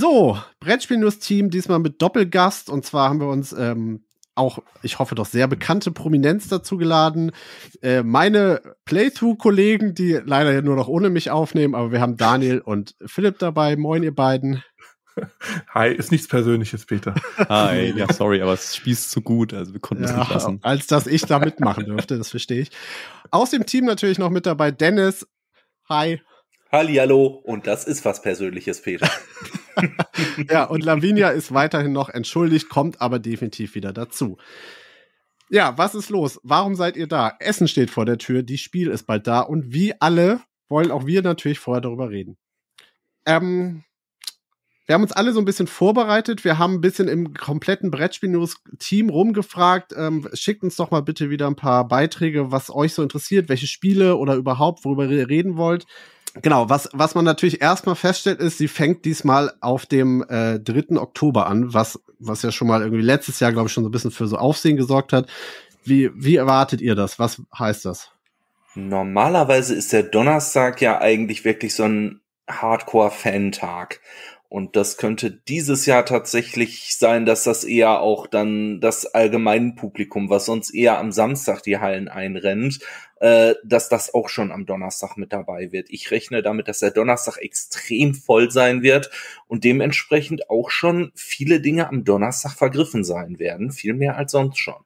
So, Brettspiel-News-Team, diesmal mit Doppelgast. Und zwar haben wir uns ähm, auch, ich hoffe doch, sehr bekannte Prominenz dazu geladen. Äh, meine Playthrough-Kollegen, die leider nur noch ohne mich aufnehmen, aber wir haben Daniel und Philipp dabei. Moin, ihr beiden. Hi, ist nichts Persönliches, Peter. Hi, ja, sorry, aber es spießt zu gut, also wir konnten es nicht lassen. Als dass ich da mitmachen dürfte, das verstehe ich. Aus dem Team natürlich noch mit dabei Dennis. Hi. Hallihallo, und das ist was Persönliches, Peter. ja, und Lavinia ist weiterhin noch entschuldigt, kommt aber definitiv wieder dazu. Ja, was ist los? Warum seid ihr da? Essen steht vor der Tür, die Spiel ist bald da und wie alle wollen auch wir natürlich vorher darüber reden. Ähm, wir haben uns alle so ein bisschen vorbereitet. Wir haben ein bisschen im kompletten Brettspiel-News-Team rumgefragt. Ähm, schickt uns doch mal bitte wieder ein paar Beiträge, was euch so interessiert, welche Spiele oder überhaupt, worüber ihr reden wollt. Genau, was, was man natürlich erstmal feststellt, ist, sie fängt diesmal auf dem äh, 3. Oktober an, was, was ja schon mal irgendwie letztes Jahr, glaube ich, schon so ein bisschen für so Aufsehen gesorgt hat. Wie, wie erwartet ihr das? Was heißt das? Normalerweise ist der Donnerstag ja eigentlich wirklich so ein Hardcore-Fan-Tag. Und das könnte dieses Jahr tatsächlich sein, dass das eher auch dann das allgemeine Publikum, was sonst eher am Samstag die Hallen einrennt, äh, dass das auch schon am Donnerstag mit dabei wird. Ich rechne damit, dass der Donnerstag extrem voll sein wird und dementsprechend auch schon viele Dinge am Donnerstag vergriffen sein werden, viel mehr als sonst schon.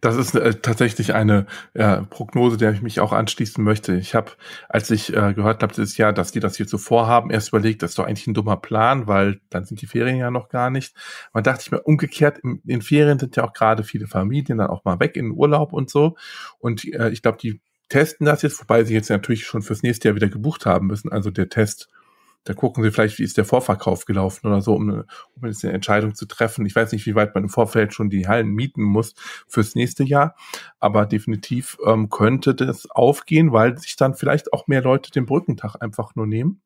Das ist äh, tatsächlich eine äh, Prognose, der ich mich auch anschließen möchte. Ich habe, als ich äh, gehört habe dieses Jahr, dass die das hier so vorhaben, erst überlegt, das ist doch eigentlich ein dummer Plan, weil dann sind die Ferien ja noch gar nicht. Man dachte ich mir, umgekehrt, in, Ferien sind ja auch gerade viele Familien dann auch mal weg in Urlaub und so. Und äh, ich glaube, die testen das jetzt, wobei sie jetzt natürlich schon fürs nächste Jahr wieder gebucht haben müssen. Also der Test da gucken sie vielleicht, wie ist der Vorverkauf gelaufen oder so, um eine, um eine Entscheidung zu treffen. Ich weiß nicht, wie weit man im Vorfeld schon die Hallen mieten muss fürs nächste Jahr, aber definitiv ähm, könnte das aufgehen, weil sich dann vielleicht auch mehr Leute den Brückentag einfach nur nehmen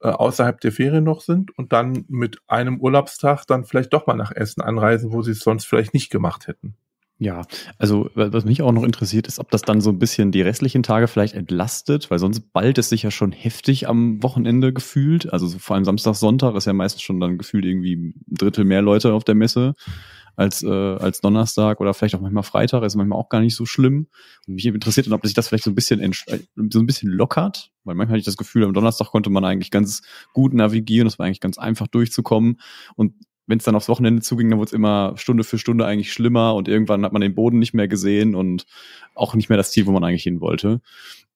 äh, außerhalb der Ferien noch sind und dann mit einem Urlaubstag dann vielleicht doch mal nach Essen anreisen, wo sie es sonst vielleicht nicht gemacht hätten. Ja, also was mich auch noch interessiert ist, ob das dann so ein bisschen die restlichen Tage vielleicht entlastet, weil sonst ballt es sich ja schon heftig am Wochenende gefühlt. Also so vor allem Samstag, Sonntag ist ja meistens schon dann gefühlt irgendwie ein Drittel mehr Leute auf der Messe als, äh, als Donnerstag oder vielleicht auch manchmal Freitag, ist manchmal auch gar nicht so schlimm. Und mich interessiert dann, ob sich das vielleicht so ein bisschen äh, so ein bisschen lockert, weil manchmal hatte ich das Gefühl, am Donnerstag konnte man eigentlich ganz gut navigieren, es war eigentlich ganz einfach durchzukommen. Und wenn es dann aufs Wochenende zuging, dann wurde es immer Stunde für Stunde eigentlich schlimmer und irgendwann hat man den Boden nicht mehr gesehen und auch nicht mehr das Ziel, wo man eigentlich hin wollte.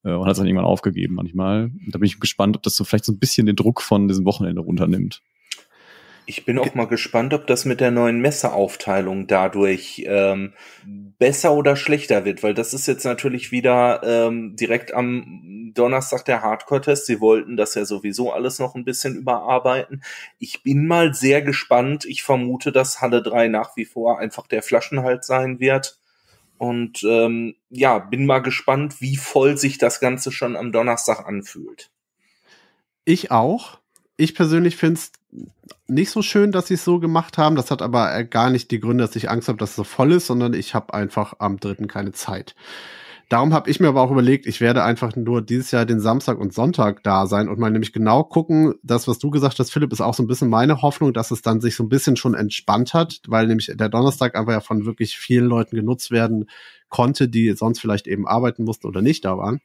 Äh, und hat es dann irgendwann aufgegeben manchmal. Und da bin ich gespannt, ob das so vielleicht so ein bisschen den Druck von diesem Wochenende runternimmt. Ich bin auch mal gespannt, ob das mit der neuen Messeaufteilung dadurch ähm, besser oder schlechter wird, weil das ist jetzt natürlich wieder ähm, direkt am Donnerstag der Hardcore-Test. Sie wollten das ja sowieso alles noch ein bisschen überarbeiten. Ich bin mal sehr gespannt. Ich vermute, dass Halle 3 nach wie vor einfach der Flaschenhalt sein wird. Und ähm, ja, bin mal gespannt, wie voll sich das Ganze schon am Donnerstag anfühlt. Ich auch ich persönlich finde es nicht so schön, dass sie es so gemacht haben. Das hat aber äh, gar nicht die Gründe, dass ich Angst habe, dass es so voll ist, sondern ich habe einfach am dritten keine Zeit. Darum habe ich mir aber auch überlegt, ich werde einfach nur dieses Jahr den Samstag und Sonntag da sein und mal nämlich genau gucken. Das, was du gesagt hast, Philipp, ist auch so ein bisschen meine Hoffnung, dass es dann sich so ein bisschen schon entspannt hat, weil nämlich der Donnerstag einfach ja von wirklich vielen Leuten genutzt werden konnte, die sonst vielleicht eben arbeiten mussten oder nicht da waren.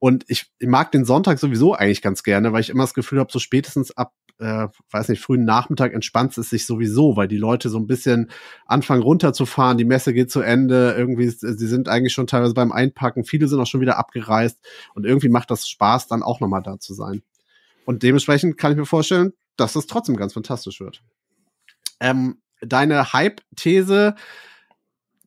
Und ich, ich mag den Sonntag sowieso eigentlich ganz gerne, weil ich immer das Gefühl habe, so spätestens ab, äh, weiß nicht, frühen Nachmittag entspannt es sich sowieso, weil die Leute so ein bisschen anfangen runterzufahren, die Messe geht zu Ende, irgendwie, sie sind eigentlich schon teilweise beim Einpacken, viele sind auch schon wieder abgereist und irgendwie macht das Spaß, dann auch nochmal da zu sein. Und dementsprechend kann ich mir vorstellen, dass das trotzdem ganz fantastisch wird. Ähm, deine Hype-These,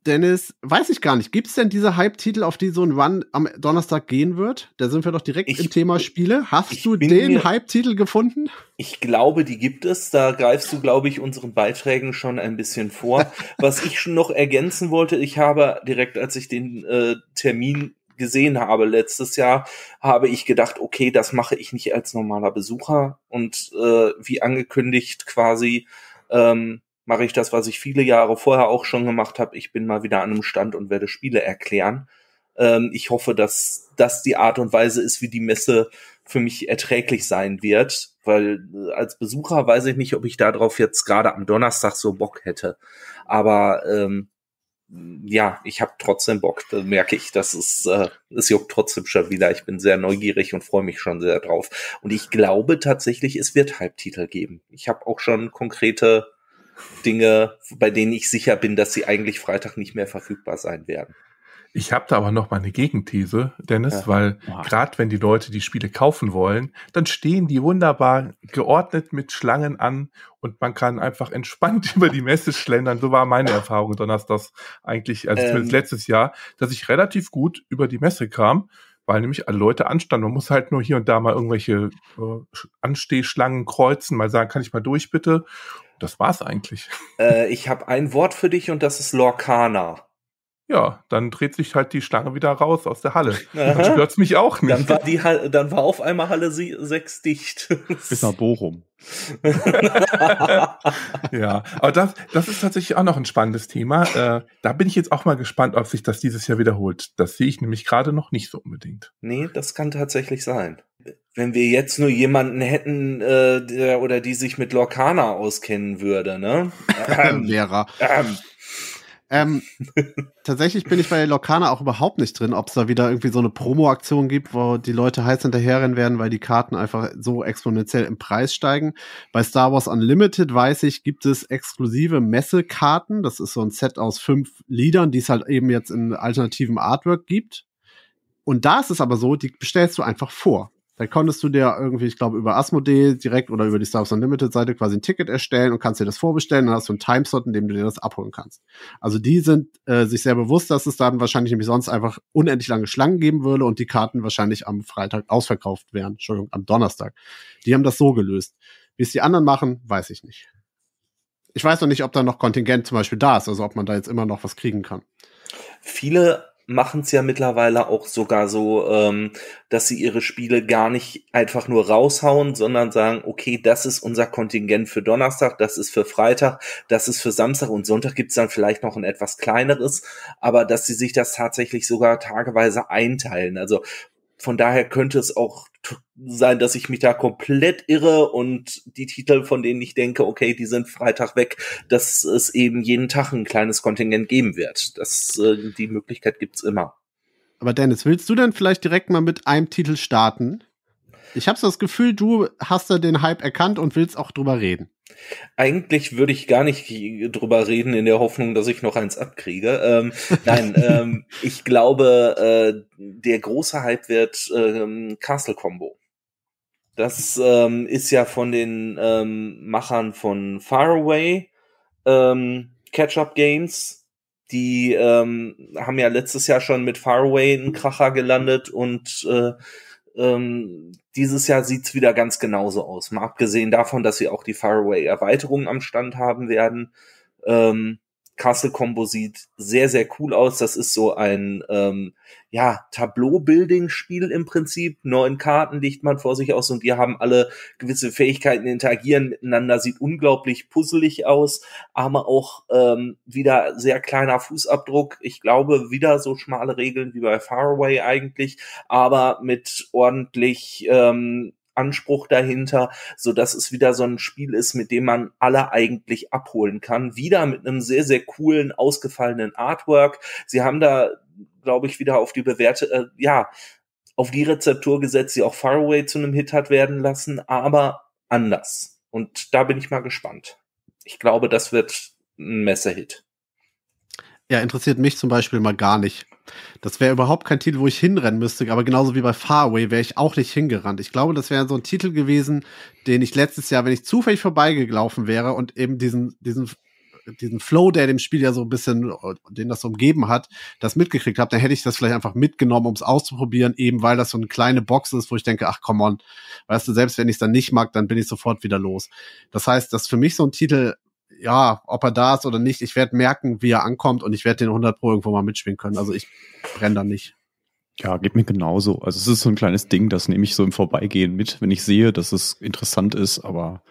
Dennis, weiß ich gar nicht. Gibt es denn diese Hype-Titel, auf die so ein Run am Donnerstag gehen wird? Da sind wir doch direkt ich, im Thema Spiele. Hast du den Hype-Titel gefunden? Ich glaube, die gibt es. Da greifst du, glaube ich, unseren Beiträgen schon ein bisschen vor. Was ich schon noch ergänzen wollte, ich habe direkt, als ich den äh, Termin gesehen habe letztes Jahr, habe ich gedacht, okay, das mache ich nicht als normaler Besucher und äh, wie angekündigt quasi ähm, mache ich das, was ich viele Jahre vorher auch schon gemacht habe. Ich bin mal wieder an einem Stand und werde Spiele erklären. Ähm, ich hoffe, dass das die Art und Weise ist, wie die Messe für mich erträglich sein wird. weil äh, als Besucher weiß ich nicht, ob ich darauf jetzt gerade am Donnerstag so Bock hätte. Aber ähm, ja, ich habe trotzdem Bock, da merke ich, dass es, äh, es juckt trotzdem schon wieder. Ich bin sehr neugierig und freue mich schon sehr drauf. Und ich glaube tatsächlich, es wird Halbtitel geben. Ich habe auch schon konkrete Dinge, bei denen ich sicher bin, dass sie eigentlich Freitag nicht mehr verfügbar sein werden. Ich habe da aber noch mal eine Gegenthese, Dennis, ja. weil wow. gerade wenn die Leute die Spiele kaufen wollen, dann stehen die wunderbar geordnet mit Schlangen an und man kann einfach entspannt über die Messe schlendern. So war meine Erfahrung donnerstags eigentlich, also ähm. zumindest letztes Jahr, dass ich relativ gut über die Messe kam, weil nämlich alle Leute anstanden. Man muss halt nur hier und da mal irgendwelche äh, Anstehschlangen kreuzen, mal sagen, kann ich mal durch bitte? Das war's eigentlich. Äh, ich habe ein Wort für dich und das ist Lorcana. Ja, dann dreht sich halt die Schlange wieder raus aus der Halle. Aha. Dann stört's mich auch nicht. Dann war, die Halle, dann war auf einmal Halle 6 dicht. Bis nach Bochum. ja, aber das, das ist tatsächlich auch noch ein spannendes Thema. Äh, da bin ich jetzt auch mal gespannt, ob sich das dieses Jahr wiederholt. Das sehe ich nämlich gerade noch nicht so unbedingt. Nee, das kann tatsächlich sein. Wenn wir jetzt nur jemanden hätten, äh, der oder die sich mit Lorcana auskennen würde, ne? Ähm, Lehrer. Ähm, ähm, tatsächlich bin ich bei Lokana auch überhaupt nicht drin, ob es da wieder irgendwie so eine Promo-Aktion gibt, wo die Leute heiß hinterherrennen werden, weil die Karten einfach so exponentiell im Preis steigen. Bei Star Wars Unlimited weiß ich, gibt es exklusive Messekarten. Das ist so ein Set aus fünf Liedern, die es halt eben jetzt in alternativen Artwork gibt. Und da ist es aber so, die bestellst du einfach vor. Da konntest du dir irgendwie, ich glaube, über Asmodee direkt oder über die Star Wars Unlimited Seite quasi ein Ticket erstellen und kannst dir das vorbestellen. Dann hast du einen Timeslot, in dem du dir das abholen kannst. Also die sind äh, sich sehr bewusst, dass es dann wahrscheinlich nämlich sonst einfach unendlich lange Schlangen geben würde und die Karten wahrscheinlich am Freitag ausverkauft wären. Entschuldigung, am Donnerstag. Die haben das so gelöst. Wie es die anderen machen, weiß ich nicht. Ich weiß noch nicht, ob da noch Kontingent zum Beispiel da ist, also ob man da jetzt immer noch was kriegen kann. Viele machen es ja mittlerweile auch sogar so, ähm, dass sie ihre Spiele gar nicht einfach nur raushauen, sondern sagen, okay, das ist unser Kontingent für Donnerstag, das ist für Freitag, das ist für Samstag und Sonntag gibt's dann vielleicht noch ein etwas kleineres, aber dass sie sich das tatsächlich sogar tageweise einteilen. Also von daher könnte es auch sein, dass ich mich da komplett irre und die Titel, von denen ich denke, okay, die sind Freitag weg, dass es eben jeden Tag ein kleines Kontingent geben wird. Das, äh, die Möglichkeit gibt's immer. Aber Dennis, willst du denn vielleicht direkt mal mit einem Titel starten? Ich habe so das Gefühl, du hast da den Hype erkannt und willst auch drüber reden. Eigentlich würde ich gar nicht drüber reden, in der Hoffnung, dass ich noch eins abkriege. Ähm, nein, ähm, ich glaube, äh, der große Hype wird ähm, Castle Combo. Das ähm, ist ja von den ähm, Machern von Faraway ähm, Catch-up Games. Die ähm, haben ja letztes Jahr schon mit Faraway einen Kracher gelandet und äh, ähm, dieses Jahr sieht's wieder ganz genauso aus. Mal abgesehen davon, dass sie auch die Faraway-Erweiterungen am Stand haben werden. Ähm, Castle Combo sieht sehr, sehr cool aus. Das ist so ein ähm, ja, Tableau-Building-Spiel im Prinzip. Neun Karten legt man vor sich aus und die haben alle gewisse Fähigkeiten, interagieren miteinander, sieht unglaublich puzzelig aus, aber auch ähm, wieder sehr kleiner Fußabdruck. Ich glaube, wieder so schmale Regeln wie bei Faraway eigentlich, aber mit ordentlich ähm, Anspruch dahinter, so dass es wieder so ein Spiel ist, mit dem man alle eigentlich abholen kann. Wieder mit einem sehr, sehr coolen, ausgefallenen Artwork. Sie haben da, glaube ich, wieder auf die bewährte, äh, ja, auf die Rezeptur gesetzt, die auch Faraway zu einem Hit hat werden lassen, aber anders. Und da bin ich mal gespannt. Ich glaube, das wird ein Messerhit. Ja, interessiert mich zum Beispiel mal gar nicht. Das wäre überhaupt kein Titel, wo ich hinrennen müsste, aber genauso wie bei Faraway wäre ich auch nicht hingerannt. Ich glaube, das wäre so ein Titel gewesen, den ich letztes Jahr, wenn ich zufällig vorbeigelaufen wäre und eben diesen, diesen, diesen Flow, der dem Spiel ja so ein bisschen, den das so umgeben hat, das mitgekriegt habe, dann hätte ich das vielleicht einfach mitgenommen, um es auszuprobieren, eben weil das so eine kleine Box ist, wo ich denke, ach komm on, weißt du, selbst wenn ich es dann nicht mag, dann bin ich sofort wieder los. Das heißt, das ist für mich so ein Titel, ja, ob er da ist oder nicht, ich werde merken, wie er ankommt und ich werde den 100 Pro irgendwo mal mitspielen können. Also ich brenne da nicht. Ja, geht mir genauso. Also es ist so ein kleines Ding, das nehme ich so im Vorbeigehen mit, wenn ich sehe, dass es interessant ist, aber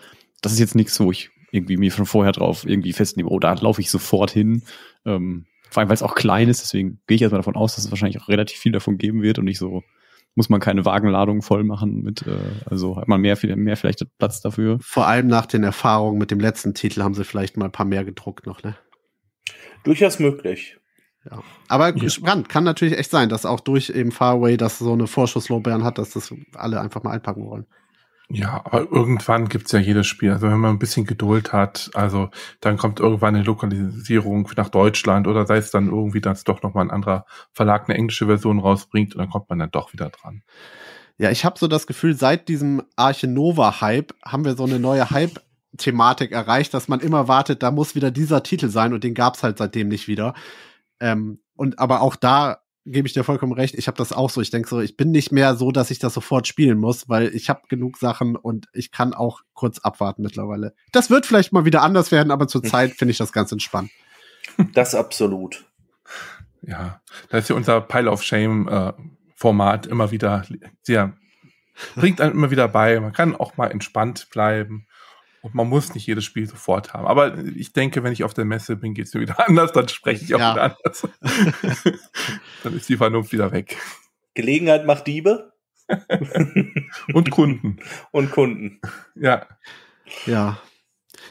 das ist jetzt nichts, wo ich irgendwie mir von vorher drauf irgendwie festnehme, oh, da laufe ich sofort hin. Ähm, vor allem, weil es auch klein ist, deswegen gehe ich erstmal davon aus, dass es wahrscheinlich auch relativ viel davon geben wird und nicht so muss man keine Wagenladung voll machen mit, äh, also hat man mehr, mehr vielleicht Platz dafür. Vor allem nach den Erfahrungen mit dem letzten Titel haben sie vielleicht mal ein paar mehr gedruckt noch, ne? Durchaus möglich. Ja. Aber ja. spannend, kann natürlich echt sein, dass auch durch eben Faraway das so eine Vorschusslorbeeren hat, dass das alle einfach mal einpacken wollen. Ja, aber irgendwann gibt's ja jedes Spiel. Also wenn man ein bisschen Geduld hat, also dann kommt irgendwann eine Lokalisierung nach Deutschland oder sei es dann irgendwie, dass doch nochmal ein anderer Verlag eine englische Version rausbringt und dann kommt man dann doch wieder dran. Ja, ich habe so das Gefühl, seit diesem Arche Nova-Hype haben wir so eine neue Hype-Thematik erreicht, dass man immer wartet, da muss wieder dieser Titel sein und den gab's halt seitdem nicht wieder. Ähm, und aber auch da gebe ich dir vollkommen recht. Ich habe das auch so. Ich denke so, ich bin nicht mehr so, dass ich das sofort spielen muss, weil ich habe genug Sachen und ich kann auch kurz abwarten mittlerweile. Das wird vielleicht mal wieder anders werden, aber zurzeit finde ich das ganz entspannt. Das absolut. Ja, da ist ja unser Pile of Shame äh, Format immer wieder sehr bringt einem immer wieder bei. Man kann auch mal entspannt bleiben. Und man muss nicht jedes Spiel sofort haben. Aber ich denke, wenn ich auf der Messe bin, geht es mir wieder anders, dann spreche ich auch ja. wieder anders. dann ist die Vernunft wieder weg. Gelegenheit macht Diebe. Und Kunden. Und Kunden. Ja. Ja.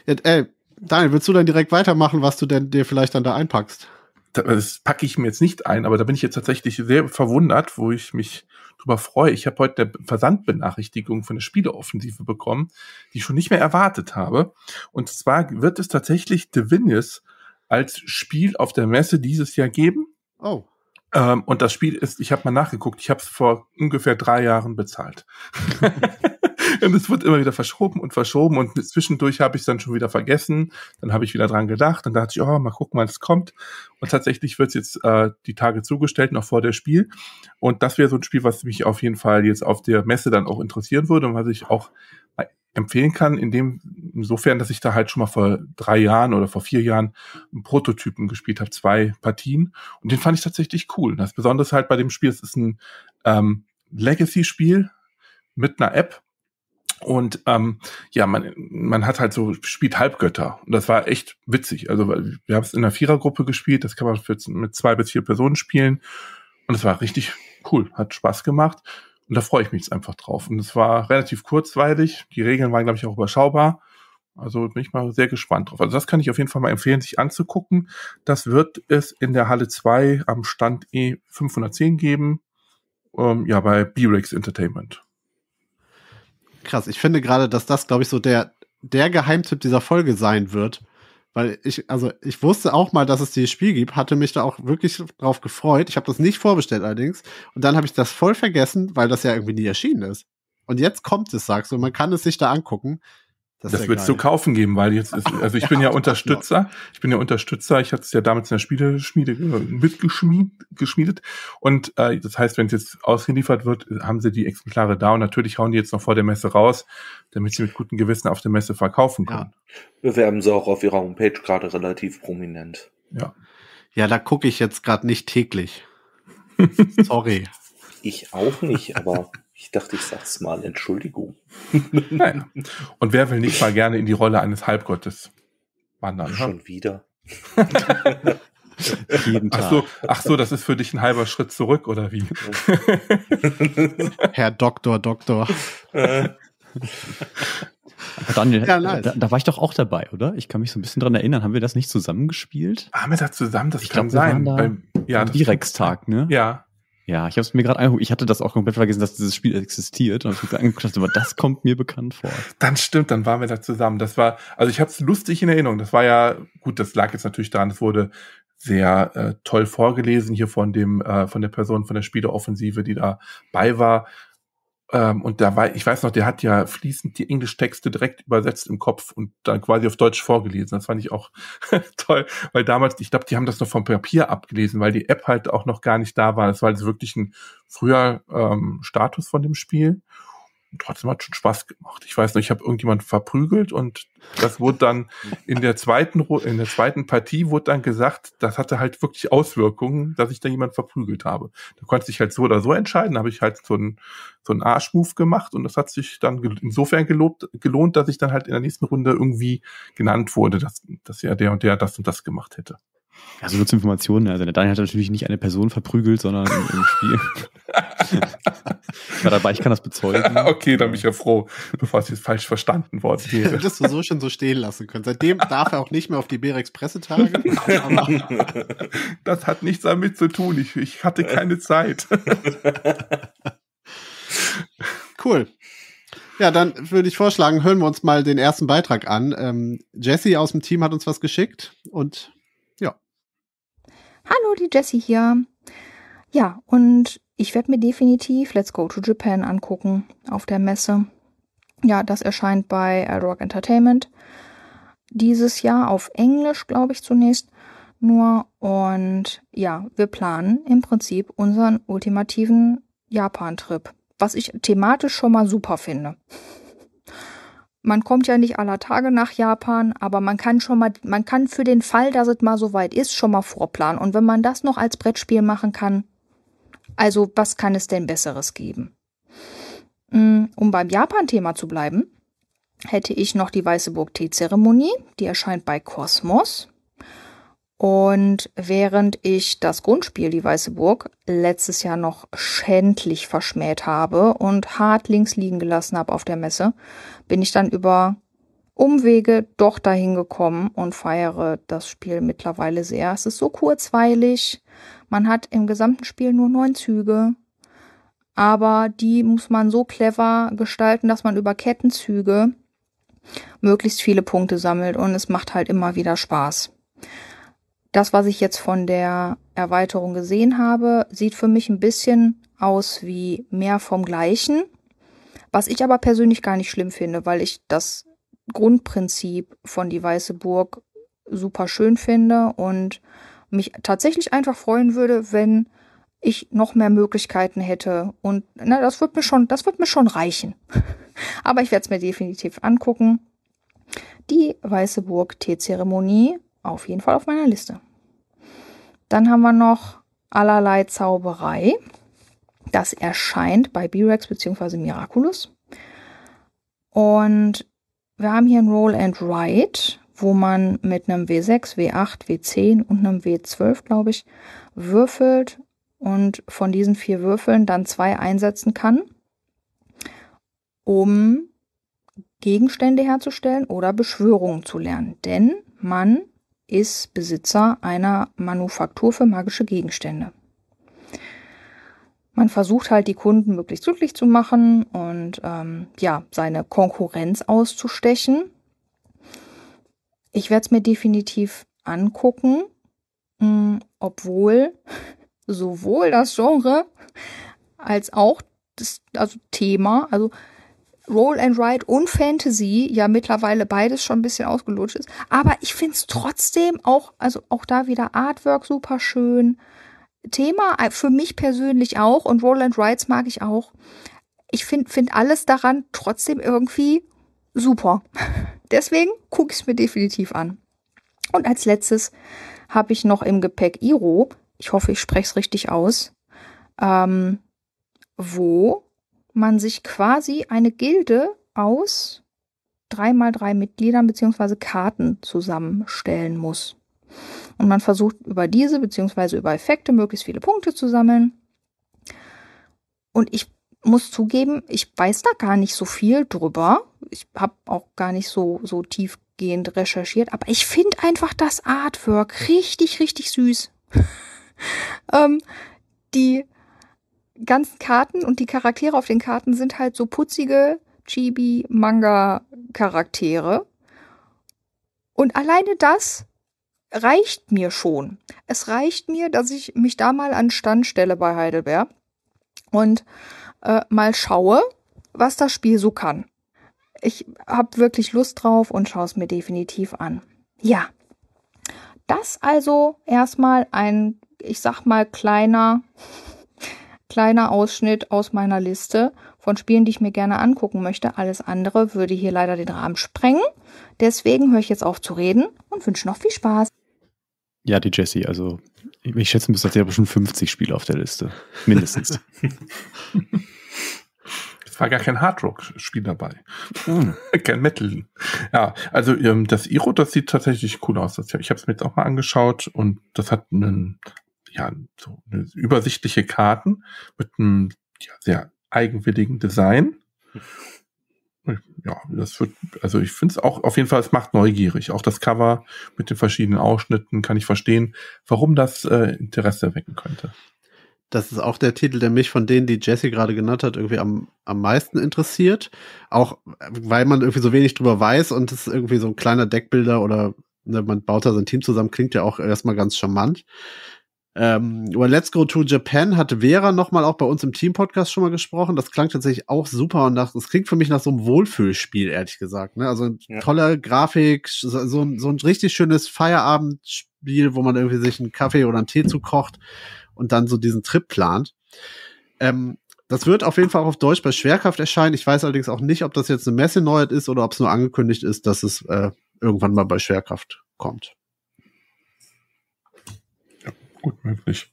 Jetzt, ey, Daniel, willst du dann direkt weitermachen, was du denn dir vielleicht dann da einpackst? Das packe ich mir jetzt nicht ein, aber da bin ich jetzt tatsächlich sehr verwundert, wo ich mich drüber freue. Ich habe heute eine Versandbenachrichtigung von der Spieleoffensive bekommen, die ich schon nicht mehr erwartet habe. Und zwar wird es tatsächlich Divinis als Spiel auf der Messe dieses Jahr geben. Oh. Ähm, und das Spiel ist, ich habe mal nachgeguckt, ich habe es vor ungefähr drei Jahren bezahlt. und es wird immer wieder verschoben und verschoben und zwischendurch habe ich es dann schon wieder vergessen. Dann habe ich wieder dran gedacht und dachte ich, oh, mal gucken, wann es kommt. Und tatsächlich wird es jetzt äh, die Tage zugestellt, noch vor der Spiel. Und das wäre so ein Spiel, was mich auf jeden Fall jetzt auf der Messe dann auch interessieren würde und was ich auch empfehlen kann, in dem, insofern, dass ich da halt schon mal vor drei Jahren oder vor vier Jahren einen Prototypen gespielt habe, zwei Partien. Und den fand ich tatsächlich cool. Das Besondere halt bei dem Spiel, es ist ein ähm, Legacy-Spiel mit einer App, und ähm, ja, man, man hat halt so, spielt Halbgötter. Und das war echt witzig. Also wir haben es in einer Vierergruppe gespielt, das kann man für, mit zwei bis vier Personen spielen. Und es war richtig cool, hat Spaß gemacht. Und da freue ich mich jetzt einfach drauf. Und es war relativ kurzweilig. Die Regeln waren, glaube ich, auch überschaubar. Also bin ich mal sehr gespannt drauf. Also das kann ich auf jeden Fall mal empfehlen, sich anzugucken. Das wird es in der Halle 2 am Stand E510 geben. Ähm, ja, bei B-Rex Entertainment. Krass, ich finde gerade, dass das, glaube ich, so der, der Geheimtipp dieser Folge sein wird. Weil ich, also ich wusste auch mal, dass es dieses Spiel gibt, hatte mich da auch wirklich drauf gefreut. Ich habe das nicht vorbestellt allerdings. Und dann habe ich das voll vergessen, weil das ja irgendwie nie erschienen ist. Und jetzt kommt es, sagst du, man kann es sich da angucken. Das, das wird zu kaufen geben, weil jetzt ist, also ich bin ja Unterstützer, ich bin ja Unterstützer, ich hatte es ja damals in der Spieleschmiede mitgeschmiedet und äh, das heißt, wenn es jetzt ausgeliefert wird, haben sie die Exemplare da und natürlich hauen die jetzt noch vor der Messe raus, damit sie mit gutem Gewissen auf der Messe verkaufen können. Ja. Bewerben sie auch auf ihrer Homepage gerade relativ prominent. Ja. Ja, da gucke ich jetzt gerade nicht täglich. Sorry. Ich auch nicht, aber ich dachte, ich sag's mal, Entschuldigung. Nein. Und wer will nicht mal gerne in die Rolle eines Halbgottes wandern? Schon ha? wieder. Jeden Tag. Ach so, ach so, das ist für dich ein halber Schritt zurück, oder wie? Herr Doktor, Doktor. Daniel, ja, nice. da, da, war ich doch auch dabei, oder? Ich kann mich so ein bisschen dran erinnern. Haben wir das nicht zusammengespielt? Haben wir das zusammen? Das ich kann glaub, sein. Beim, ja, Direx-Tag, ne? Ja. Ja, ich habe es mir gerade angeguckt. Ich hatte das auch komplett vergessen, dass dieses Spiel existiert. Und ich habe angeguckt, aber das kommt mir bekannt vor. Dann stimmt, dann waren wir da zusammen. Das war, also ich habe es lustig in Erinnerung. Das war ja, gut, das lag jetzt natürlich daran, es wurde sehr äh, toll vorgelesen hier von dem, äh, von der Person von der Spieleoffensive, die dabei war. Ähm, und da war, ich weiß noch, der hat ja fließend die Englischtexte direkt übersetzt im Kopf und dann quasi auf Deutsch vorgelesen. Das fand ich auch toll, weil damals, ich glaube, die haben das noch vom Papier abgelesen, weil die App halt auch noch gar nicht da war. Das war also wirklich ein früher ähm, Status von dem Spiel trotzdem hat schon Spaß gemacht. Ich weiß noch, ich habe irgendjemand verprügelt und das wurde dann in der zweiten in der zweiten Partie wurde dann gesagt, das hatte halt wirklich Auswirkungen, dass ich da jemand verprügelt habe. Da konnte sich halt so oder so entscheiden, da habe ich halt so einen so einen Arschmove gemacht und das hat sich dann insofern gelobt, gelohnt, dass ich dann halt in der nächsten Runde irgendwie genannt wurde, dass dass ja der und der das und das gemacht hätte. Also nur zur Information, also der Daniel hat natürlich nicht eine Person verprügelt, sondern im, im Spiel. ich war dabei, ich kann das bezeugen. okay, dann bin ich ja froh, bevor es jetzt falsch verstanden worden wäre. Hättest du so schon so stehen lassen können. Seitdem darf er auch nicht mehr auf die Berex Pressetage. das hat nichts damit zu tun. Ich, ich hatte keine Zeit. cool. Ja, dann würde ich vorschlagen, hören wir uns mal den ersten Beitrag an. Ähm, Jessie aus dem Team hat uns was geschickt und ja. Hallo, die Jessie hier. Ja, und ich werde mir definitiv Let's Go to Japan angucken auf der Messe. Ja, das erscheint bei Rock Entertainment dieses Jahr auf Englisch, glaube ich zunächst nur. Und ja, wir planen im Prinzip unseren ultimativen Japan-Trip was ich thematisch schon mal super finde. Man kommt ja nicht aller Tage nach Japan, aber man kann schon mal, man kann für den Fall, dass es mal so weit ist, schon mal vorplanen. Und wenn man das noch als Brettspiel machen kann, also was kann es denn Besseres geben? Mm, um beim Japan-Thema zu bleiben, hätte ich noch die Weiße Burg Teezeremonie, die erscheint bei Kosmos. Und während ich das Grundspiel, die Weiße Burg, letztes Jahr noch schändlich verschmäht habe und hart links liegen gelassen habe auf der Messe, bin ich dann über Umwege doch dahin gekommen und feiere das Spiel mittlerweile sehr. Es ist so kurzweilig. Man hat im gesamten Spiel nur neun Züge. Aber die muss man so clever gestalten, dass man über Kettenzüge möglichst viele Punkte sammelt und es macht halt immer wieder Spaß das, was ich jetzt von der Erweiterung gesehen habe, sieht für mich ein bisschen aus wie mehr vom Gleichen. Was ich aber persönlich gar nicht schlimm finde, weil ich das Grundprinzip von die Weiße Burg super schön finde und mich tatsächlich einfach freuen würde, wenn ich noch mehr Möglichkeiten hätte. Und na, das wird mir schon, das wird mir schon reichen. aber ich werde es mir definitiv angucken. Die Weiße Burg Teezeremonie auf jeden Fall auf meiner Liste. Dann haben wir noch allerlei Zauberei. Das erscheint bei B-Rex bzw. Miraculous. Und wir haben hier ein Roll and Write, wo man mit einem W6, W8, W10 und einem W12, glaube ich, würfelt und von diesen vier Würfeln dann zwei einsetzen kann, um Gegenstände herzustellen oder Beschwörungen zu lernen. Denn man ist Besitzer einer Manufaktur für magische Gegenstände. Man versucht halt die Kunden möglichst glücklich zu machen und ähm, ja, seine Konkurrenz auszustechen. Ich werde es mir definitiv angucken, mh, hm, obwohl sowohl das Genre als auch das also Thema, also Roll and Write und Fantasy ja mittlerweile beides schon ein bisschen ausgelutscht ist. Aber ich finde es trotzdem auch, also auch da wieder Artwork super schön. Thema äh, für mich persönlich auch und Roll and Writes mag ich auch. Ich finde find alles daran trotzdem irgendwie super. Deswegen gucke ich es mir definitiv an. Und als letztes habe ich noch im Gepäck Iro. Ich hoffe, ich spreche es richtig aus. Ähm, wo man sich quasi eine Gilde aus drei mal drei Mitgliedern beziehungsweise Karten zusammenstellen muss. Und man versucht über diese beziehungsweise über Effekte möglichst viele Punkte zu sammeln. Und ich muss zugeben, ich weiß da gar nicht so viel drüber. Ich habe auch gar nicht so, so tiefgehend recherchiert, aber ich finde einfach das Artwork richtig, richtig süß. ähm, die ganzen Karten und die Charaktere auf den Karten sind halt so putzige Chibi-Manga-Charaktere. Und alleine das reicht mir schon. Es reicht mir, dass ich mich da mal an Stand stelle bei Heidelberg und äh, mal schaue, was das Spiel so kann. Ich habe wirklich Lust drauf und schaue es mir definitiv an. Ja, das also erstmal ein, ich sag mal, kleiner kleiner Ausschnitt aus meiner Liste von Spielen, die ich mir gerne angucken möchte. Alles andere würde hier leider den Rahmen sprengen. Deswegen höre ich jetzt auf zu reden und wünsche noch viel Spaß. Ja, die Jessie, also ich schätze, bis jetzt ja schon 50 Spiele auf der Liste. Mindestens. Es war gar kein Hardrock-Spiel dabei. Hm. kein Metal. Ja, also ähm, das Iro, das sieht tatsächlich cool aus. Ich habe es mir jetzt auch mal angeschaut und das hat einen ja, so eine übersichtliche Karten mit einem ja, sehr eigenwilligen Design. Ja, das wird, also ich finde es auch auf jeden Fall, es macht neugierig. Auch das Cover mit den verschiedenen Ausschnitten kann ich verstehen, warum das äh, Interesse wecken könnte. Das ist auch der Titel, der mich von denen, die Jesse gerade genannt hat, irgendwie am, am meisten interessiert. Auch weil man irgendwie so wenig drüber weiß und es irgendwie so ein kleiner Deckbilder oder ne, man baut da sein Team zusammen, klingt ja auch erstmal ganz charmant. Ähm, über Let's Go to Japan hatte Vera nochmal auch bei uns im Team-Podcast schon mal gesprochen. Das klang tatsächlich auch super und nach, das klingt für mich nach so einem Wohlfühlspiel, ehrlich gesagt. Ne? Also ja. tolle Grafik, so, so, ein, so ein richtig schönes Feierabendspiel, wo man irgendwie sich einen Kaffee oder einen Tee zukocht und dann so diesen Trip plant. Ähm, das wird auf jeden Fall auch auf Deutsch bei Schwerkraft erscheinen. Ich weiß allerdings auch nicht, ob das jetzt eine Messe-Neuheit ist oder ob es nur angekündigt ist, dass es äh, irgendwann mal bei Schwerkraft kommt. Gut möglich.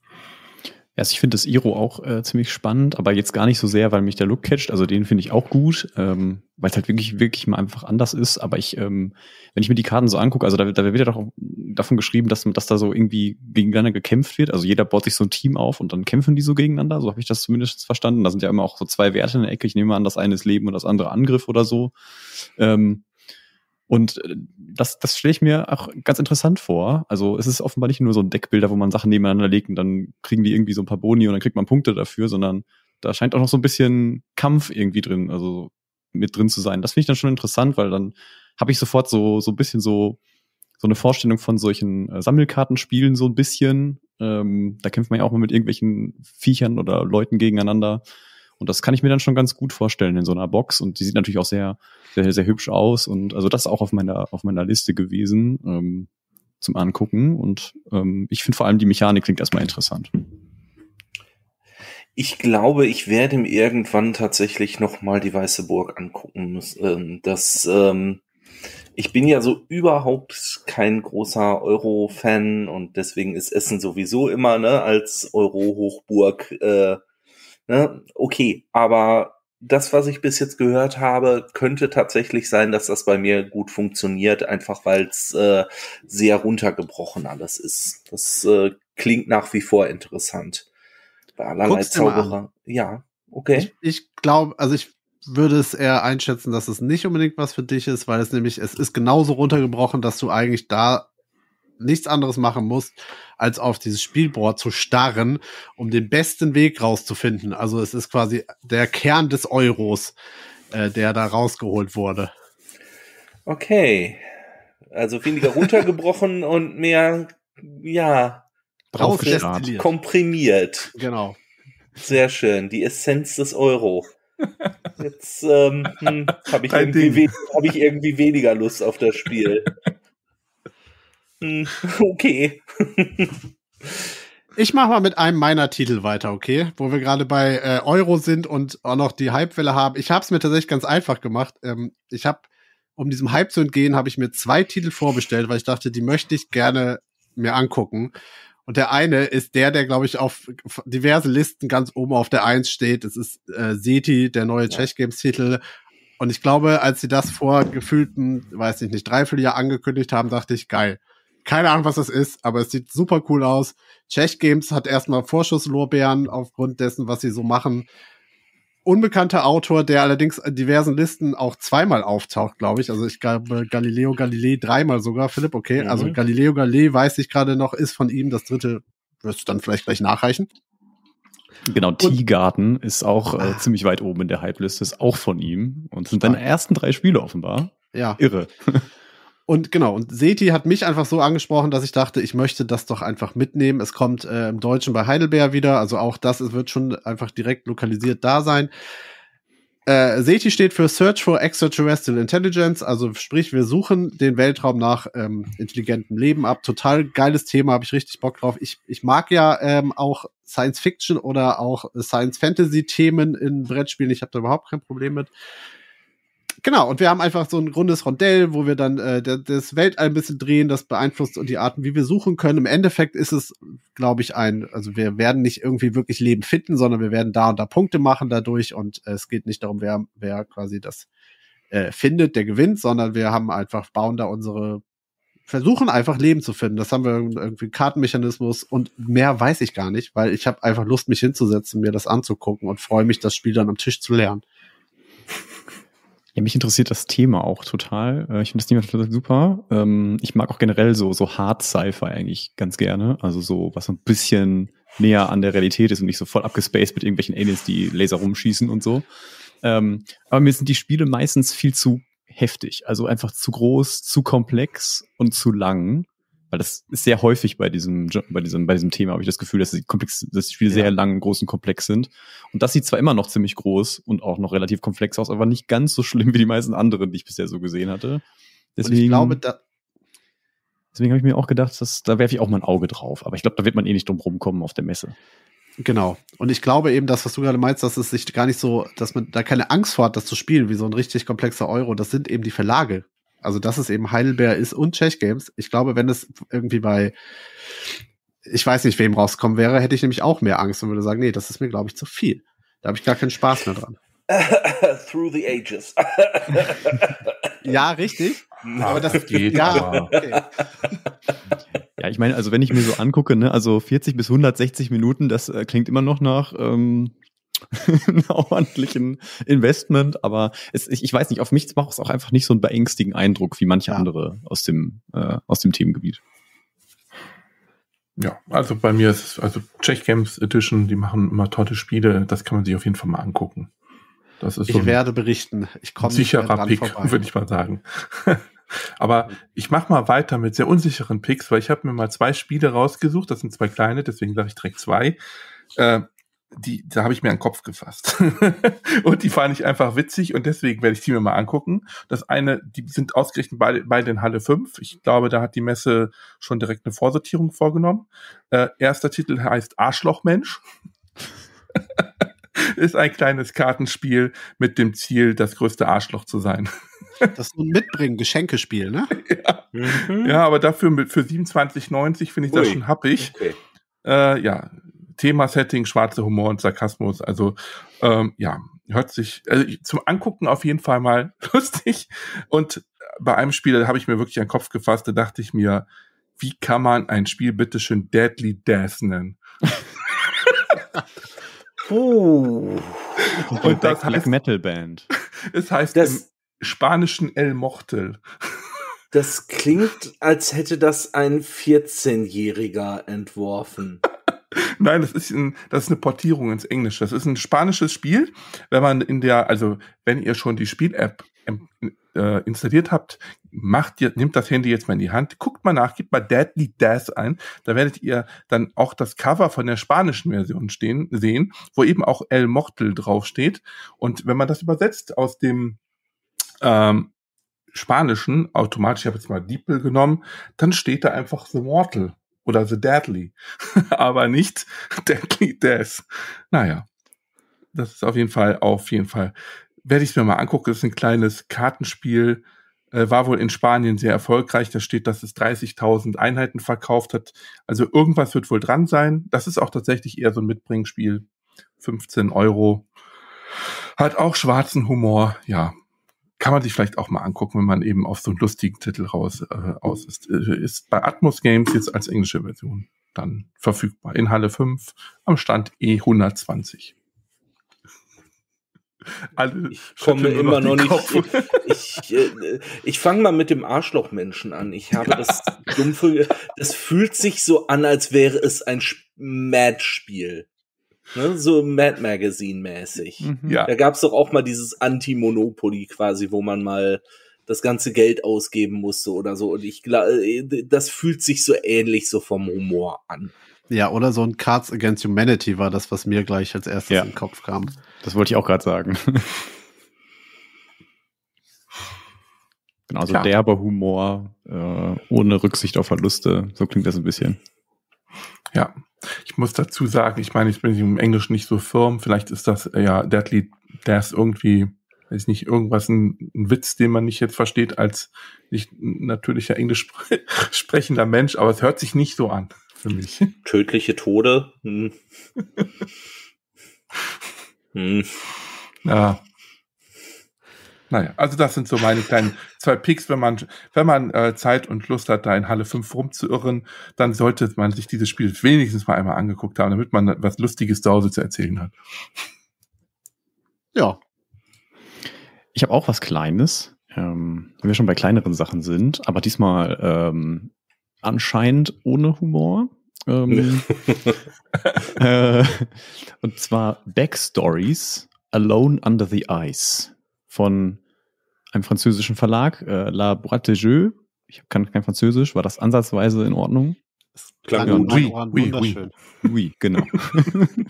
Also ich finde das Iro auch äh, ziemlich spannend, aber jetzt gar nicht so sehr, weil mich der Look catcht. Also den finde ich auch gut, ähm, weil es halt wirklich, wirklich mal einfach anders ist. Aber ich, ähm, wenn ich mir die Karten so angucke, also da, da wird ja doch davon geschrieben, dass, dass da so irgendwie gegeneinander gekämpft wird. Also jeder baut sich so ein Team auf und dann kämpfen die so gegeneinander. So habe ich das zumindest verstanden. Da sind ja immer auch so zwei Werte in der Ecke. Ich nehme an, das eine ist Leben und das andere Angriff oder so. Ähm, und äh, das, das stelle ich mir auch ganz interessant vor. Also es ist offenbar nicht nur so ein Deckbilder, wo man Sachen nebeneinander legt und dann kriegen die irgendwie so ein paar Boni und dann kriegt man Punkte dafür, sondern da scheint auch noch so ein bisschen Kampf irgendwie drin, also mit drin zu sein. Das finde ich dann schon interessant, weil dann habe ich sofort so, so ein bisschen so, so eine Vorstellung von solchen äh, Sammelkartenspielen so ein bisschen. Ähm, da kämpft man ja auch mal mit irgendwelchen Viechern oder Leuten gegeneinander. Und das kann ich mir dann schon ganz gut vorstellen in so einer Box. Und die sieht natürlich auch sehr, sehr, sehr hübsch aus. Und also das auch auf meiner, auf meiner Liste gewesen ähm, zum Angucken. Und ähm, ich finde vor allem die Mechanik klingt erstmal interessant. Ich glaube, ich werde mir irgendwann tatsächlich noch mal die Weiße Burg angucken müssen. Ähm, das, ähm, ich bin ja so überhaupt kein großer Euro-Fan und deswegen ist Essen sowieso immer ne als Euro-Hochburg äh, Ne? Okay, aber das, was ich bis jetzt gehört habe, könnte tatsächlich sein, dass das bei mir gut funktioniert, einfach weil es äh, sehr runtergebrochen alles ist. Das äh, klingt nach wie vor interessant. Bei allerlei Zauberer. Ja, okay. Ich, ich glaube, also ich würde es eher einschätzen, dass es nicht unbedingt was für dich ist, weil es nämlich, es ist genauso runtergebrochen, dass du eigentlich da nichts anderes machen musst, als auf dieses Spielboard zu starren, um den besten Weg rauszufinden. Also es ist quasi der Kern des Euros, äh, der da rausgeholt wurde. Okay. Also weniger runtergebrochen und mehr, ja, komprimiert. Genau. Sehr schön. Die Essenz des Euro. Jetzt ähm, hm, habe ich, irgendwie hab ich irgendwie weniger Lust auf das Spiel. Okay. Ich mache mal mit einem meiner Titel weiter, okay? Wo wir gerade bei äh, Euro sind und auch noch die Hypewelle haben. Ich habe es mir tatsächlich ganz einfach gemacht. Ähm, ich habe, um diesem Hype zu entgehen, habe ich mir zwei Titel vorbestellt, weil ich dachte, die möchte ich gerne mir angucken. Und der eine ist der, der, glaube ich, auf diverse Listen ganz oben auf der Eins steht. Es ist äh, Seti, der neue ja. Chess Games Titel. Und ich glaube, als sie das vor gefühlten, weiß ich nicht, dreiviertel Jahr angekündigt haben, dachte ich, geil keine Ahnung, was das ist, aber es sieht super cool aus. Czech Games hat erstmal Vorschusslorbeeren aufgrund dessen, was sie so machen. Unbekannter Autor, der allerdings in diversen Listen auch zweimal auftaucht, glaube ich. Also ich glaube Galileo Galilei dreimal sogar. Philipp, okay. Mhm. Also Galileo Galilei weiß ich gerade noch, ist von ihm. Das dritte wirst du dann vielleicht gleich nachreichen. Genau, Tiergarten ist auch äh, ah. ziemlich weit oben in der Hype-Liste, ist auch von ihm und sind seine ersten drei Spiele offenbar. Ja. Irre. Und genau, und Seti hat mich einfach so angesprochen, dass ich dachte, ich möchte das doch einfach mitnehmen. Es kommt äh, im Deutschen bei Heidelberg wieder, also auch das es wird schon einfach direkt lokalisiert da sein. Äh, SETI steht für Search for Extraterrestrial Intelligence, also sprich, wir suchen den Weltraum nach ähm, intelligentem Leben ab. Total geiles Thema, habe ich richtig Bock drauf. Ich, ich mag ja ähm, auch Science Fiction oder auch Science Fantasy Themen in Brettspielen. Ich habe da überhaupt kein Problem mit. Genau, und wir haben einfach so ein rundes Rondell, wo wir dann äh, das Weltall ein bisschen drehen, das beeinflusst und die Arten, wie wir suchen können. Im Endeffekt ist es, glaube ich, ein, also wir werden nicht irgendwie wirklich Leben finden, sondern wir werden da und da Punkte machen dadurch und äh, es geht nicht darum, wer, wer quasi das äh, findet, der gewinnt, sondern wir haben einfach, bauen da unsere versuchen einfach Leben zu finden. Das haben wir irgendwie Kartenmechanismus und mehr weiß ich gar nicht, weil ich habe einfach Lust, mich hinzusetzen, mir das anzugucken und freue mich, das Spiel dann am Tisch zu lernen. Ja, mich interessiert das Thema auch total. Äh, ich finde das Thema total super. Ähm, ich mag auch generell so, so Hard Sci-Fi eigentlich ganz gerne. Also so, was so ein bisschen näher an der Realität ist und nicht so voll abgespaced mit irgendwelchen Aliens, die Laser rumschießen und so. Ähm, aber mir sind die Spiele meistens viel zu heftig. Also einfach zu groß, zu komplex und zu lang. Weil das ist sehr häufig bei diesem, bei diesem, bei diesem Thema, habe ich das Gefühl, dass die, komplex, dass die Spiele ja. sehr lang, groß und komplex sind. Und das sieht zwar immer noch ziemlich groß und auch noch relativ komplex aus, aber nicht ganz so schlimm wie die meisten anderen, die ich bisher so gesehen hatte. Deswegen, und ich glaube, da deswegen habe ich mir auch gedacht, dass, da werfe ich auch mal ein Auge drauf. Aber ich glaube, da wird man eh nicht drum rumkommen auf der Messe. Genau. Und ich glaube eben, das, was du gerade meinst, dass es sich gar nicht so, dass man da keine Angst vor hat, das zu spielen, wie so ein richtig komplexer Euro. Das sind eben die Verlage. Also, dass es eben Heidelberg ist und Czech Games. Ich glaube, wenn es irgendwie bei, ich weiß nicht, wem rauskommen wäre, hätte ich nämlich auch mehr Angst und würde sagen, nee, das ist mir, glaube ich, zu viel. Da habe ich gar keinen Spaß mehr dran. Through the ages. ja, richtig. Aber das geht. Ja, okay. Ja, ich meine, also wenn ich mir so angucke, ne, also 40 bis 160 Minuten, das äh, klingt immer noch nach ähm, ordentlichen Investment, aber es, ich, ich weiß nicht, auf mich macht es auch einfach nicht so einen beängstigenden Eindruck wie manche ja. andere aus dem, äh, aus dem Themengebiet. Ja, also bei mir ist es, also Czech Games Edition, die machen immer tolle Spiele, das kann man sich auf jeden Fall mal angucken. Das ist ich so werde berichten. Ich komme sicherer Pick, würde ich mal sagen. Aber ich mache mal weiter mit sehr unsicheren Picks, weil ich habe mir mal zwei Spiele rausgesucht. Das sind zwei kleine, deswegen sage ich direkt zwei. Äh, die, da habe ich mir einen Kopf gefasst. und die fand ich einfach witzig und deswegen werde ich die mir mal angucken. Das eine, die sind ausgerechnet bei, bei den Halle 5. Ich glaube, da hat die Messe schon direkt eine Vorsortierung vorgenommen. Äh, erster Titel heißt Arschlochmensch. ist ein kleines Kartenspiel mit dem Ziel, das größte Arschloch zu sein. Das ist ein Mitbringen, Geschenkespiel, ne? Ja, mhm. ja aber dafür mit, für 27,90 finde ich Ui. das schon happig. Okay. Äh, ja, Thema-Setting, schwarzer Humor und Sarkasmus. Also ähm, ja, hört sich also zum Angucken auf jeden Fall mal lustig. Und bei einem Spiel, da habe ich mir wirklich einen Kopf gefasst, da dachte ich mir, wie kann man ein Spiel bitteschön Deadly Death nennen? Oh. Und das Black heißt, Metal Band. Es heißt das, im spanischen El Mortel. Das klingt, als hätte das ein 14-Jähriger entworfen. Nein, das ist, ein, das ist eine Portierung ins Englische. Das ist ein spanisches Spiel. Wenn man in der, also wenn ihr schon die Spiel-App äh, installiert habt, macht ihr, nehmt das Handy jetzt mal in die Hand, guckt mal nach, gebt mal Deadly Death ein. Da werdet ihr dann auch das Cover von der spanischen Version stehen, sehen, wo eben auch El Mortel draufsteht. Und wenn man das übersetzt aus dem ähm, Spanischen, automatisch, ich habe jetzt mal Diepel genommen, dann steht da einfach The Mortal oder The Deadly, aber nicht Deadly Death. Naja, das ist auf jeden Fall, auf jeden Fall werde ich es mir mal angucken. Das ist ein kleines Kartenspiel. Äh, war wohl in Spanien sehr erfolgreich. Da steht, dass es 30.000 Einheiten verkauft hat. Also irgendwas wird wohl dran sein. Das ist auch tatsächlich eher so ein Mitbringspiel. 15 Euro. Hat auch schwarzen Humor. Ja, kann man sich vielleicht auch mal angucken, wenn man eben auf so einen lustigen Titel raus äh, aus ist. Äh, ist bei Atmos Games jetzt als englische Version dann verfügbar. In Halle 5 am Stand E120 alle ich komme immer noch nicht. Ich, ich, äh, ich fange mal mit dem Arschlochmenschen an. Ich habe das dumpfe. Das fühlt sich so an, als wäre es ein Mad-Spiel. Ne, so Mad Magazine mäßig. Mhm. Ja. Da gab es doch auch mal dieses Anti-Monopoly quasi, wo man mal das ganze Geld ausgeben musste oder so. Und ich glaube, äh, das fühlt sich so ähnlich so vom Humor an. Ja, oder so ein Cards Against Humanity war das, was mir gleich als erstes ja. in den Kopf kam. Das wollte ich auch gerade sagen. genau, so Klar. derber Humor, äh, ohne Rücksicht auf Verluste. So klingt das ein bisschen. Ja, ich muss dazu sagen, ich meine, ich bin im Englischen nicht so firm. Vielleicht ist das äh, ja Deadly, der ist irgendwie, weiß nicht, irgendwas ein, ein, Witz, den man nicht jetzt versteht als nicht natürlicher Englisch sprechender Mensch, aber es hört sich nicht so an für mich. Tödliche Tode. Hm. hm. Ja. Naja, also das sind so meine kleinen zwei Picks. Wenn man, wenn man äh, Zeit und Lust hat, da in Halle 5 rumzuirren, dann sollte man sich dieses Spiel wenigstens mal einmal angeguckt haben, damit man was Lustiges zu Hause zu erzählen hat. Ja. Ich habe auch was Kleines, ähm, wenn wir schon bei kleineren Sachen sind, aber diesmal ähm, anscheinend ohne Humor. Ähm, äh, und zwar Backstories Alone Under the Ice von einem französischen Verlag, äh, La Boîte de Jeux. Ich kann kein Französisch, war das ansatzweise in Ordnung? Klang Ja, gut. oui, oui, wunderschön. Oui, genau.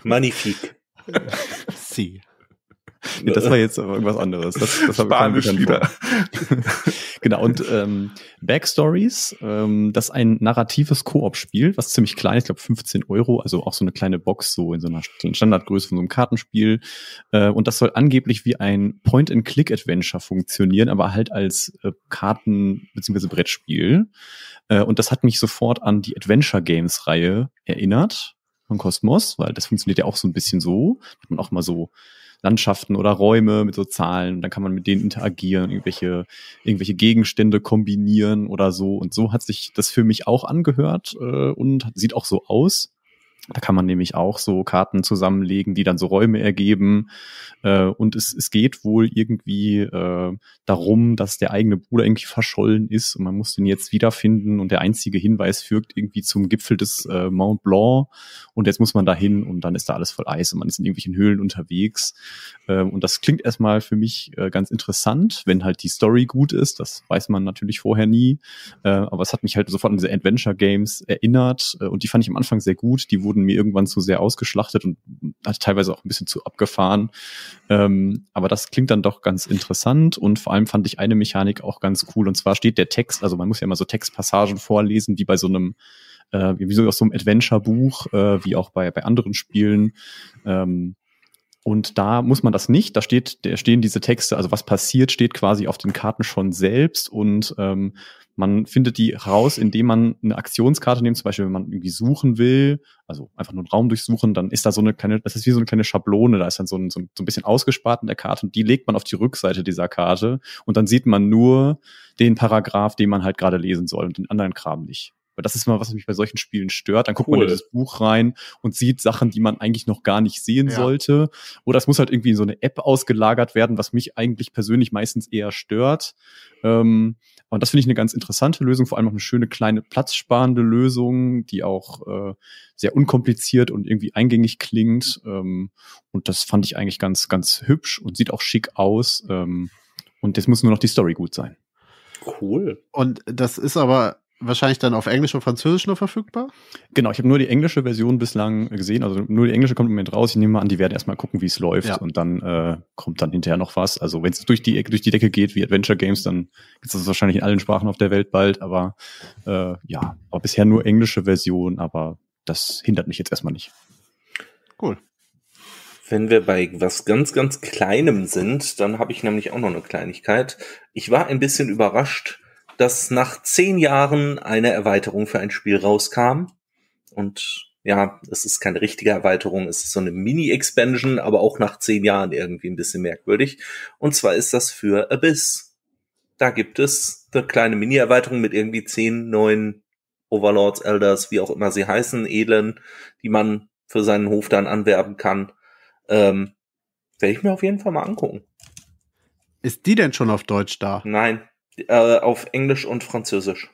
Magnifique. Sie. Nee, das war jetzt aber irgendwas anderes. Das, das Spanisch wieder. genau, und ähm, Backstories, ähm, das ist ein narratives Koop-Spiel, was ziemlich klein ist, ich glaube 15 Euro, also auch so eine kleine Box, so in so einer Standardgröße von so einem Kartenspiel. Äh, und das soll angeblich wie ein Point-and-Click-Adventure funktionieren, aber halt als äh, Karten- bzw. Brettspiel. Äh, und das hat mich sofort an die Adventure Games-Reihe erinnert von Cosmos, weil das funktioniert ja auch so ein bisschen so. Da hat man auch mal so Landschaften oder Räume mit so Zahlen. Dann kann man mit denen interagieren, irgendwelche, irgendwelche Gegenstände kombinieren oder so. Und so hat sich das für mich auch angehört äh, und sieht auch so aus. Da kann man nämlich auch so Karten zusammenlegen, die dann so Räume ergeben. Äh, und es, es geht wohl irgendwie äh, darum, dass der eigene Bruder irgendwie verschollen ist und man muss den jetzt wiederfinden. Und der einzige Hinweis führt irgendwie zum Gipfel des äh, Mont Blanc. Und jetzt muss man da hin und dann ist da alles voll Eis und man ist in irgendwelchen Höhlen unterwegs. Äh, und das klingt erstmal für mich äh, ganz interessant, wenn halt die Story gut ist. Das weiß man natürlich vorher nie. Äh, aber es hat mich halt sofort an diese Adventure Games erinnert. Äh, und die fand ich am Anfang sehr gut. Die wurden mir irgendwann zu sehr ausgeschlachtet und teilweise auch ein bisschen zu abgefahren. Ähm, aber das klingt dann doch ganz interessant und vor allem fand ich eine Mechanik auch ganz cool. Und zwar steht der Text, also man muss ja immer so Textpassagen vorlesen, wie bei so einem äh, wie so aus so einem Adventure-Buch, äh, wie auch bei, bei anderen Spielen. Ähm, und da muss man das nicht. Da steht, da stehen diese Texte, also was passiert, steht quasi auf den Karten schon selbst und ähm, man findet die raus, indem man eine Aktionskarte nimmt, zum Beispiel, wenn man irgendwie suchen will, also einfach nur einen Raum durchsuchen, dann ist da so eine kleine, das ist wie so eine kleine Schablone, da ist dann so ein, so ein, bisschen ausgespart in der Karte und die legt man auf die Rückseite dieser Karte und dann sieht man nur den Paragraph, den man halt gerade lesen soll und den anderen Kram nicht. Weil das ist immer, was mich bei solchen Spielen stört. Dann guckt man Cool. in das Buch rein und sieht Sachen, die man eigentlich noch gar nicht sehen Ja. sollte. Oder es muss halt irgendwie in so eine App ausgelagert werden, was mich eigentlich persönlich meistens eher stört. Ähm, und das finde ich eine ganz interessante Lösung, vor allem auch eine schöne kleine platzsparende Lösung, die auch äh, sehr unkompliziert und irgendwie eingängig klingt. Ähm, und das fand ich eigentlich ganz, ganz hübsch und sieht auch schick aus. Ähm, und jetzt muss nur noch die Story gut sein. Cool. Und das ist aber wahrscheinlich dann auf Englisch und Französisch nur verfügbar? Genau, ich habe nur die englische Version bislang gesehen, also nur die englische kommt im Moment raus. Ich nehme mal an, die werden erstmal gucken, wie es läuft Ja. und dann äh, kommt dann hinterher noch was. Also wenn es durch die, durch die Decke geht wie Adventure Games, dann gibt es das wahrscheinlich in allen Sprachen auf der Welt bald, aber äh, ja, aber bisher nur englische Version, aber das hindert mich jetzt erstmal nicht. Cool. Wenn wir bei was ganz, ganz Kleinem sind, dann habe ich nämlich auch noch eine Kleinigkeit. Ich war ein bisschen überrascht, dass nach zehn Jahren eine Erweiterung für ein Spiel rauskam. Und ja, es ist keine richtige Erweiterung, es ist so eine Mini-Expansion, aber auch nach zehn Jahren irgendwie ein bisschen merkwürdig. Und zwar ist das für Abyss. Da gibt es eine kleine Mini-Erweiterung mit irgendwie zehn neuen Overlords, Elders, wie auch immer sie heißen, Edlen, die man für seinen Hof dann anwerben kann. Ähm, Werde ich mir auf jeden Fall mal angucken. Ist die denn schon auf Deutsch da? Nein, äh, auf Englisch und Französisch.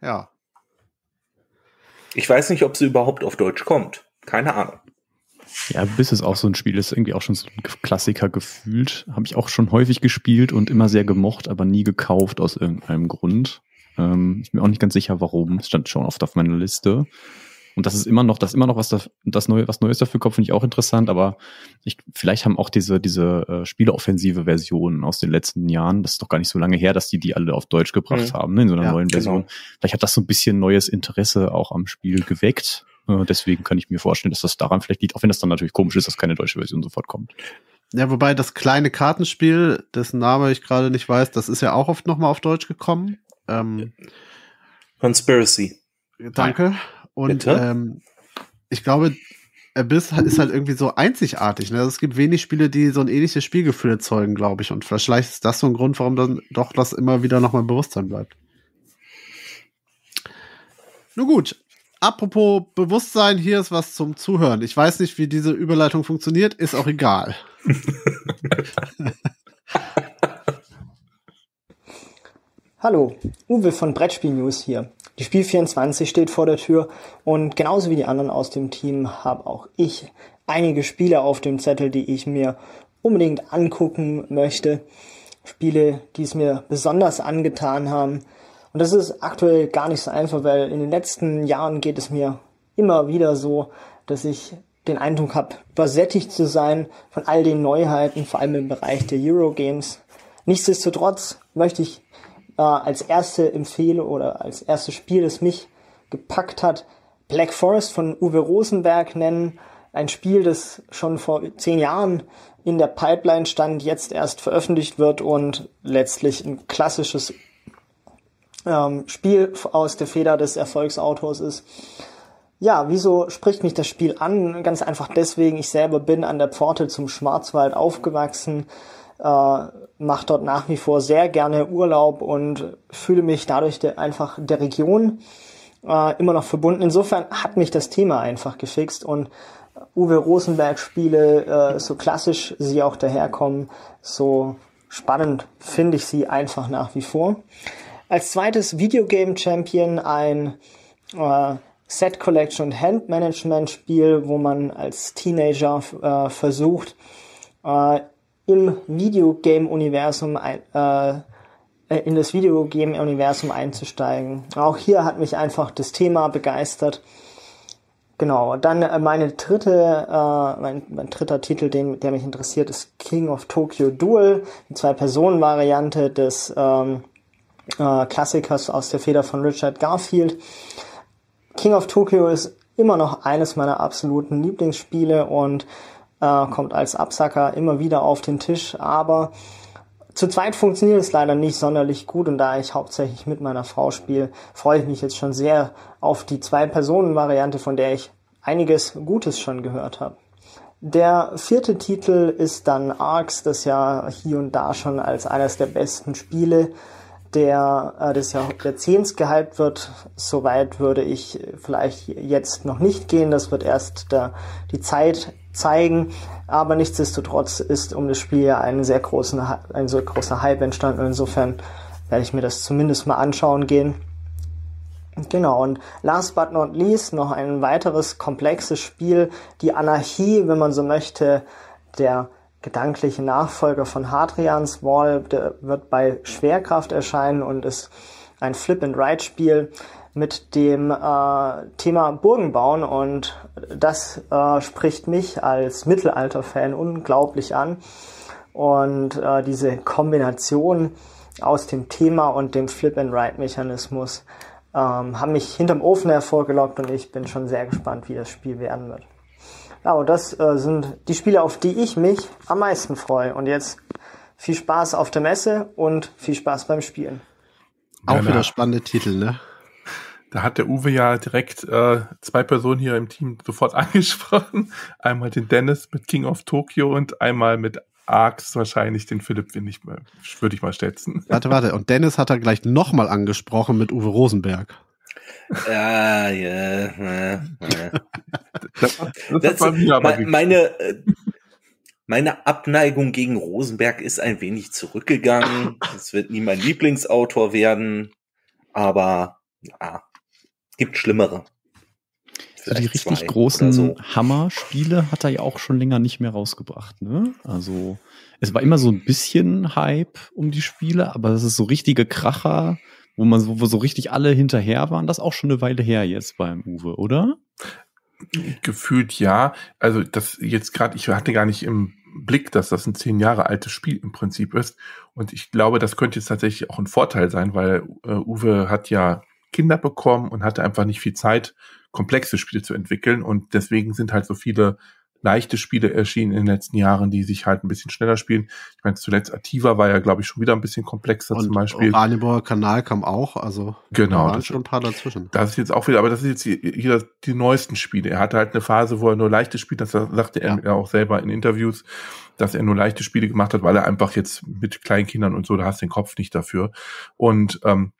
Ja. Ich weiß nicht, ob sie überhaupt auf Deutsch kommt. Keine Ahnung. Ja, Biss ist auch so ein Spiel, ist irgendwie auch schon so ein Klassiker gefühlt. Habe ich auch schon häufig gespielt und immer sehr gemocht, aber nie gekauft aus irgendeinem Grund. Ähm, ich bin auch nicht ganz sicher, warum. Es stand schon oft auf meiner Liste. Und das ist immer noch, das ist immer noch was, das, das Neue, was Neues dafür kommt, finde ich auch interessant, aber ich, vielleicht haben auch diese, diese äh, Spieleoffensive Versionen aus den letzten Jahren, das ist doch gar nicht so lange her, dass die die alle auf Deutsch gebracht Mhm. haben, ne, in so einer Ja, neuen Version. genau. Vielleicht hat das so ein bisschen neues Interesse auch am Spiel geweckt. Äh, deswegen kann ich mir vorstellen, dass das daran vielleicht liegt, auch wenn das dann natürlich komisch ist, dass keine deutsche Version sofort kommt. Ja, wobei das kleine Kartenspiel, dessen Name ich gerade nicht weiß, das ist ja auch oft nochmal auf Deutsch gekommen. Ähm, Conspiracy. Danke. Und ähm, ich glaube, Abyss ist halt irgendwie so einzigartig. Ne? Also es gibt wenig Spiele, die so ein ähnliches Spielgefühl erzeugen, glaube ich. Und vielleicht ist das so ein Grund, warum dann doch das immer wieder nochmal im Bewusstsein bleibt. Nun gut, apropos Bewusstsein, hier ist was zum Zuhören. Ich weiß nicht, wie diese Überleitung funktioniert, ist auch egal. Hallo, Uwe von Brettspiel News hier. Die Spiel 24 steht vor der Tür und genauso wie die anderen aus dem Team habe auch ich einige Spiele auf dem Zettel, die ich mir unbedingt angucken möchte. Spiele, die es mir besonders angetan haben. Und das ist aktuell gar nicht so einfach, weil in den letzten Jahren geht es mir immer wieder so, dass ich den Eindruck habe, übersättigt zu sein von all den Neuheiten, vor allem im Bereich der Eurogames. Nichtsdestotrotz möchte ich äh, als erste empfehle oder als erstes Spiel, das mich gepackt hat, Black Forest von Uwe Rosenberg nennen. Ein Spiel, das schon vor zehn Jahren in der Pipeline stand, jetzt erst veröffentlicht wird und letztlich ein klassisches ähm, Spiel aus der Feder des Erfolgsautors ist. Ja, wieso spricht mich das Spiel an? Ganz einfach deswegen, ich selber bin an der Pforte zum Schwarzwald aufgewachsen, äh, mache dort nach wie vor sehr gerne Urlaub und fühle mich dadurch de einfach der Region äh, immer noch verbunden. Insofern hat mich das Thema einfach gefixt und Uwe Rosenberg Spiele, äh, so klassisch sie auch daherkommen, so spannend finde ich sie einfach nach wie vor. Als zweites Videogame Champion ein äh, Set Collection und Hand Management Spiel, wo man als Teenager äh, versucht, äh, im Videogame-Universum äh, in das Videogame-Universum einzusteigen. Auch hier hat mich einfach das Thema begeistert. Genau, dann äh, meine dritte, äh, mein, mein dritter Titel, den, der mich interessiert, ist King of Tokyo Duel, die Zwei-Personen-Variante des ähm, äh, Klassikers aus der Feder von Richard Garfield. King of Tokyo ist immer noch eines meiner absoluten Lieblingsspiele und äh, kommt als Absacker immer wieder auf den Tisch, aber zu zweit funktioniert es leider nicht sonderlich gut und da ich hauptsächlich mit meiner Frau spiele, freue ich mich jetzt schon sehr auf die Zwei-Personen-Variante, von der ich einiges Gutes schon gehört habe. Der vierte Titel ist dann Arcs, das ja hier und da schon als eines der besten Spiele der äh, des Jahrzehnts gehypt wird. Soweit würde ich vielleicht jetzt noch nicht gehen. Das wird erst der, die Zeit zeigen. Aber nichtsdestotrotz ist um das Spiel ja ein sehr, großen, ein so großer Hype entstanden. Und insofern werde ich mir das zumindest mal anschauen gehen. Genau, und last but not least noch ein weiteres komplexes Spiel, die Anarchie, wenn man so möchte, der gedankliche Nachfolger von Hadrians Wall, der wird bei Schwerkraft erscheinen und ist ein Flip-and-Ride-Spiel mit dem äh, Thema Burgen bauen und das äh, spricht mich als Mittelalter-Fan unglaublich an und äh, diese Kombination aus dem Thema und dem Flip-and-Ride-Mechanismus ähm, haben mich hinterm Ofen hervorgelockt und ich bin schon sehr gespannt, wie das Spiel werden wird. Ja, und das äh, sind die Spiele, auf die ich mich am meisten freue. Und jetzt viel Spaß auf der Messe und viel Spaß beim Spielen. Auch wieder spannende Titel, ne? Da hat der Uwe ja direkt äh, zwei Personen hier im Team sofort angesprochen. Einmal den Dennis mit King of Tokyo und einmal mit Arx wahrscheinlich den Philipp, wenn ich würde ich mal schätzen. Warte, warte. Und Dennis hat er gleich nochmal angesprochen mit Uwe Rosenberg. Ja, ja, ja, ja. Das, das, das meine, äh, meine Abneigung gegen Rosenberg ist ein wenig zurückgegangen. Es wird nie mein Lieblingsautor werden, aber ja, gibt Schlimmere. Also die richtig großen so. Hammer-Spiele hat er ja auch schon länger nicht mehr rausgebracht. Ne? Also es war immer so ein bisschen Hype um die Spiele, aber das ist so richtige Kracher wo man so, wo so richtig alle hinterher waren, das auch schon eine Weile her jetzt beim Uwe, oder? Gefühlt ja. Also das jetzt gerade, ich hatte gar nicht im Blick, dass das ein zehn Jahre altes Spiel im Prinzip ist. Und ich glaube, das könnte jetzt tatsächlich auch ein Vorteil sein, weil äh, Uwe hat ja Kinder bekommen und hatte einfach nicht viel Zeit, komplexe Spiele zu entwickeln. Und deswegen sind halt so viele leichte Spiele erschienen in den letzten Jahren, die sich halt ein bisschen schneller spielen. Ich meine, zuletzt Ativa war ja, glaube ich, schon wieder ein bisschen komplexer Und zum Beispiel. Oranienbauer Kanal kam auch, also Genau, da waren das- schon ein paar dazwischen. Das ist jetzt auch wieder, aber das ist jetzt hier die neuesten Spiele. Er hatte halt eine Phase, wo er nur leichte Spiele, das sagte er ja auch selber in Interviews, dass er nur leichte Spiele gemacht hat, weil er einfach jetzt mit Kleinkindern und so, da hast du den Kopf nicht dafür. Und ähm,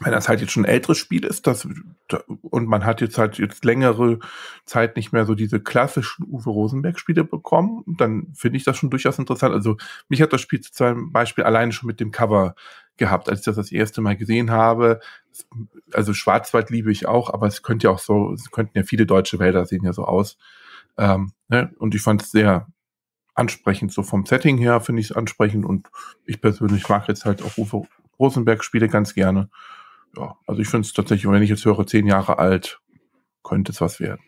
wenn das halt jetzt schon ein älteres Spiel ist, das da- und man hat jetzt halt jetzt längere Zeit nicht mehr so diese klassischen Uwe Rosenberg Spiele bekommen, dann finde ich das schon durchaus interessant. Also mich hat das Spiel zum Beispiel alleine schon mit dem Cover gehabt, als ich das das erste Mal gesehen habe. Also Schwarzwald liebe ich auch, aber es könnte ja auch so, es könnten ja viele deutsche Wälder sehen ja so aus. Ähm, ne? Und ich fand es sehr ansprechend, so vom Setting her finde ich es ansprechend und ich persönlich mag jetzt halt auch Uwe Rosenberg Spiele ganz gerne. Ja, also ich finde es tatsächlich, wenn ich jetzt höre, zehn Jahre alt, könnte es was werden.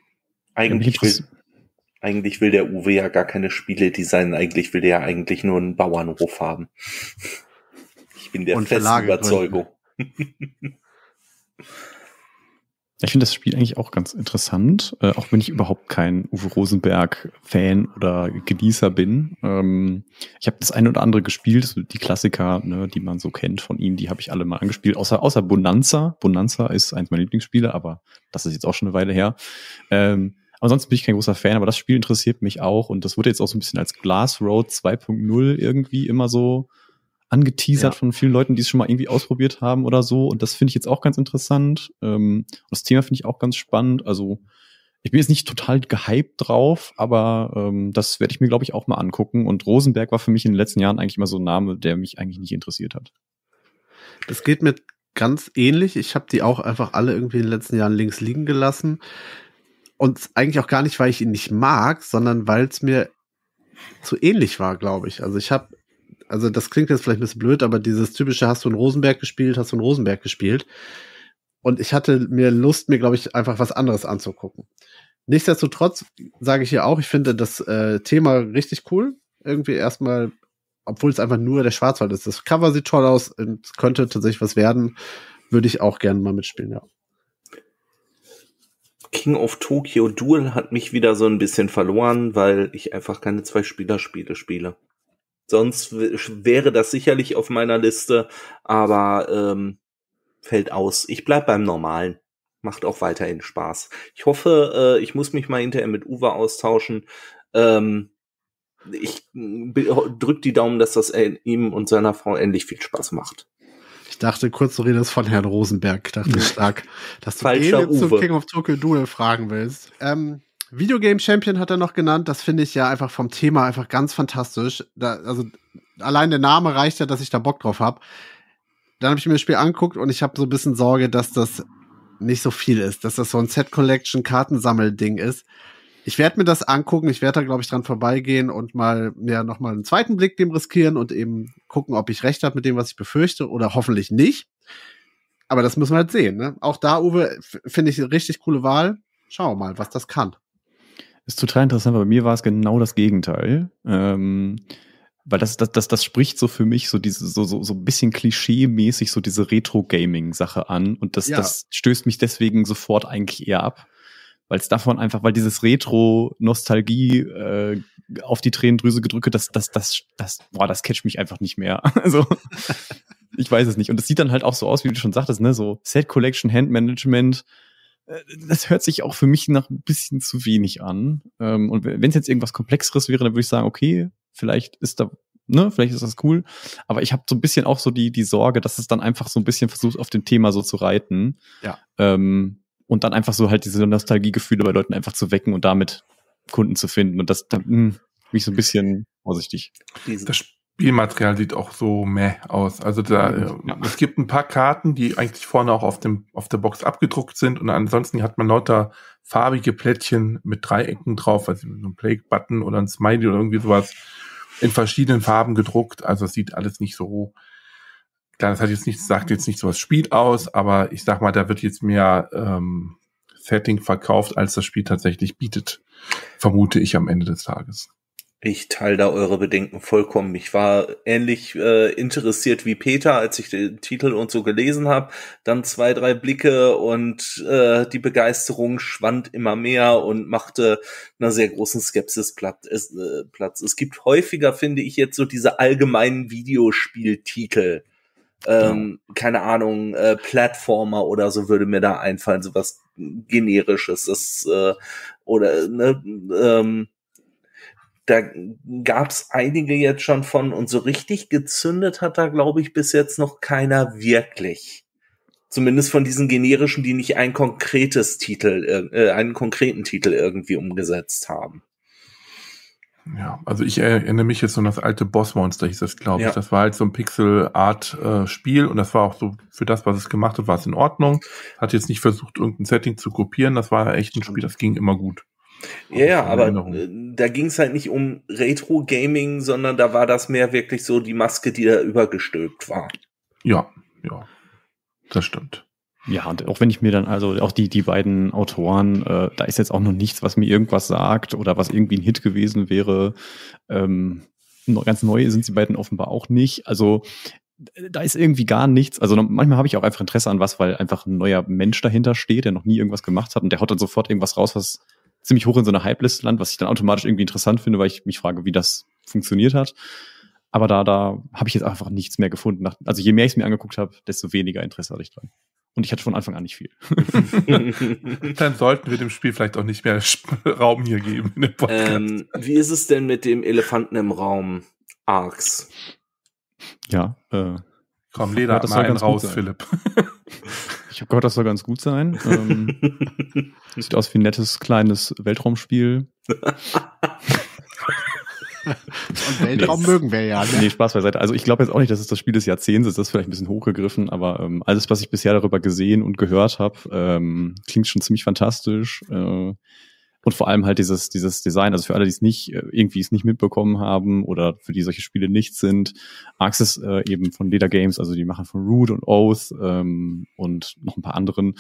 Eigentlich will, eigentlich will der Uwe ja gar keine Spiele designen. Eigentlich will der ja eigentlich nur einen Bauernhof haben. Ich bin der Und festen Überzeugung. Ich finde das Spiel eigentlich auch ganz interessant, äh, auch wenn ich überhaupt kein Uwe Rosenberg-Fan oder Genießer bin. Ähm, ich habe das eine oder andere gespielt, so die Klassiker, ne, die man so kennt von ihm, die habe ich alle mal angespielt, außer, außer Bonanza. Bonanza ist eins meiner Lieblingsspiele, aber das ist jetzt auch schon eine Weile her. Ähm, ansonsten bin ich kein großer Fan, aber das Spiel interessiert mich auch und das wurde jetzt auch so ein bisschen als Glass Road 2.0 irgendwie immer so angeteasert Ja. von vielen Leuten, die es schon mal irgendwie ausprobiert haben oder so. Und das finde ich jetzt auch ganz interessant. Ähm, das Thema finde ich auch ganz spannend. Also ich bin jetzt nicht total gehypt drauf, aber ähm, das werde ich mir, glaube ich, auch mal angucken. Und Rosenberg war für mich in den letzten Jahren eigentlich immer so ein Name, der mich eigentlich nicht interessiert hat. Das geht mir ganz ähnlich. Ich habe die auch einfach alle irgendwie in den letzten Jahren links liegen gelassen. Und eigentlich auch gar nicht, weil ich ihn nicht mag, sondern weil es mir zu ähnlich war, glaube ich. Also ich habe, also das klingt jetzt vielleicht ein bisschen blöd, aber dieses typische, hast du einen Rosenberg gespielt, hast du einen Rosenberg gespielt. Und ich hatte mir Lust, mir, glaube ich, einfach was anderes anzugucken. Nichtsdestotrotz sage ich hier auch, ich finde das äh, Thema richtig cool. Irgendwie erstmal, obwohl es einfach nur der Schwarzwald ist. Das Cover sieht toll aus und könnte tatsächlich was werden. Würde ich auch gerne mal mitspielen, ja. King of Tokyo Duel hat mich wieder so ein bisschen verloren, weil ich einfach keine Zwei-Spieler-Spiele spiele. Sonst wäre das sicherlich auf meiner Liste, aber ähm, fällt aus. Ich bleib beim Normalen. Macht auch weiterhin Spaß. Ich hoffe, äh, ich muss mich mal hinterher mit Uwe austauschen. Ähm, ich drück die Daumen, dass das ihm und seiner Frau ähnlich viel Spaß macht. Ich dachte kurz, du redest von Herrn Rosenberg. Ich dachte stark, dass du Falscher den jetzt zum Uwe. King of Tokyo Duel fragen willst. Ähm, Videogame Champion hat er noch genannt. Das finde ich ja einfach vom Thema einfach ganz fantastisch. Da, also allein der Name reicht ja, dass ich da Bock drauf habe. Dann habe ich mir das Spiel angeguckt und ich habe so ein bisschen Sorge, dass das nicht so viel ist, dass das so ein Set Collection Kartensammelding ist. Ich werde mir das angucken, ich werde da glaube ich dran vorbeigehen und mal mir noch mal einen zweiten Blick dem riskieren und eben gucken, ob ich recht habe mit dem, was ich befürchte oder hoffentlich nicht. Aber das müssen wir halt sehen. Ne? Auch da, Uwe, finde ich eine richtig coole Wahl. Schauen wir mal, was das kann. Ist total interessant, weil bei mir war es genau das Gegenteil. Ähm, weil das, das, das, das spricht so für mich so diese, so, so, so ein bisschen klischee-mäßig so diese Retro-Gaming-Sache an. Und das, Ja. das stößt mich deswegen sofort eigentlich eher ab. Weil es davon einfach, weil dieses Retro-Nostalgie äh, auf die Tränendrüse gedrücke, das, das, das, das, boah, das catcht mich einfach nicht mehr. Also, ich weiß es nicht. Und es sieht dann halt auch so aus, wie du schon sagtest, ne, so Set Collection, Hand Management, das hört sich auch für mich nach ein bisschen zu wenig an. Ähm, und wenn es jetzt irgendwas Komplexeres wäre, dann würde ich sagen, okay, vielleicht ist da, ne, vielleicht ist das cool. Aber ich habe so ein bisschen auch so die, die Sorge, dass es dann einfach so ein bisschen versucht, auf dem Thema so zu reiten. Ja. Ähm, und dann einfach so halt diese Nostalgiegefühle bei Leuten einfach zu wecken und damit Kunden zu finden. Und das, da hm, bin ich so ein bisschen vorsichtig. Diesen, Das Spielmaterial sieht auch so meh aus. Also da, Ja. äh, es gibt ein paar Karten, die eigentlich vorne auch auf dem, auf der Box abgedruckt sind und ansonsten hat man lauter farbige Plättchen mit Dreiecken drauf, also so ein Play-Button oder ein Smiley oder irgendwie sowas in verschiedenen Farben gedruckt. Also es sieht alles nicht so, klar, das hat jetzt nicht, sagt jetzt nicht so das Spiel aus, aber ich sag mal, da wird jetzt mehr ähm, Setting verkauft, als das Spiel tatsächlich bietet, vermute ich am Ende des Tages. Ich teile da eure Bedenken vollkommen. Ich war ähnlich äh, interessiert wie Peter, als ich den Titel und so gelesen habe. Dann zwei, drei Blicke und äh, die Begeisterung schwand immer mehr und machte einer sehr großen Skepsis Platz. Es, äh, Platz. es gibt häufiger, finde ich, jetzt so diese allgemeinen Videospieltitel. Ähm, ja. Keine Ahnung, äh, Plattformer oder so würde mir da einfallen, sowas generisches. Das, äh, oder ne, ähm, da gab's einige jetzt schon von und so richtig gezündet hat da, glaube ich, bis jetzt noch keiner wirklich. Zumindest von diesen generischen, die nicht ein konkretes Titel, äh, einen konkreten Titel irgendwie umgesetzt haben. Ja, also ich erinnere mich jetzt an das alte Bossmonster, hieß das, glaube ich. Ja. Das war halt so ein Pixel-Art-Spiel äh, und das war auch so, für das, was es gemacht hat, war es in Ordnung. Hat jetzt nicht versucht, irgendein Setting zu kopieren. Das war echt ein Spiel, das ging immer gut. Ja, ja, aber äh, da ging es halt nicht um Retro-Gaming, sondern da war das mehr wirklich so die Maske, die da übergestülpt war. Ja, ja, das stimmt. Ja, und auch wenn ich mir dann, also auch die, die beiden Autoren, äh, da ist jetzt auch noch nichts, was mir irgendwas sagt oder was irgendwie ein Hit gewesen wäre. Ähm, ganz neu sind sie beiden offenbar auch nicht. Also da ist irgendwie gar nichts. Also manchmal habe ich auch einfach Interesse an was, weil einfach ein neuer Mensch dahinter steht, der noch nie irgendwas gemacht hat und der haut dann sofort irgendwas raus, was ziemlich hoch in so einer Hype-Liste landet, was ich dann automatisch irgendwie interessant finde, weil ich mich frage, wie das funktioniert hat. Aber da, da habe ich jetzt einfach nichts mehr gefunden. Also je mehr ich es mir angeguckt habe, desto weniger Interesse hatte ich dran. Und ich hatte von Anfang an nicht viel. Dann sollten wir dem Spiel vielleicht auch nicht mehr Raum hier geben in dem Podcast. Ähm, wie ist es denn mit dem Elefanten im Raum, Arx? Ja, äh, Komm, Leder das mal einen raus, Philipp. ich habe gehört, das soll ganz gut sein. Ähm, sieht aus wie ein nettes kleines Weltraumspiel. Und Weltraum nee. mögen wir ja. Ne? Nee, Spaß beiseite. Also ich glaube jetzt auch nicht, dass es das Spiel des Jahrzehnts ist. Das ist vielleicht ein bisschen hochgegriffen, aber ähm, alles, was ich bisher darüber gesehen und gehört habe, ähm, klingt schon ziemlich fantastisch. Äh, und vor allem halt dieses, dieses Design, also für alle, die es nicht, äh, irgendwie es nicht mitbekommen haben oder für die solche Spiele nicht sind, Axis äh, eben von Leder Games, also die machen von Root und Oath ähm, und noch ein paar anderen,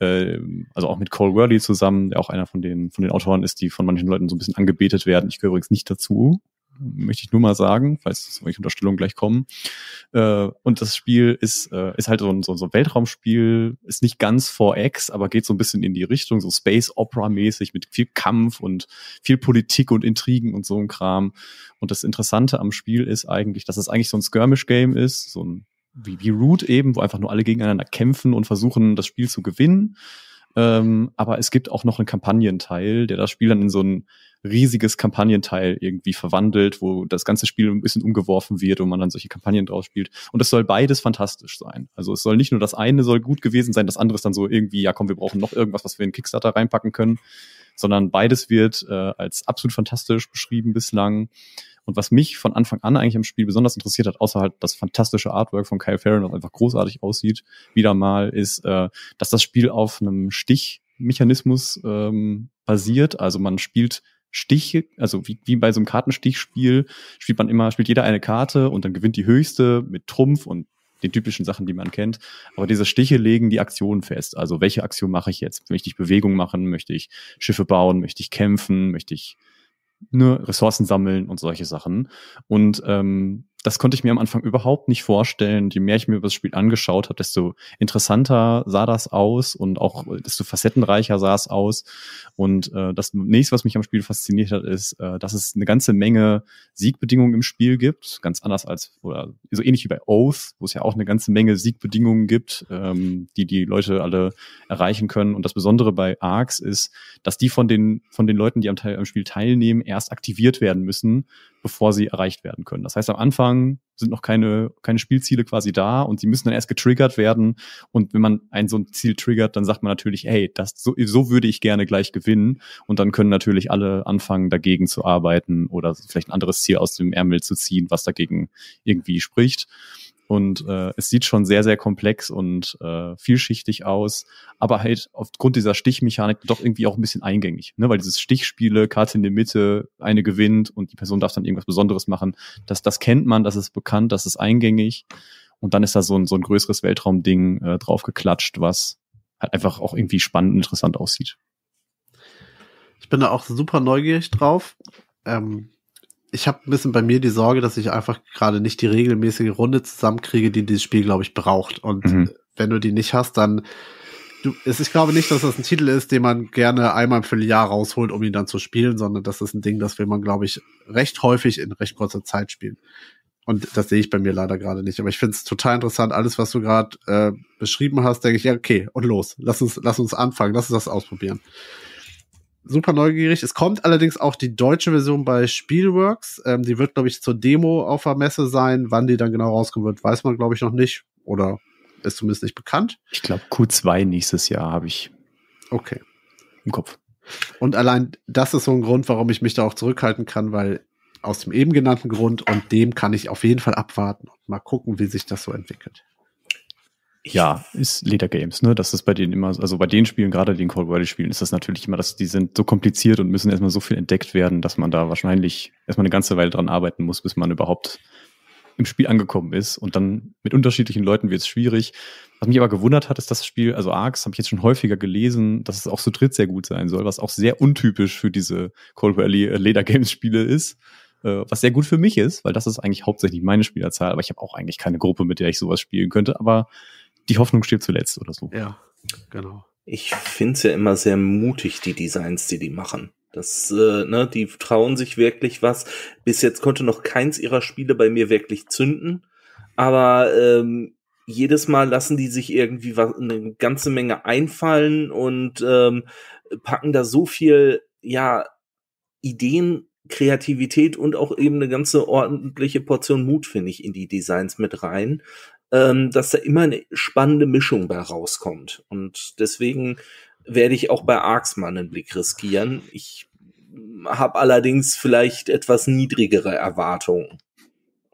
äh, also auch mit Cole Worley zusammen, der auch einer von den, von den Autoren ist, die von manchen Leuten so ein bisschen angebetet werden. Ich gehöre übrigens nicht dazu, möchte ich nur mal sagen, falls solche Unterstellungen gleich kommen. Äh, und das Spiel ist, äh, ist halt so ein, so, so ein Weltraumspiel, ist nicht ganz 4X, aber geht so ein bisschen in die Richtung, so Space Opera-mäßig mit viel Kampf und viel Politik und Intrigen und so ein Kram. Und das Interessante am Spiel ist eigentlich, dass es eigentlich so ein Skirmish-Game ist, so ein wie, wie Root eben, wo einfach nur alle gegeneinander kämpfen und versuchen, das Spiel zu gewinnen. Ähm, aber es gibt auch noch einen Kampagnenteil, der das Spiel dann in so ein riesiges Kampagnenteil irgendwie verwandelt, wo das ganze Spiel ein bisschen umgeworfen wird und man dann solche Kampagnen draus spielt. Und es soll beides fantastisch sein. Also es soll nicht nur das eine soll gut gewesen sein, das andere ist dann so irgendwie, ja komm, wir brauchen noch irgendwas, was wir in Kickstarter reinpacken können, sondern beides wird äh, als absolut fantastisch beschrieben bislang. Und was mich von Anfang an eigentlich im Spiel besonders interessiert hat, außer halt das fantastische Artwork von Kyle Farron, das einfach großartig aussieht, wieder mal, ist, äh, dass das Spiel auf einem Stichmechanismus ähm, basiert. Also man spielt Stiche, also wie, wie bei so einem Kartenstichspiel, spielt man immer, spielt jeder eine Karte und dann gewinnt die höchste mit Trumpf und den typischen Sachen, die man kennt. Aber diese Stiche legen die Aktionen fest. Also welche Aktion mache ich jetzt? Möchte ich Bewegung machen? Möchte ich Schiffe bauen? Möchte ich kämpfen? Möchte ich nur Ressourcen sammeln und solche Sachen. Und ähm, das konnte ich mir am Anfang überhaupt nicht vorstellen. Je mehr ich mir das Spiel angeschaut habe, desto interessanter sah das aus und auch desto facettenreicher sah es aus. Und äh, das nächste, was mich am Spiel fasziniert hat, ist, äh, dass es eine ganze Menge Siegbedingungen im Spiel gibt. Ganz anders als, oder so ähnlich wie bei Oath, wo es ja auch eine ganze Menge Siegbedingungen gibt, ähm, die die Leute alle erreichen können. Und das Besondere bei Arcs ist, dass die von den, von den Leuten, die am, Teil, am Spiel teilnehmen, erst aktiviert werden müssen, bevor sie erreicht werden können. Das heißt, am Anfang sind noch keine, keine Spielziele quasi da und sie müssen dann erst getriggert werden. Und wenn man ein so ein Ziel triggert, dann sagt man natürlich, hey, das, so, so würde ich gerne gleich gewinnen. Und dann können natürlich alle anfangen, dagegen zu arbeiten oder vielleicht ein anderes Ziel aus dem Ärmel zu ziehen, was dagegen irgendwie spricht. Und äh, es sieht schon sehr, sehr komplex und äh, vielschichtig aus, aber halt aufgrund dieser Stichmechanik doch irgendwie auch ein bisschen eingängig, ne? weil dieses Stichspiele, Karte in der Mitte, eine gewinnt und die Person darf dann irgendwas Besonderes machen. Das, das kennt man, das ist bekannt, das ist eingängig. Und dann ist da so ein, so ein größeres Weltraumding äh, draufgeklatscht, was halt einfach auch irgendwie spannend und interessant aussieht. Ich bin da auch super neugierig drauf. Ähm, ich habe ein bisschen bei mir die Sorge, dass ich einfach gerade nicht die regelmäßige Runde zusammenkriege, die dieses Spiel, glaube ich, braucht. Und mhm. wenn du die nicht hast, dann du, es, ich glaube nicht, dass das ein Titel ist, den man gerne einmal für ein Jahr rausholt, um ihn dann zu spielen, sondern das ist ein Ding, das will man, glaube ich, recht häufig in recht kurzer Zeit spielen. Und das sehe ich bei mir leider gerade nicht. Aber ich finde es total interessant. Alles, was du gerade äh, beschrieben hast, denke ich, ja, okay, und los. Lass uns, lass uns anfangen. Lass uns das ausprobieren. Super neugierig. Es kommt allerdings auch die deutsche Version bei Spielworks. Ähm, die wird, glaube ich, zur Demo auf der Messe sein. Wann die dann genau rauskommen wird, weiß man, glaube ich, noch nicht. Oder ist zumindest nicht bekannt. Ich glaube, Q2 nächstes Jahr habe ich. Okay. Im Kopf. Und allein das ist so ein Grund, warum ich mich da auch zurückhalten kann, weil aus dem eben genannten Grund und dem kann ich auf jeden Fall abwarten und mal gucken, wie sich das so entwickelt. Ja, ist Leder Games, ne? Das ist bei denen immer, also bei den Spielen, gerade den Call World Spielen, ist das natürlich immer, dass die sind so kompliziert und müssen erstmal so viel entdeckt werden, dass man da wahrscheinlich erstmal eine ganze Weile dran arbeiten muss, bis man überhaupt im Spiel angekommen ist. Und dann mit unterschiedlichen Leuten wird es schwierig. Was mich aber gewundert hat, ist das Spiel, also Arcs, habe ich jetzt schon häufiger gelesen, dass es auch zu dritt sehr gut sein soll, was auch sehr untypisch für diese Cold Valley äh, Leder Games Spiele ist. Äh, was sehr gut für mich ist, weil das ist eigentlich hauptsächlich meine Spielerzahl, aber ich habe auch eigentlich keine Gruppe, mit der ich sowas spielen könnte, aber die Hoffnung steht zuletzt oder so. Ja, genau. Ich finde es ja immer sehr mutig, die Designs, die die machen. Das, äh, ne, die trauen sich wirklich was. Bis jetzt konnte noch keins ihrer Spiele bei mir wirklich zünden. Aber ähm, jedes Mal lassen die sich irgendwie was, eine ganze Menge einfallen und ähm, packen da so viel, ja, Ideen Kreativität und auch eben eine ganze ordentliche Portion Mut, finde ich, in die Designs mit rein, ähm, dass da immer eine spannende Mischung bei rauskommt. Und deswegen werde ich auch bei Arx mal einen Blick riskieren. Ich habe allerdings vielleicht etwas niedrigere Erwartungen.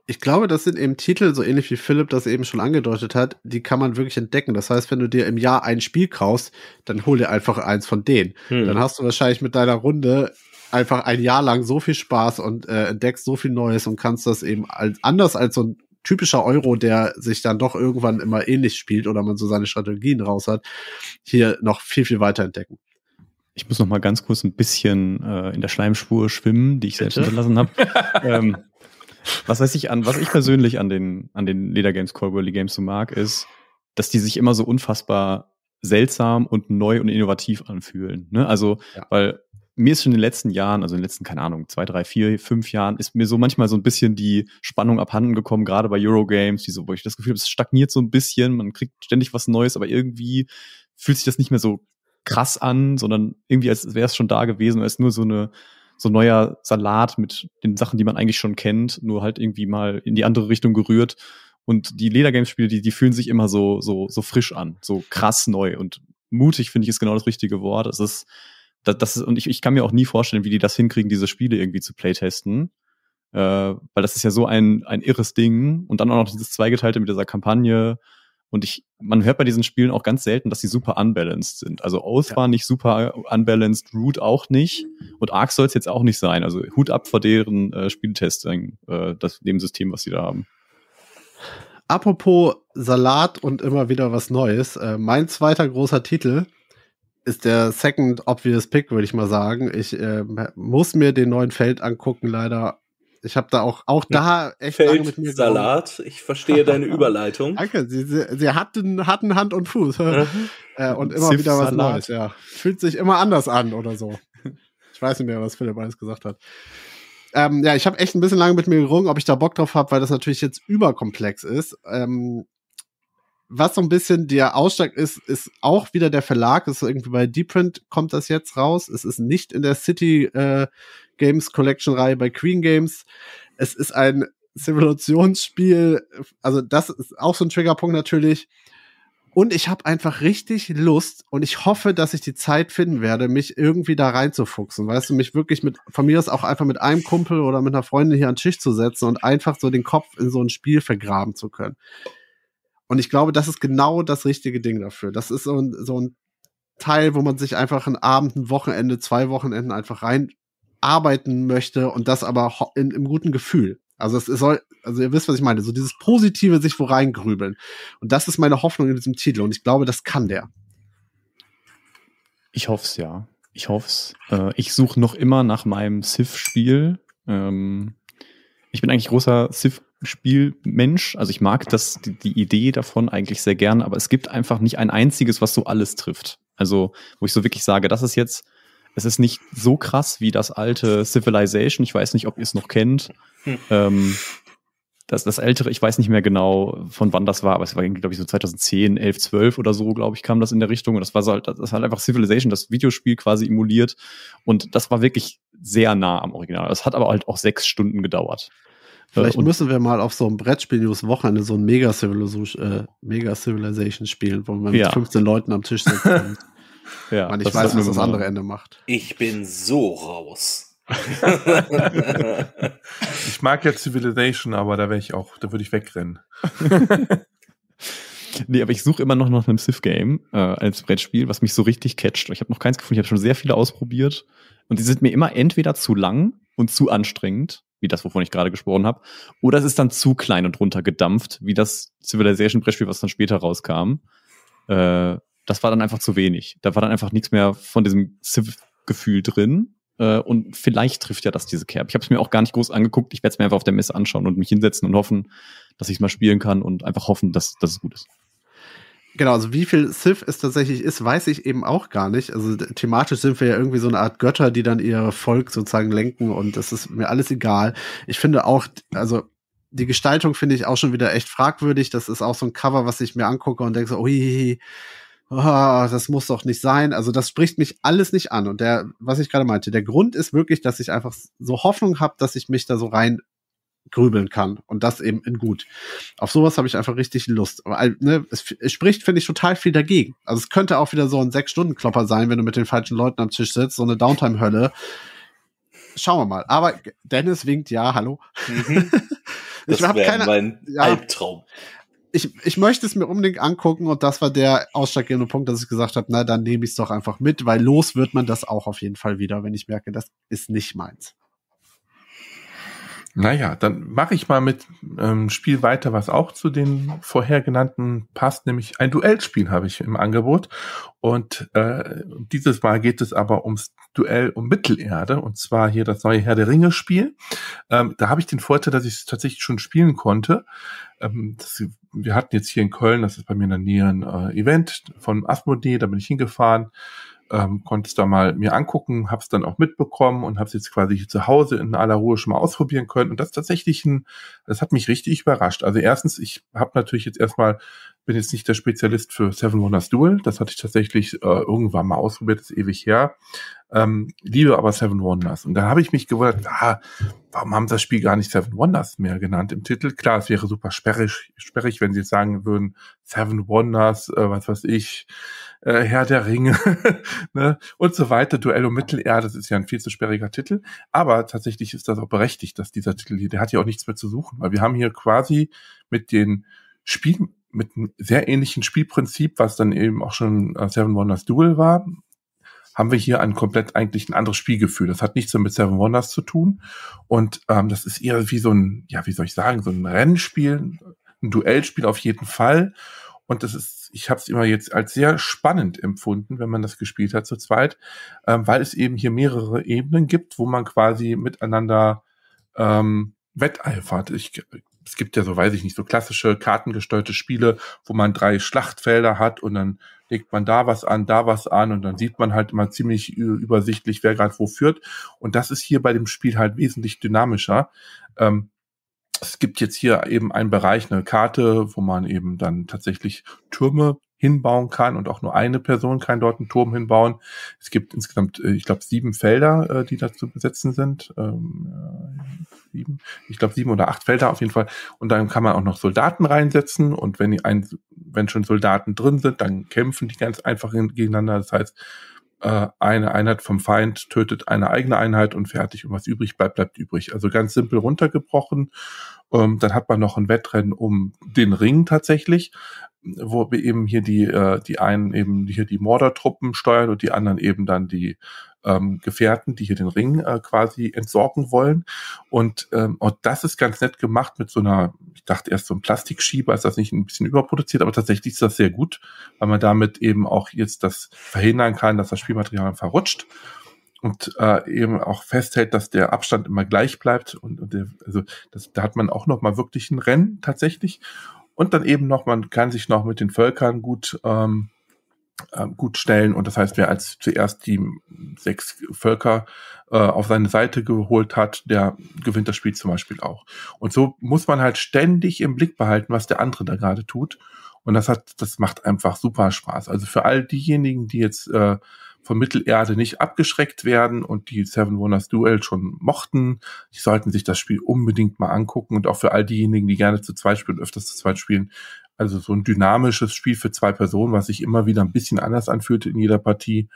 Ich glaube, das sind eben Titel, so ähnlich wie Philipp das eben schon angedeutet hat, die kann man wirklich entdecken. Das heißt, wenn du dir im Jahr ein Spiel kaufst, dann hol dir einfach eins von denen. Hm. Dann hast du wahrscheinlich mit deiner Runde einfach ein Jahr lang so viel Spaß und äh, entdeckst so viel Neues und kannst das eben als, anders als so ein typischer Euro, der sich dann doch irgendwann immer ähnlich spielt oder man so seine Strategien raus hat, hier noch viel, viel weiter entdecken. Ich muss noch mal ganz kurz ein bisschen äh, in der Schleimspur schwimmen, die ich Bitte? selbst hinterlassen habe. ähm, was weiß ich an, was ich persönlich an den, an den Leder Games, Call Worley Games so mag, ist, dass die sich immer so unfassbar seltsam und neu und innovativ anfühlen. Ne? Also, ja. weil mir ist schon in den letzten Jahren, also in den letzten, keine Ahnung, zwei, drei, vier, fünf Jahren, ist mir so manchmal so ein bisschen die Spannung abhanden gekommen, gerade bei Eurogames, die so, wo ich das Gefühl habe, es stagniert so ein bisschen, man kriegt ständig was Neues, aber irgendwie fühlt sich das nicht mehr so krass an, sondern irgendwie als wäre es schon da gewesen, als nur so eine so neuer Salat mit den Sachen, die man eigentlich schon kennt, nur halt irgendwie mal in die andere Richtung gerührt. Und die Ledergames-Spiele, die, die fühlen sich immer so, so, so frisch an, so krass neu und mutig, finde ich, ist genau das richtige Wort. Es ist, das, das ist, und ich, ich kann mir auch nie vorstellen, wie die das hinkriegen, diese Spiele irgendwie zu playtesten. Äh, weil das ist ja so ein, ein irres Ding. Und dann auch noch dieses Zweigeteilte mit dieser Kampagne. Und ich, man hört bei diesen Spielen auch ganz selten, dass sie super unbalanced sind. Also Oath ja. war nicht super unbalanced, Root auch nicht. Und Ark soll es jetzt auch nicht sein. Also Hut ab vor deren äh, Spieltesting, äh, das, dem System, was sie da haben. Apropos Salat und immer wieder was Neues. Äh, mein zweiter großer Titel ist der second obvious pick, würde ich mal sagen. Ich äh, muss mir den neuen Feld angucken, leider. Ich habe da auch, auch da echt Feld mit mir Salat, ich verstehe deine Überleitung. Danke, sie, sie, sie hatten, hatten Hand und Fuß. Äh, und immer Ziff wieder was Salat. Neues, ja. Fühlt sich immer anders an oder so. Ich weiß nicht mehr, was Philipp alles gesagt hat. Ähm, ja, ich habe echt ein bisschen lange mit mir gerungen, ob ich da Bock drauf habe, weil das natürlich jetzt überkomplex ist. Ähm, was so ein bisschen der Ausschlag ist, ist auch wieder der Verlag. ist irgendwie bei Deeprint kommt das jetzt raus. Es ist nicht in der City äh, Games Collection Reihe bei Queen Games. Es ist ein Simulationsspiel. Also das ist auch so ein Triggerpunkt natürlich. Und ich habe einfach richtig Lust und ich hoffe, dass ich die Zeit finden werde, mich irgendwie da reinzufuchsen. Weißt du, mich wirklich mit, von mir aus auch einfach mit einem Kumpel oder mit einer Freundin hier an den Tisch zu setzen und einfach so den Kopf in so ein Spiel vergraben zu können. Und ich glaube, das ist genau das richtige Ding dafür. Das ist so ein, so ein Teil, wo man sich einfach ein Abend, ein Wochenende, zwei Wochenenden einfach rein arbeiten möchte und das aber in, im guten Gefühl. Also es soll, also ihr wisst, was ich meine, so dieses Positive sich wo reingrübeln. Und das ist meine Hoffnung in diesem Titel und ich glaube, das kann der. Ich hoffe es ja. Ich hoffe es. Äh, ich suche noch immer nach meinem Civ-Spiel. Ähm, Ich bin eigentlich großer Civ-Spielmensch. Also ich mag das, die, die Idee davon eigentlich sehr gern, aber es gibt einfach nicht ein einziges, was so alles trifft. Also, wo ich so wirklich sage, das ist jetzt, es ist nicht so krass wie das alte Civilization. Ich weiß nicht, ob ihr es noch kennt. Hm. Ähm, das, das ältere, ich weiß nicht mehr genau, von wann das war, aber es war irgendwie, glaube ich, so 2010, 11, 12 oder so, glaube ich, kam das in der Richtung. Und das war so halt, das halt einfach Civilization, das Videospiel quasi emuliert. Und das war wirklich sehr nah am Original. Das hat aber halt auch sechs Stunden gedauert. Vielleicht äh, müssen wir mal auf so einem Brettspiel-News Wochenende so ein Mega Civilization, äh, Mega Civilization spielen, wo man ja. mit 15 Leuten am Tisch sitzt. ja, Man, ich weiß, was das andere Ende macht. Ich bin so raus. ich mag ja Civilization, aber da wäre ich auch, da würde ich wegrennen. nee, aber ich suche immer noch nach einem Civ-Game äh, als Brettspiel, was mich so richtig catcht. Ich habe noch keins gefunden, ich habe schon sehr viele ausprobiert und die sind mir immer entweder zu lang und zu anstrengend, wie das, wovon ich gerade gesprochen habe, oder es ist dann zu klein und runtergedampft, wie das Civilization-Brettspiel, was dann später rauskam. Äh, das war dann einfach zu wenig. Da war dann einfach nichts mehr von diesem Civ-Gefühl drin. Äh, und vielleicht trifft ja das diese Kerb. Ich habe es mir auch gar nicht groß angeguckt. Ich werde es mir einfach auf der Messe anschauen und mich hinsetzen und hoffen, dass ich es mal spielen kann und einfach hoffen, dass, dass es gut ist. Genau, also wie viel Sith es tatsächlich ist, weiß ich eben auch gar nicht. Also thematisch sind wir ja irgendwie so eine Art Götter, die dann ihr Volk sozusagen lenken und das ist mir alles egal. Ich finde auch, also die Gestaltung finde ich auch schon wieder echt fragwürdig. Das ist auch so ein Cover, was ich mir angucke und denke so, ui, oh, das muss doch nicht sein. Also das spricht mich alles nicht an. Und der, was ich gerade meinte, der Grund ist wirklich, dass ich einfach so Hoffnung habe, dass ich mich da so rein grübeln kann und das eben in gut. Auf sowas habe ich einfach richtig Lust. Aber, ne, es, es spricht, finde ich, total viel dagegen. Also es könnte auch wieder so ein Sechs-Stunden-Klopper sein, wenn du mit den falschen Leuten am Tisch sitzt, so eine Downtime-Hölle. Schauen wir mal. Aber Dennis winkt ja, hallo. Mhm. ich habe keine mein ja, Albtraum ich, ich möchte es mir unbedingt angucken und das war der ausschlaggebende Punkt, dass ich gesagt habe, na, dann nehme ich es doch einfach mit, weil los wird man das auch auf jeden Fall wieder, wenn ich merke, das ist nicht meins. Naja, dann mache ich mal mit ähm, Spiel weiter, was auch zu den vorher genannten passt, nämlich ein Duellspiel habe ich im Angebot. Und äh, dieses Mal geht es aber ums Duell um Mittelerde, und zwar hier das neue Herr der Ringe Spiel. Ähm, da habe ich den Vorteil, dass ich es tatsächlich schon spielen konnte. Ähm, das, wir hatten jetzt hier in Köln, das ist bei mir in der Nähe ein äh, Event von Asmodee, da bin ich hingefahren ähm, konnte es da mal mir angucken, habe es dann auch mitbekommen und habe es jetzt quasi hier zu Hause in aller Ruhe schon mal ausprobieren können. Und das tatsächlich ein, das hat mich richtig überrascht. Also erstens, ich habe natürlich jetzt erstmal, bin jetzt nicht der Spezialist für Seven Wonders Duel. Das hatte ich tatsächlich äh, irgendwann mal ausprobiert, das ist ewig her. Ähm, liebe aber Seven Wonders. Und da habe ich mich gewundert, ah, warum haben sie das Spiel gar nicht Seven Wonders mehr genannt im Titel? Klar, es wäre super sperrig, sperrig, wenn sie jetzt sagen würden, Seven Wonders, äh, was weiß ich, äh, Herr der Ringe ne? und so weiter. Duell um Mittelerde, das ist ja ein viel zu sperriger Titel. Aber tatsächlich ist das auch berechtigt, dass dieser Titel hier, der hat ja auch nichts mehr zu suchen, weil wir haben hier quasi mit den Spielen, mit einem sehr ähnlichen Spielprinzip, was dann eben auch schon äh, Seven Wonders Duel war, haben wir hier ein komplett eigentlich ein anderes Spielgefühl. Das hat nichts so mit Seven Wonders zu tun. Und ähm, das ist eher wie so ein, ja, wie soll ich sagen, so ein Rennspiel, ein Duellspiel auf jeden Fall. Und das ist, ich habe es immer jetzt als sehr spannend empfunden, wenn man das gespielt hat zu zweit, ähm, weil es eben hier mehrere Ebenen gibt, wo man quasi miteinander ähm, wetteifert. Ich, es gibt ja so, weiß ich nicht, so klassische kartengesteuerte Spiele, wo man drei Schlachtfelder hat und dann legt man da was an, da was an und dann sieht man halt immer ziemlich übersichtlich, wer gerade wo führt. Und das ist hier bei dem Spiel halt wesentlich dynamischer. Ähm, es gibt jetzt hier eben einen Bereich, eine Karte, wo man eben dann tatsächlich Türme hinbauen kann und auch nur eine Person kann dort einen Turm hinbauen. Es gibt insgesamt, äh, ich glaube, sieben Felder, äh, die da zu besetzen sind. Ähm, sieben, ich glaube sieben oder acht Felder auf jeden Fall. Und dann kann man auch noch Soldaten reinsetzen und wenn ein, wenn schon Soldaten drin sind, dann kämpfen die ganz einfach gegeneinander. Das heißt, äh, eine Einheit vom Feind tötet eine eigene Einheit und fertig. Und was übrig bleibt, bleibt übrig. Also ganz simpel runtergebrochen. Ähm, dann hat man noch ein Wettrennen um den Ring tatsächlich, wo wir eben hier die, äh, die einen eben hier die Mordertruppen steuern und die anderen eben dann die ähm, Gefährten, die hier den Ring äh, quasi entsorgen wollen. Und, ähm, und das ist ganz nett gemacht mit so einer, ich dachte erst so ein Plastikschieber, ist das nicht ein bisschen überproduziert, aber tatsächlich ist das sehr gut, weil man damit eben auch jetzt das verhindern kann, dass das Spielmaterial verrutscht. und äh, eben auch festhält, dass der Abstand immer gleich bleibt und, und der, also das, da hat man auch noch mal wirklich ein Rennen tatsächlich und dann eben noch man kann sich noch mit den Völkern gut ähm, äh, gut stellen und das heißt, wer als zuerst die sechs Völker äh, auf seine Seite geholt hat, der gewinnt das Spiel zum Beispiel auch. Und so muss man halt ständig im Blick behalten, was der andere da gerade tut. Und das hat, das macht einfach super Spaß. Also für all diejenigen, die jetzt äh, von Mittelerde nicht abgeschreckt werden und die Seven Wonders Duel schon mochten, die sollten sich das Spiel unbedingt mal angucken und auch für all diejenigen, die gerne zu zweit spielen, öfters zu zweit spielen, also so ein dynamisches Spiel für zwei Personen, was sich immer wieder ein bisschen anders anfühlt in jeder Partie.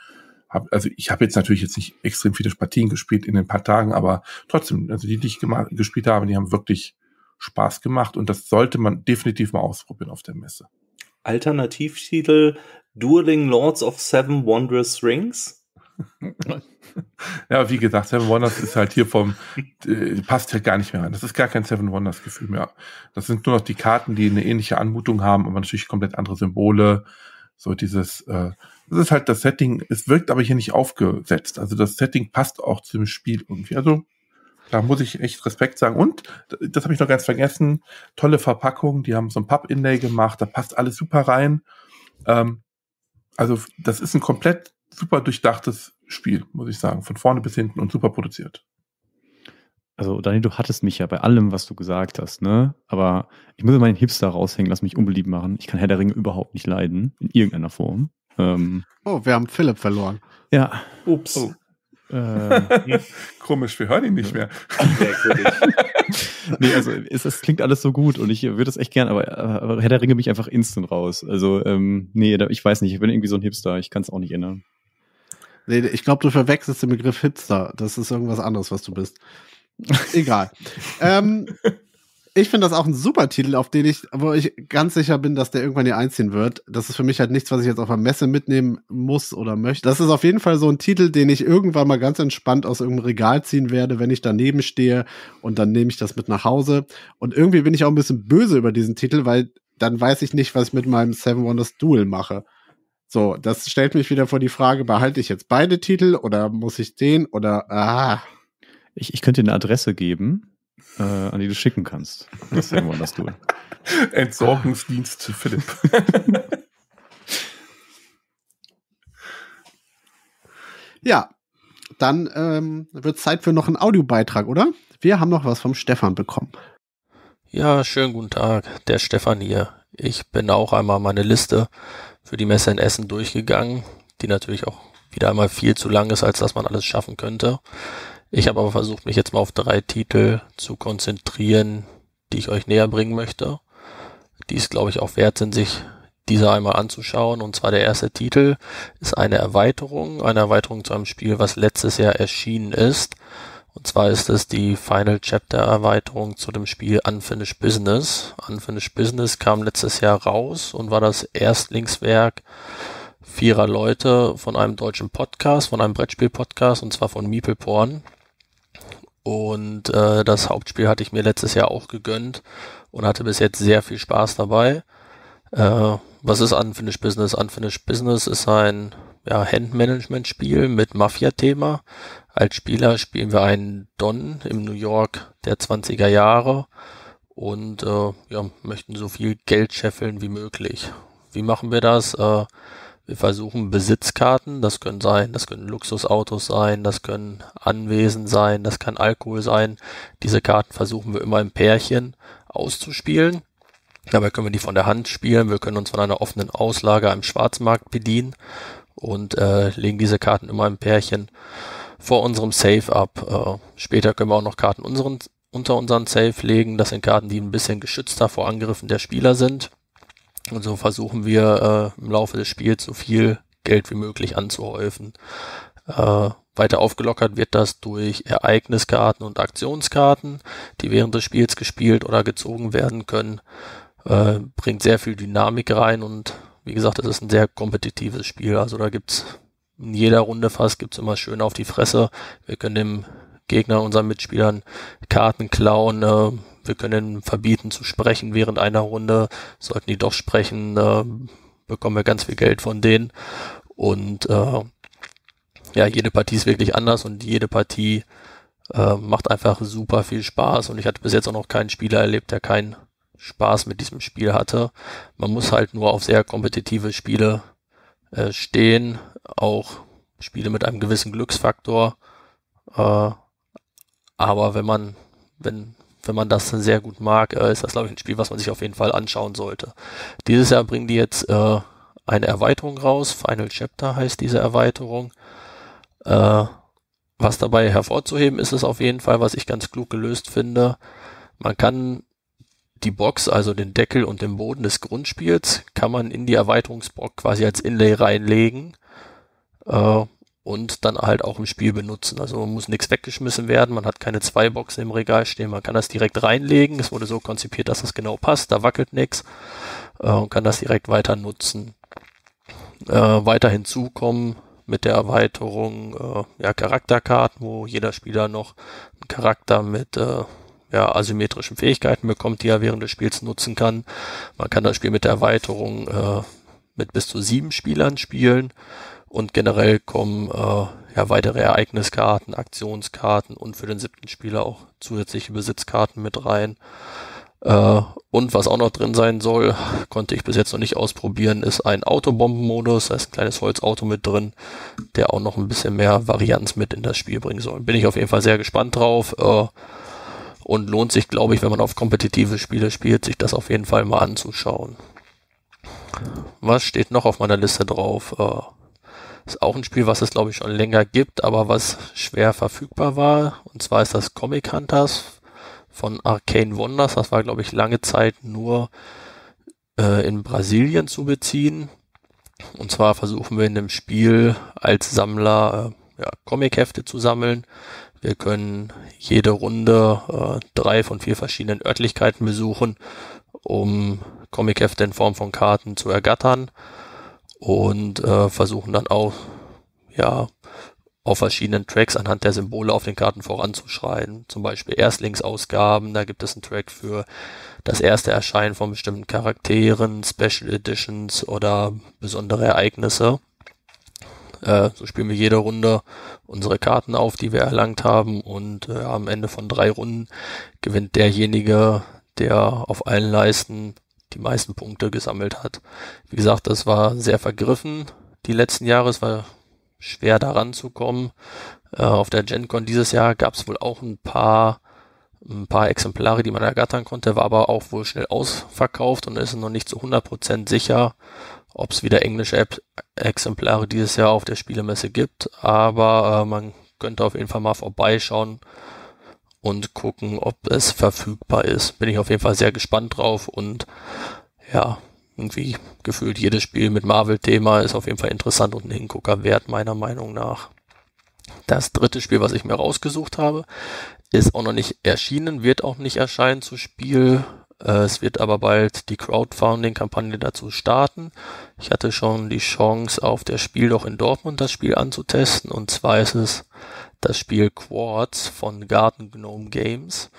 Hab, also ich habe jetzt natürlich jetzt nicht extrem viele Partien gespielt in den paar Tagen, aber trotzdem, also die, die ich gespielt habe, die haben wirklich Spaß gemacht und das sollte man definitiv mal ausprobieren auf der Messe. Alternativtitel Dueling Lords of Seven Wondrous Rings? Ja, wie gesagt, Seven Wonders ist halt hier vom, äh, passt halt gar nicht mehr rein. Das ist gar kein Seven Wonders Gefühl mehr. Das sind nur noch die Karten, die eine ähnliche Anmutung haben, aber natürlich komplett andere Symbole. So dieses, äh, das ist halt das Setting, es wirkt aber hier nicht aufgesetzt. Also das Setting passt auch zum Spiel irgendwie. Also da muss ich echt Respekt sagen. Und, das habe ich noch ganz vergessen, tolle Verpackung, die haben so ein Pub-Inlay gemacht, da passt alles super rein. Ähm, also das ist ein komplett super durchdachtes Spiel, muss ich sagen. Von vorne bis hinten und super produziert. Also, Dani, du hattest mich ja bei allem, was du gesagt hast, ne? Aber ich muss meinen Hipster raushängen, lass mich unbeliebt machen. Ich kann Herr der Ringe überhaupt nicht leiden, in irgendeiner Form. Ähm, oh, wir haben Philipp verloren. Ja. Ups. Oh. Äh, Komisch, wir hören ihn nicht mehr. nee, also es, es, klingt alles so gut und ich würde das echt gern, aber, aber Herr der Ringe mich einfach instant raus. Also, ähm, nee, ich weiß nicht, ich bin irgendwie so ein Hipster, ich kann es auch nicht ändern. Nee, ich glaube, du verwechselst den Begriff Hipster. Das ist irgendwas anderes, was du bist. Egal. ähm, ich finde das auch ein super Titel, auf den ich, wo ich ganz sicher bin, dass der irgendwann hier einziehen wird. Das ist für mich halt nichts, was ich jetzt auf der Messe mitnehmen muss oder möchte. Das ist auf jeden Fall so ein Titel, den ich irgendwann mal ganz entspannt aus irgendeinem Regal ziehen werde, wenn ich daneben stehe und dann nehme ich das mit nach Hause. Und irgendwie bin ich auch ein bisschen böse über diesen Titel, weil dann weiß ich nicht, was ich mit meinem Seven Wonders Duel mache. So, das stellt mich wieder vor die Frage, behalte ich jetzt beide Titel oder muss ich den oder ah. Ich, ich könnte dir eine Adresse geben äh, an die du schicken kannst. Das ist irgendwann das Duel. Entsorgungsdienst zu Philipp. ja, dann ähm, wird Zeit für noch einen Audiobeitrag, oder? Wir haben noch was vom Stefan bekommen. Ja, schönen guten Tag, der Stefan hier. Ich bin auch einmal meine Liste für die Messe in Essen durchgegangen, die natürlich auch wieder einmal viel zu lang ist, als dass man alles schaffen könnte. Ich habe aber versucht, mich jetzt mal auf drei Titel zu konzentrieren, die ich euch näher bringen möchte. Die es, glaube ich, auch wert sind, sich diese einmal anzuschauen. Und zwar der erste Titel ist eine Erweiterung, eine Erweiterung zu einem Spiel, was letztes Jahr erschienen ist. Und zwar ist es die Final Chapter Erweiterung zu dem Spiel Unfinished Business. Unfinished Business kam letztes Jahr raus und war das Erstlingswerk vierer Leute von einem deutschen Podcast, von einem Brettspiel-Podcast und zwar von Meeple Porn. Und äh, das Hauptspiel hatte ich mir letztes Jahr auch gegönnt und hatte bis jetzt sehr viel Spaß dabei. Äh, was ist Unfinished Business? Unfinished Business ist ein ja, Handmanagement-Spiel mit Mafia-Thema. Als Spieler spielen wir einen Don im New York der 20er Jahre und äh, ja, möchten so viel Geld scheffeln wie möglich. Wie machen wir das? Äh, wir versuchen Besitzkarten, das können sein, das können Luxusautos sein, das können Anwesen sein, das kann Alkohol sein. Diese Karten versuchen wir immer im Pärchen auszuspielen. Dabei können wir die von der Hand spielen, wir können uns von einer offenen Auslage am Schwarzmarkt bedienen und äh, legen diese Karten immer im Pärchen vor unserem Safe ab. Äh, später können wir auch noch Karten unseren, unter unseren Safe legen. Das sind Karten, die ein bisschen geschützter vor Angriffen der Spieler sind. Und so versuchen wir äh, im Laufe des Spiels so viel Geld wie möglich anzuhäufen. Äh, weiter aufgelockert wird das durch Ereigniskarten und Aktionskarten, die während des Spiels gespielt oder gezogen werden können. Äh, bringt sehr viel Dynamik rein und wie gesagt, es ist ein sehr kompetitives Spiel. Also da gibt's in jeder Runde fast gibt's immer schön auf die Fresse. Wir können dem Gegner, unseren Mitspielern Karten klauen, äh, wir können verbieten zu sprechen während einer Runde. Sollten die doch sprechen, äh, bekommen wir ganz viel Geld von denen. Und äh, ja, jede Partie ist wirklich anders und jede Partie äh, macht einfach super viel Spaß und ich hatte bis jetzt auch noch keinen Spieler erlebt, der keinen Spaß mit diesem Spiel hatte. Man muss halt nur auf sehr kompetitive Spiele äh, stehen, auch Spiele mit einem gewissen Glücksfaktor. Äh, aber wenn man, wenn, wenn man das sehr gut mag, äh, ist das, glaube ich, ein Spiel, was man sich auf jeden Fall anschauen sollte. Dieses Jahr bringen die jetzt äh, eine Erweiterung raus. Final Chapter heißt diese Erweiterung. Äh, was dabei hervorzuheben ist es auf jeden Fall, was ich ganz klug gelöst finde. Man kann die Box, also den Deckel und den Boden des Grundspiels, kann man in die Erweiterungsbox quasi als Inlay reinlegen äh, und dann halt auch im Spiel benutzen. Also muss nichts weggeschmissen werden, man hat keine zwei Boxen im Regal stehen, man kann das direkt reinlegen. Es wurde so konzipiert, dass es genau passt, da wackelt nichts äh, und kann das direkt weiter nutzen. Äh, weiter hinzukommen mit der Erweiterung äh, ja, Charakterkarten, wo jeder Spieler noch einen Charakter mit äh, ja, asymmetrischen Fähigkeiten bekommt, die er während des Spiels nutzen kann. Man kann das Spiel mit der Erweiterung äh, mit bis zu sieben Spielern spielen und generell kommen äh, ja weitere Ereigniskarten, Aktionskarten und für den siebten Spieler auch zusätzliche Besitzkarten mit rein. Äh, und was auch noch drin sein soll, konnte ich bis jetzt noch nicht ausprobieren, ist ein Autobombenmodus. Da ist ein kleines Holzauto mit drin, der auch noch ein bisschen mehr Varianz mit in das Spiel bringen soll. Bin ich auf jeden Fall sehr gespannt drauf. Äh, und lohnt sich, glaube ich, wenn man auf kompetitive Spiele spielt, sich das auf jeden Fall mal anzuschauen. Was steht noch auf meiner Liste drauf? Äh, ist auch ein Spiel, was es, glaube ich, schon länger gibt, aber was schwer verfügbar war. Und zwar ist das Comic Hunters von Arcane Wonders. Das war, glaube ich, lange Zeit nur äh, in Brasilien zu beziehen. Und zwar versuchen wir in dem Spiel als Sammler äh, ja, Comic-Hefte zu sammeln. Wir können jede Runde äh, drei von vier verschiedenen Örtlichkeiten besuchen, um Comic-Hefte in Form von Karten zu ergattern und äh, versuchen dann auch ja auf verschiedenen Tracks anhand der Symbole auf den Karten voranzuschreiten. Zum Beispiel Erstlingsausgaben, da gibt es einen Track für das erste Erscheinen von bestimmten Charakteren, Special Editions oder besondere Ereignisse. Äh, so spielen wir jede Runde unsere Karten auf, die wir erlangt haben und äh, am Ende von drei Runden gewinnt derjenige, der auf allen Leisten die meisten Punkte gesammelt hat. Wie gesagt, das war sehr vergriffen die letzten Jahre. Es war schwer daran zu kommen. Äh, auf der GenCon dieses Jahr gab es wohl auch ein paar ein paar Exemplare, die man ergattern konnte, war aber auch wohl schnell ausverkauft und ist noch nicht zu 100% sicher, ob es wieder englische Exemplare dieses Jahr auf der Spielemesse gibt. Aber äh, man könnte auf jeden Fall mal vorbeischauen und gucken, ob es verfügbar ist. Bin ich auf jeden Fall sehr gespannt drauf und ja, irgendwie gefühlt jedes Spiel mit Marvel-Thema ist auf jeden Fall interessant und ein Hingucker wert, meiner Meinung nach. Das dritte Spiel, was ich mir rausgesucht habe, ist auch noch nicht erschienen, wird auch nicht erscheinen zu Spiel. Es wird aber bald die Crowdfunding-Kampagne dazu starten. Ich hatte schon die Chance, auf der Spiel doch in Dortmund das Spiel anzutesten. Und zwar ist es das Spiel Quartz von Garden Gnome Games.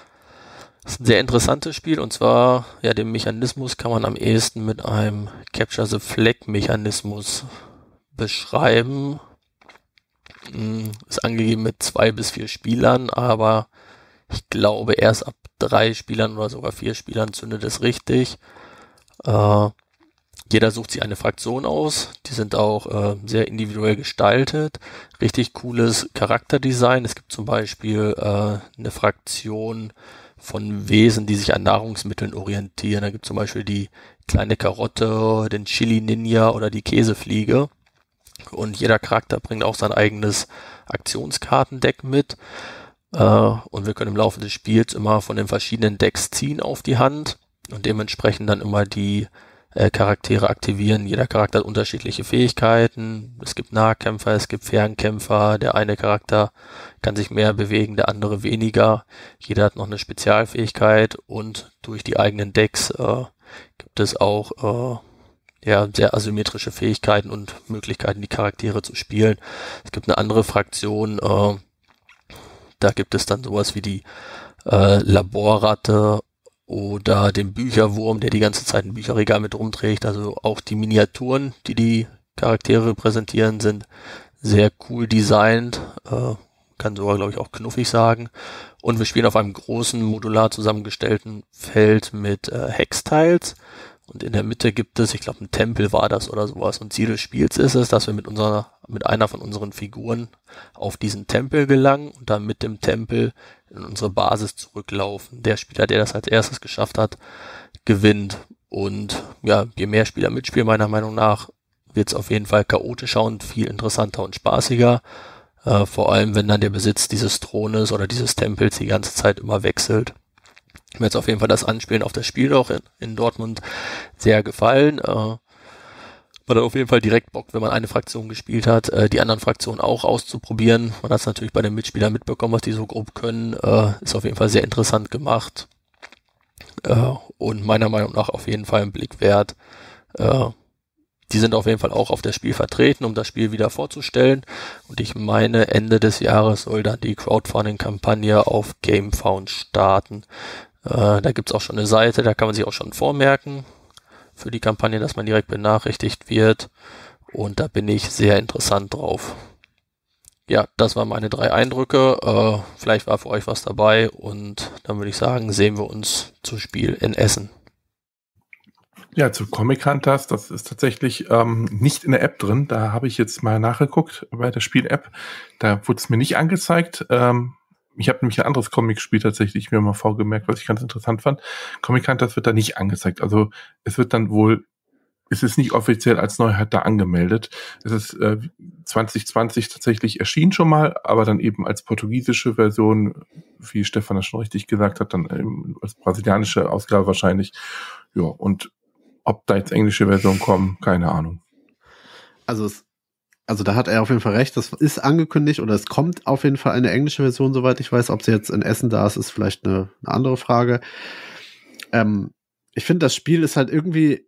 Das ist ein sehr interessantes Spiel und zwar, ja, den Mechanismus kann man am ehesten mit einem Capture the Flag Mechanismus beschreiben. Hm, ist angegeben mit zwei bis vier Spielern, aber ich glaube erst ab drei Spielern oder sogar vier Spielern zündet es richtig. Äh, jeder sucht sich eine Fraktion aus. Die sind auch äh, sehr individuell gestaltet. Richtig cooles Charakterdesign. Es gibt zum Beispiel äh, eine Fraktion von Wesen, die sich an Nahrungsmitteln orientieren. Da gibt es zum Beispiel die kleine Karotte, den Chili Ninja oder die Käsefliege. Und jeder Charakter bringt auch sein eigenes Aktionskartendeck mit. Äh, und wir können im Laufe des Spiels immer von den verschiedenen Decks ziehen auf die Hand und dementsprechend dann immer die äh, Charaktere aktivieren. Jeder Charakter hat unterschiedliche Fähigkeiten. Es gibt Nahkämpfer, es gibt Fernkämpfer. Der eine Charakter kann sich mehr bewegen, der andere weniger. Jeder hat noch eine Spezialfähigkeit und durch die eigenen Decks äh, gibt es auch äh, ja, sehr asymmetrische Fähigkeiten und Möglichkeiten, die Charaktere zu spielen. Es gibt eine andere Fraktion, äh, da gibt es dann sowas wie die äh, Laborratte oder den Bücherwurm, der die ganze Zeit ein Bücherregal mit rumträgt. Also auch die Miniaturen, die die Charaktere repräsentieren, sind sehr cool designt, äh, kann sogar, glaube ich, auch knuffig sagen. Und wir spielen auf einem großen, modular zusammengestellten Feld mit äh, Hextiles. Und in der Mitte gibt es, ich glaube, ein Tempel war das oder sowas. Und Ziel des Spiels ist es, dass wir mit unserer, mit einer von unseren Figuren auf diesen Tempel gelangen und dann mit dem Tempel in unsere Basis zurücklaufen. Der Spieler, der das als erstes geschafft hat, gewinnt. Und ja, je mehr Spieler mitspielen, meiner Meinung nach, wird es auf jeden Fall chaotischer und viel interessanter und spaßiger. Äh, vor allem, wenn dann der Besitz dieses Thrones oder dieses Tempels die ganze Zeit immer wechselt. Mir hat auf jeden Fall das Anspielen auf das Spiel doch in, in Dortmund sehr gefallen. Äh, man hat auf jeden Fall direkt Bock, wenn man eine Fraktion gespielt hat, äh, die anderen Fraktionen auch auszuprobieren. Man hat es natürlich bei den Mitspielern mitbekommen, was die so grob können. Äh, ist auf jeden Fall sehr interessant gemacht. Äh, und meiner Meinung nach auf jeden Fall ein Blick wert. Äh, die sind auf jeden Fall auch auf das Spiel vertreten, um das Spiel wieder vorzustellen. Und ich meine, Ende des Jahres soll dann die Crowdfunding-Kampagne auf GameFound starten. Äh, da gibt's auch schon eine Seite, da kann man sich auch schon vormerken für die Kampagne, dass man direkt benachrichtigt wird. Und da bin ich sehr interessant drauf. Ja, das waren meine drei Eindrücke. Äh, vielleicht war für euch was dabei und dann würde ich sagen, sehen wir uns zu Spiel in Essen. Ja, zu Comic Hunters, das ist tatsächlich ähm, nicht in der App drin. Da habe ich jetzt mal nachgeguckt bei der Spiel-App. Da wurde es mir nicht angezeigt. Ähm, ich habe nämlich ein anderes Comic-Spiel tatsächlich mir mal vorgemerkt, was ich ganz interessant fand. Comic Hunters wird da nicht angezeigt. Also es wird dann wohl, es ist nicht offiziell als Neuheit da angemeldet. Es ist äh, 2020 tatsächlich erschienen schon mal, aber dann eben als portugiesische Version, wie Stefan das schon richtig gesagt hat, dann eben als brasilianische Ausgabe wahrscheinlich. Ja, und ob da jetzt englische Versionen kommen, keine Ahnung. Also es, also da hat er auf jeden Fall recht, das ist angekündigt oder es kommt auf jeden Fall eine englische Version, soweit ich weiß. Ob sie jetzt in Essen da ist, ist vielleicht eine, eine andere Frage. Ähm, ich finde, das Spiel ist halt irgendwie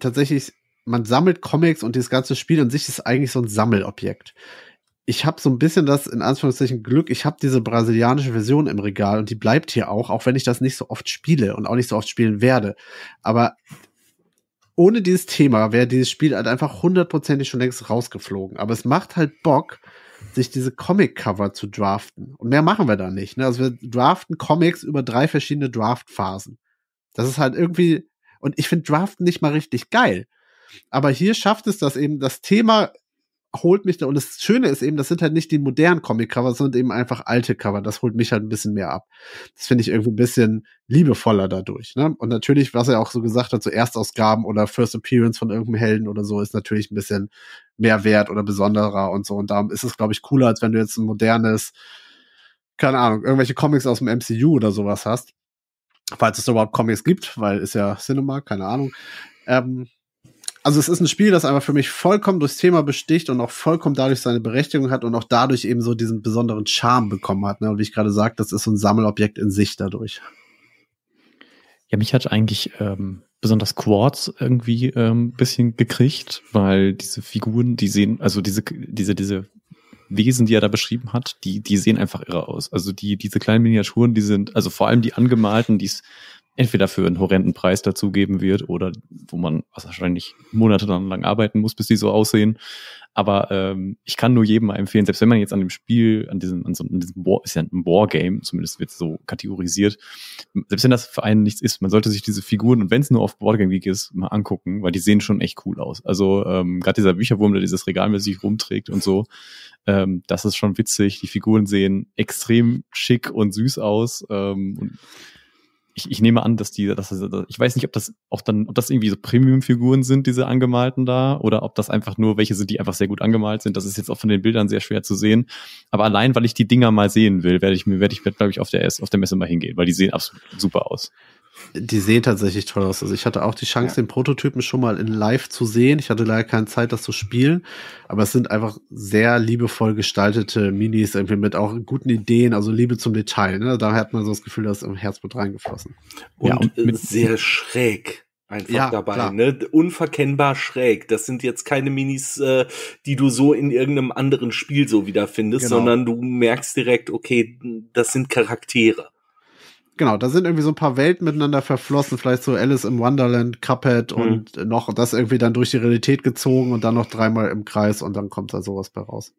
tatsächlich, man sammelt Comics und dieses ganze Spiel an sich ist eigentlich so ein Sammelobjekt. Ich habe so ein bisschen das in Anführungszeichen Glück, ich habe diese brasilianische Version im Regal und die bleibt hier auch, auch wenn ich das nicht so oft spiele und auch nicht so oft spielen werde. Aber ohne dieses Thema wäre dieses Spiel halt einfach hundertprozentig schon längst rausgeflogen. Aber es macht halt Bock, sich diese Comic-Cover zu draften. Und mehr machen wir da nicht. Ne? Also wir draften Comics über drei verschiedene Draft-Phasen. Das ist halt irgendwie, und ich finde Draften nicht mal richtig geil. Aber hier schafft es das eben, das Thema holt mich da, und das Schöne ist eben, das sind halt nicht die modernen Comic-Cover, sondern eben einfach alte Cover. Das holt mich halt ein bisschen mehr ab. Das finde ich irgendwie ein bisschen liebevoller dadurch. Ne? Und natürlich, was er auch so gesagt hat, so Erstausgaben oder First Appearance von irgendeinem Helden oder so, ist natürlich ein bisschen mehr wert oder besonderer und so. Und darum ist es, glaube ich, cooler, als wenn du jetzt ein modernes, keine Ahnung, irgendwelche Comics aus dem MCU oder sowas hast. Falls es überhaupt Comics gibt, weil ist ja Cinema, keine Ahnung. Ähm, also es ist ein Spiel, das einfach für mich vollkommen durchs Thema besticht und auch vollkommen dadurch seine Berechtigung hat und auch dadurch eben so diesen besonderen Charme bekommen hat. Ne? Und wie ich gerade sagte, das ist so ein Sammelobjekt in sich dadurch. Ja, mich hat eigentlich ähm, besonders Quartz irgendwie ähm, bisschen gekriegt, weil diese Figuren, die sehen, also diese, diese, diese Wesen, die er da beschrieben hat, die, die sehen einfach irre aus. Also die, diese kleinen Miniaturen, die sind, also vor allem die angemalten, die es entweder für einen horrenden Preis dazugeben wird oder wo man wahrscheinlich monatelang arbeiten muss, bis die so aussehen. Aber ähm, ich kann nur jedem mal empfehlen, selbst wenn man jetzt an dem Spiel, an diesem, an so an diesem War, ist ja ein Wargame, zumindest wird so kategorisiert, selbst wenn das für einen nichts ist, man sollte sich diese Figuren, und wenn es nur auf Wargame Week ist, mal angucken, weil die sehen schon echt cool aus. Also ähm, gerade dieser Bücherwurm, der dieses Regal mit sich rumträgt und so, ähm, das ist schon witzig. Die Figuren sehen extrem schick und süß aus. Ähm, und ich, ich nehme an, dass die, dass, ich weiß nicht, ob das auch dann, ob das irgendwie so Premium-Figuren sind, diese angemalten da, oder ob das einfach nur welche sind, die einfach sehr gut angemalt sind. Das ist jetzt auch von den Bildern sehr schwer zu sehen. Aber allein, weil ich die Dinger mal sehen will, werde ich mir, werde ich, glaube ich, auf der, auf der Messe mal hingehen, weil die sehen absolut super aus. Die sehen tatsächlich toll aus. Also ich hatte auch die Chance, ja. den Prototypen schon mal in live zu sehen. Ich hatte leider keine Zeit, das zu spielen. Aber es sind einfach sehr liebevoll gestaltete Minis, irgendwie mit auch guten Ideen, also Liebe zum Detail. Ne? Da hat man so das Gefühl, da ist im Herzblut reingeflossen. Und, ja, und mit sehr schräg einfach ja, dabei, klar. ne? Unverkennbar schräg. Das sind jetzt keine Minis, äh, die du so in irgendeinem anderen Spiel so wiederfindest, genau. sondern du merkst direkt, okay, das sind Charaktere genau, da sind irgendwie so ein paar Welten miteinander verflossen, vielleicht so Alice im Wonderland, Cuphead mhm. und noch das irgendwie dann durch die Realität gezogen und dann noch dreimal im Kreis und dann kommt da sowas bei raus.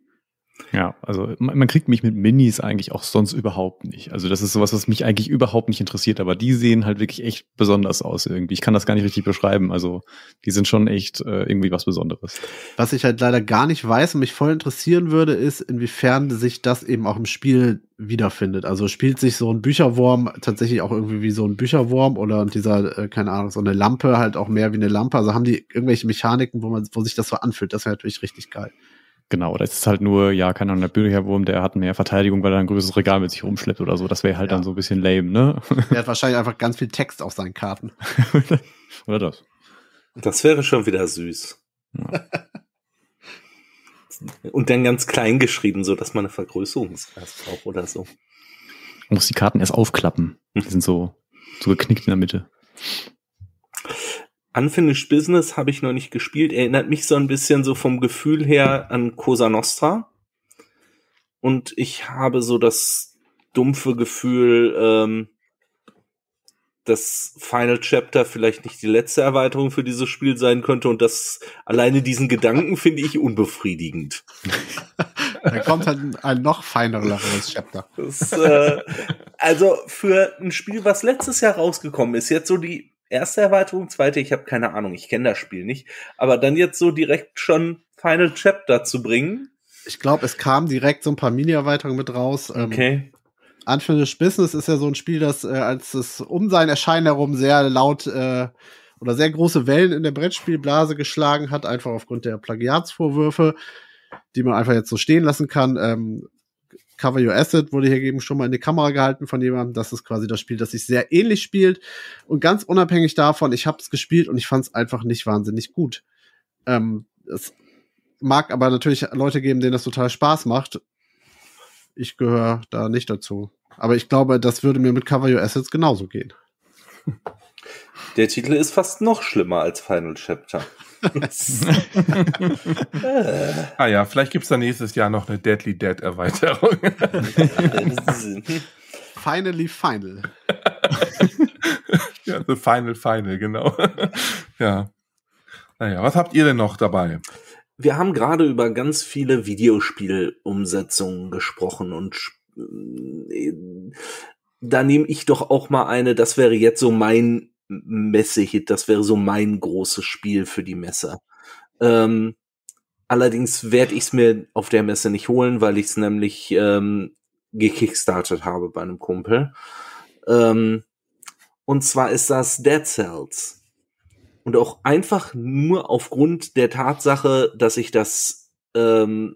Ja, also man, kriegt mich mit Minis eigentlich auch sonst überhaupt nicht. Also das ist sowas, was mich eigentlich überhaupt nicht interessiert, aber die sehen halt wirklich echt besonders aus irgendwie. Ich kann das gar nicht richtig beschreiben. Also die sind schon echt äh, irgendwie was Besonderes. Was ich halt leider gar nicht weiß und mich voll interessieren würde, ist, inwiefern sich das eben auch im Spiel wiederfindet. Also spielt sich so ein Bücherwurm tatsächlich auch irgendwie wie so ein Bücherwurm oder dieser, äh, keine Ahnung, so eine Lampe halt auch mehr wie eine Lampe. Also haben die irgendwelche Mechaniken, wo man, wo sich das so anfühlt. Das wäre natürlich richtig geil. Genau, das ist halt nur, ja, keine Ahnung, der Bücherwurm, der hat mehr Verteidigung, weil er ein größeres Regal mit sich rumschleppt oder so. Das wäre halt ja. dann so ein bisschen lame, ne? Der hat wahrscheinlich einfach ganz viel Text auf seinen Karten. oder das. Das wäre schon wieder süß. Ja. Und dann ganz klein geschrieben, so dass man eine Vergrößerungsglas braucht oder so. Man muss die Karten erst aufklappen. Die sind so, so geknickt in der Mitte. Unfinished Business habe ich noch nicht gespielt. Erinnert mich so ein bisschen so vom Gefühl her an Cosa Nostra. Und ich habe so das dumpfe Gefühl, ähm, dass Final Chapter vielleicht nicht die letzte Erweiterung für dieses Spiel sein könnte und das alleine diesen Gedanken finde ich unbefriedigend. da kommt halt ein, ein noch feineres Chapter. Das, äh, also für ein Spiel, was letztes Jahr rausgekommen ist, jetzt so die erste Erweiterung, zweite, ich habe keine Ahnung, ich kenne das Spiel nicht, aber dann jetzt so direkt schon Final Chapter zu bringen. Ich glaube, es kam direkt so ein paar Mini-Erweiterungen mit raus. Ähm, okay. Unfinished Business ist ja so ein Spiel, das äh, als es um sein Erscheinen herum sehr laut äh, oder sehr große Wellen in der Brettspielblase geschlagen hat, einfach aufgrund der Plagiatsvorwürfe, die man einfach jetzt so stehen lassen kann. Ähm, Cover Your Asset wurde hier eben schon mal in die Kamera gehalten von jemandem. Das ist quasi das Spiel, das sich sehr ähnlich spielt. Und ganz unabhängig davon, ich habe es gespielt und ich fand es einfach nicht wahnsinnig gut. Ähm, es mag aber natürlich Leute geben, denen das total Spaß macht. Ich gehöre da nicht dazu. Aber ich glaube, das würde mir mit Cover Your Assets genauso gehen. Der Titel ist fast noch schlimmer als Final Chapter. Ah ja, vielleicht gibt es dann nächstes Jahr noch eine Deadly Dead Erweiterung. Finally Final. ja, The Final Final, genau. ja. Naja, was habt ihr denn noch dabei? Wir haben gerade über ganz viele Videospielumsetzungen gesprochen und äh, da nehme ich doch auch mal eine, das wäre jetzt so mein Messe-Hit, das wäre so mein großes Spiel für die Messe. Ähm, allerdings werde ich es mir auf der Messe nicht holen, weil ich es nämlich ähm, gekickstartet habe bei einem Kumpel. Ähm, und zwar ist das Dead Cells. Und auch einfach nur aufgrund der Tatsache, dass ich das ähm,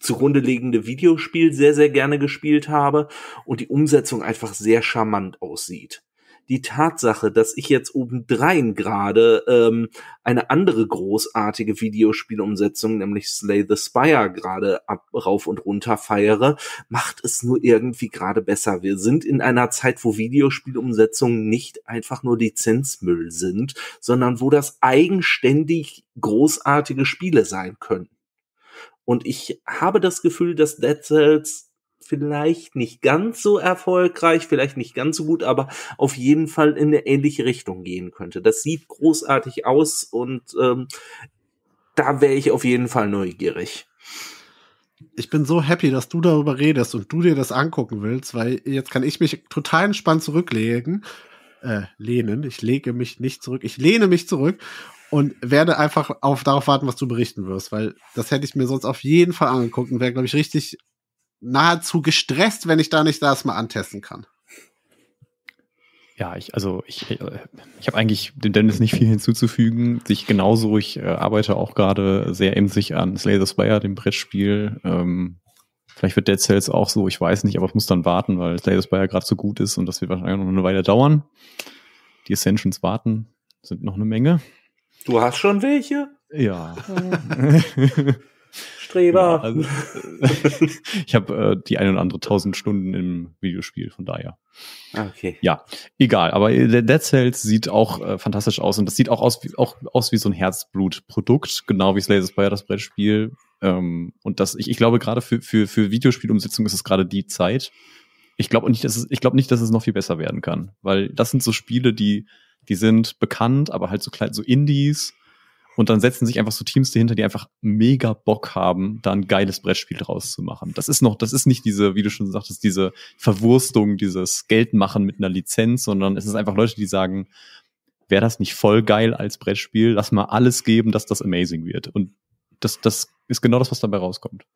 zugrunde liegende Videospiel sehr, sehr gerne gespielt habe und die Umsetzung einfach sehr charmant aussieht die Tatsache, dass ich jetzt obendrein gerade ähm, eine andere großartige Videospielumsetzung, nämlich Slay the Spire, gerade ab, rauf und runter feiere, macht es nur irgendwie gerade besser. Wir sind in einer Zeit, wo Videospielumsetzungen nicht einfach nur Lizenzmüll sind, sondern wo das eigenständig großartige Spiele sein können. Und ich habe das Gefühl, dass Dead Cells vielleicht nicht ganz so erfolgreich, vielleicht nicht ganz so gut, aber auf jeden Fall in eine ähnliche Richtung gehen könnte. Das sieht großartig aus und ähm, da wäre ich auf jeden Fall neugierig. Ich bin so happy, dass du darüber redest und du dir das angucken willst, weil jetzt kann ich mich total entspannt zurücklegen, äh, lehnen. Ich lege mich nicht zurück, ich lehne mich zurück und werde einfach auf darauf warten, was du berichten wirst, weil das hätte ich mir sonst auf jeden Fall angeguckt und wäre, glaube ich, richtig nahezu gestresst, wenn ich da nicht das mal antesten kann. Ja, ich, also ich, ich habe eigentlich dem Dennis nicht viel hinzuzufügen. Sich genauso, ich äh, arbeite auch gerade sehr emsig an Slay the Spire, dem Brettspiel. Ähm, vielleicht wird Dead Cells auch so, ich weiß nicht, aber ich muss dann warten, weil Slay the Spire gerade so gut ist und das wird wahrscheinlich noch eine Weile dauern. Die Ascensions warten, sind noch eine Menge. Du hast schon welche? Ja. Streber. Ja, also, ich habe äh, die ein oder andere tausend Stunden im Videospiel, von daher. Ah, okay. Ja, egal. Aber Dead Cells sieht auch äh, fantastisch aus und das sieht auch aus wie, auch aus wie so ein Herzblutprodukt, genau wie Slay Spire, das Brettspiel. Ähm, und das, ich, ich glaube, gerade für, für, für Videospielumsetzung ist es gerade die Zeit. Ich glaube nicht, dass es, ich glaube nicht, dass es noch viel besser werden kann, weil das sind so Spiele, die, die sind bekannt, aber halt so klein, so Indies Und dann setzen sich einfach so Teams dahinter, die einfach mega Bock haben, da ein geiles Brettspiel draus zu machen. Das ist noch, das ist nicht diese, wie du schon sagtest, diese Verwurstung, dieses Geldmachen mit einer Lizenz, sondern es ist einfach Leute, die sagen, wäre das nicht voll geil als Brettspiel? Lass mal alles geben, dass das amazing wird. Und das, das ist genau das, was dabei rauskommt.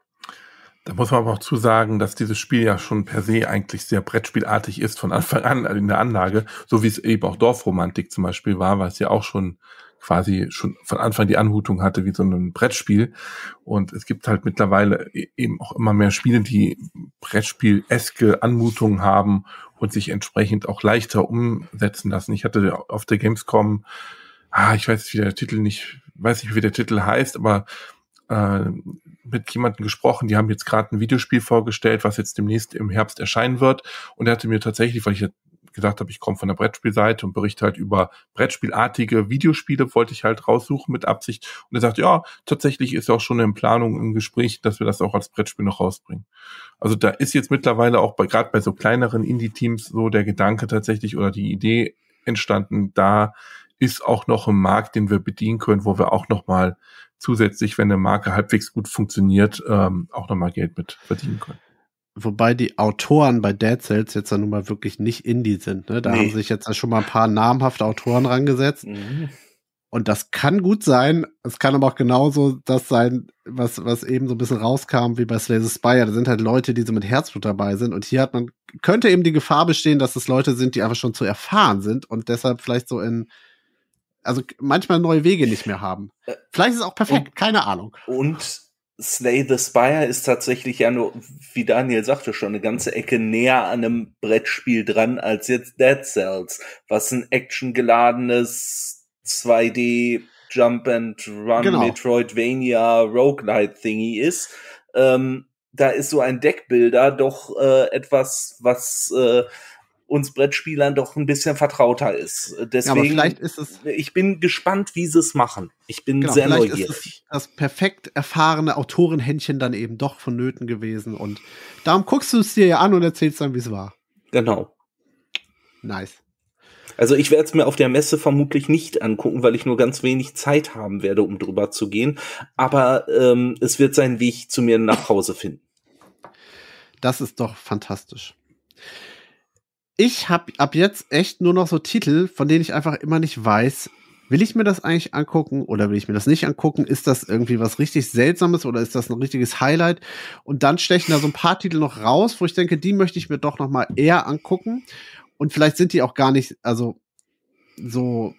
Da muss man aber auch zu sagen, dass dieses Spiel ja schon per se eigentlich sehr Brettspielartig ist von Anfang an in der Anlage, so wie es eben auch Dorfromantik zum Beispiel war, es ja auch schon quasi schon von Anfang die Anmutung hatte wie so ein Brettspiel. Und es gibt halt mittlerweile e-, eben auch immer mehr Spiele, die Brettspiel-eske Anmutungen haben und sich entsprechend auch leichter umsetzen lassen. Ich hatte auf der Gamescom, ah, ich weiß, wie der Titel nicht, weiß nicht, wie der Titel heißt, aber äh, mit jemandem gesprochen, die haben jetzt gerade ein Videospiel vorgestellt, was jetzt demnächst im Herbst erscheinen wird. Und er hatte mir tatsächlich, weil ich gesagt habe, ich komme von der Brettspielseite und berichte halt über Brettspielartige Videospiele, wollte ich halt raussuchen mit Absicht. Und er sagt, ja, tatsächlich ist auch schon in Planung im Gespräch, dass wir das auch als Brettspiel noch rausbringen. Also da ist jetzt mittlerweile auch bei gerade bei so kleineren Indie-Teams so der Gedanke tatsächlich oder die Idee entstanden, da ist auch noch ein Markt, den wir bedienen können, wo wir auch noch mal zusätzlich, wenn eine Marke halbwegs gut funktioniert, ähm, auch noch mal Geld mit verdienen können. Wobei die Autoren bei Dead Cells jetzt ja nun mal wirklich nicht Indie sind. Ne? Da nee. haben sich jetzt schon mal ein paar namhafte Autoren rangesetzt. Mhm. Und das kann gut sein. Es kann aber auch genauso das sein, was, was eben so ein bisschen rauskam, wie bei Slay the Spire. Da sind halt Leute, die so mit Herzblut dabei sind. Und hier hat man, könnte eben die Gefahr bestehen, dass es Leute sind, die einfach schon zu erfahren sind und deshalb vielleicht so in, also manchmal neue Wege nicht mehr haben. Äh, vielleicht ist es auch perfekt, und, keine Ahnung. Und Slay the Spire ist tatsächlich ja nur, wie Daniel sagte, schon eine ganze Ecke näher an einem Brettspiel dran als jetzt Dead Cells, was ein actiongeladenes 2D Jump and Run genau. Metroidvania Roguelite Thingy ist. Ähm, da ist so ein Deckbilder doch äh, etwas, was äh, uns Brettspielern doch ein bisschen vertrauter ist. Deswegen, ja, vielleicht ist es ich bin gespannt, wie sie es machen. Ich bin genau, sehr neugierig. Ist das perfekt erfahrene Autorenhändchen dann eben doch vonnöten gewesen und darum guckst du es dir ja an und erzählst dann, wie es war. Genau. Nice. Also ich werde es mir auf der Messe vermutlich nicht angucken, weil ich nur ganz wenig Zeit haben werde, um drüber zu gehen. Aber ähm, es wird seinen Weg zu mir nach Hause finden. Das ist doch fantastisch ich habe ab jetzt echt nur noch so Titel, von denen ich einfach immer nicht weiß, will ich mir das eigentlich angucken oder will ich mir das nicht angucken? Ist das irgendwie was richtig Seltsames oder ist das ein richtiges Highlight? Und dann stechen da so ein paar Titel noch raus, wo ich denke, die möchte ich mir doch noch mal eher angucken. Und vielleicht sind die auch gar nicht, also so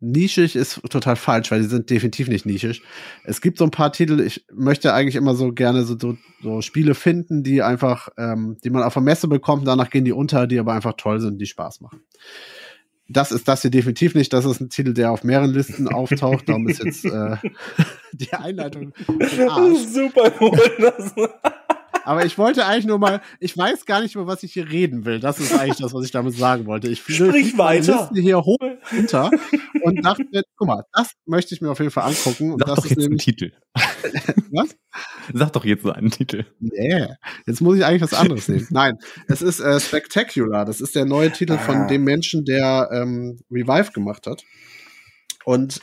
nischig ist total falsch, weil die sind definitiv nicht nischig. Es gibt so ein paar Titel, ich möchte eigentlich immer so gerne so, so, so Spiele finden, die einfach, ähm, die man auf der Messe bekommt, danach gehen die unter, die aber einfach toll sind, die Spaß machen. Das ist das hier definitiv nicht. Das ist ein Titel, der auf mehreren Listen auftaucht. Darum ist jetzt äh, die Einleitung. Super cool. Aber ich wollte eigentlich nur mal, ich weiß gar nicht, über was ich hier reden will. Das ist eigentlich das, was ich damit sagen wollte. Ich Sprich weiter. hier hoch runter und dachte mir, guck mal, das möchte ich mir auf jeden Fall angucken. Sag das doch jetzt einen Titel. was? Sag doch jetzt so einen Titel. Nee, jetzt muss ich eigentlich was anderes nehmen. Nein, es ist äh, Spectacular. Das ist der neue Titel von ah. dem Menschen, der ähm, Revive gemacht hat. Und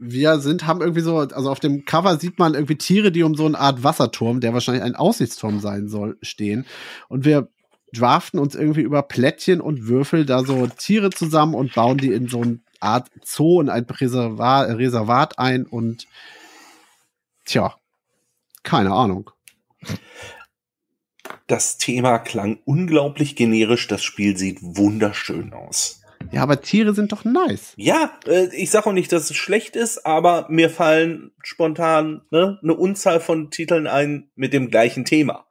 wir sind, haben irgendwie so, also auf dem Cover sieht man irgendwie Tiere, die um so eine Art Wasserturm, der wahrscheinlich ein Aussichtsturm sein soll, stehen. Und wir draften uns irgendwie über Plättchen und Würfel da so Tiere zusammen und bauen die in so eine Art Zoo, in ein Reservat, Reservat ein und tja, keine Ahnung. Das Thema klang unglaublich generisch, das Spiel sieht wunderschön aus. Ja, aber Tiere sind doch nice. Ja, äh, ich sage auch nicht, dass es schlecht ist, aber mir fallen spontan ne, eine Unzahl von Titeln ein mit dem gleichen Thema.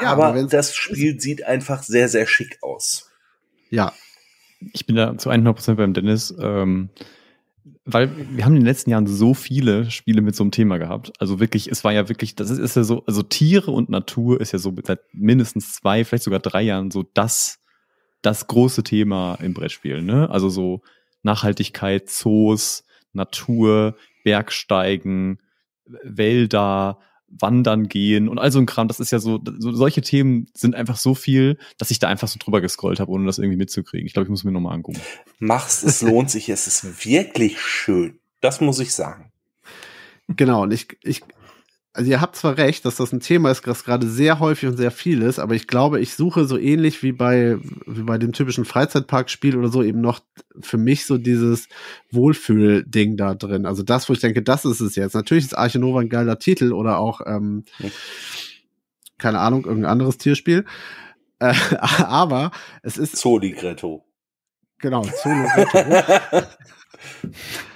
Ja, aber, aber das Spiel sieht einfach sehr, sehr schick aus. Ja. Ich bin da zu 100% beim Dennis, ähm, weil wir haben in den letzten Jahren so viele Spiele mit so einem Thema gehabt. Also wirklich, es war ja wirklich, das ist, ist ja so, also Tiere und Natur ist ja so seit mindestens zwei, vielleicht sogar drei Jahren so das das große Thema im Brettspiel. Ne? Also so Nachhaltigkeit, Zoos, Natur, Bergsteigen, Wälder, Wandern gehen und all so ein Kram. Das ist ja so, so solche Themen sind einfach so viel, dass ich da einfach so drüber gescrollt habe, ohne das irgendwie mitzukriegen. Ich glaube, ich muss mir nochmal angucken. Mach's, es lohnt sich, es ist wirklich schön. Das muss ich sagen. Genau, und ich, ich, also ihr habt zwar recht, dass das ein Thema ist, das gerade sehr häufig und sehr viel ist, aber ich glaube, ich suche so ähnlich wie bei, wie bei dem typischen Freizeitparkspiel oder so eben noch für mich so dieses Wohlfühl-Ding da drin. Also das, wo ich denke, das ist es jetzt. Natürlich ist Arche Nova ein geiler Titel oder auch, ähm, keine Ahnung, irgendein anderes Tierspiel. Äh, aber es ist. Zoligretto. Genau, Zoligretto.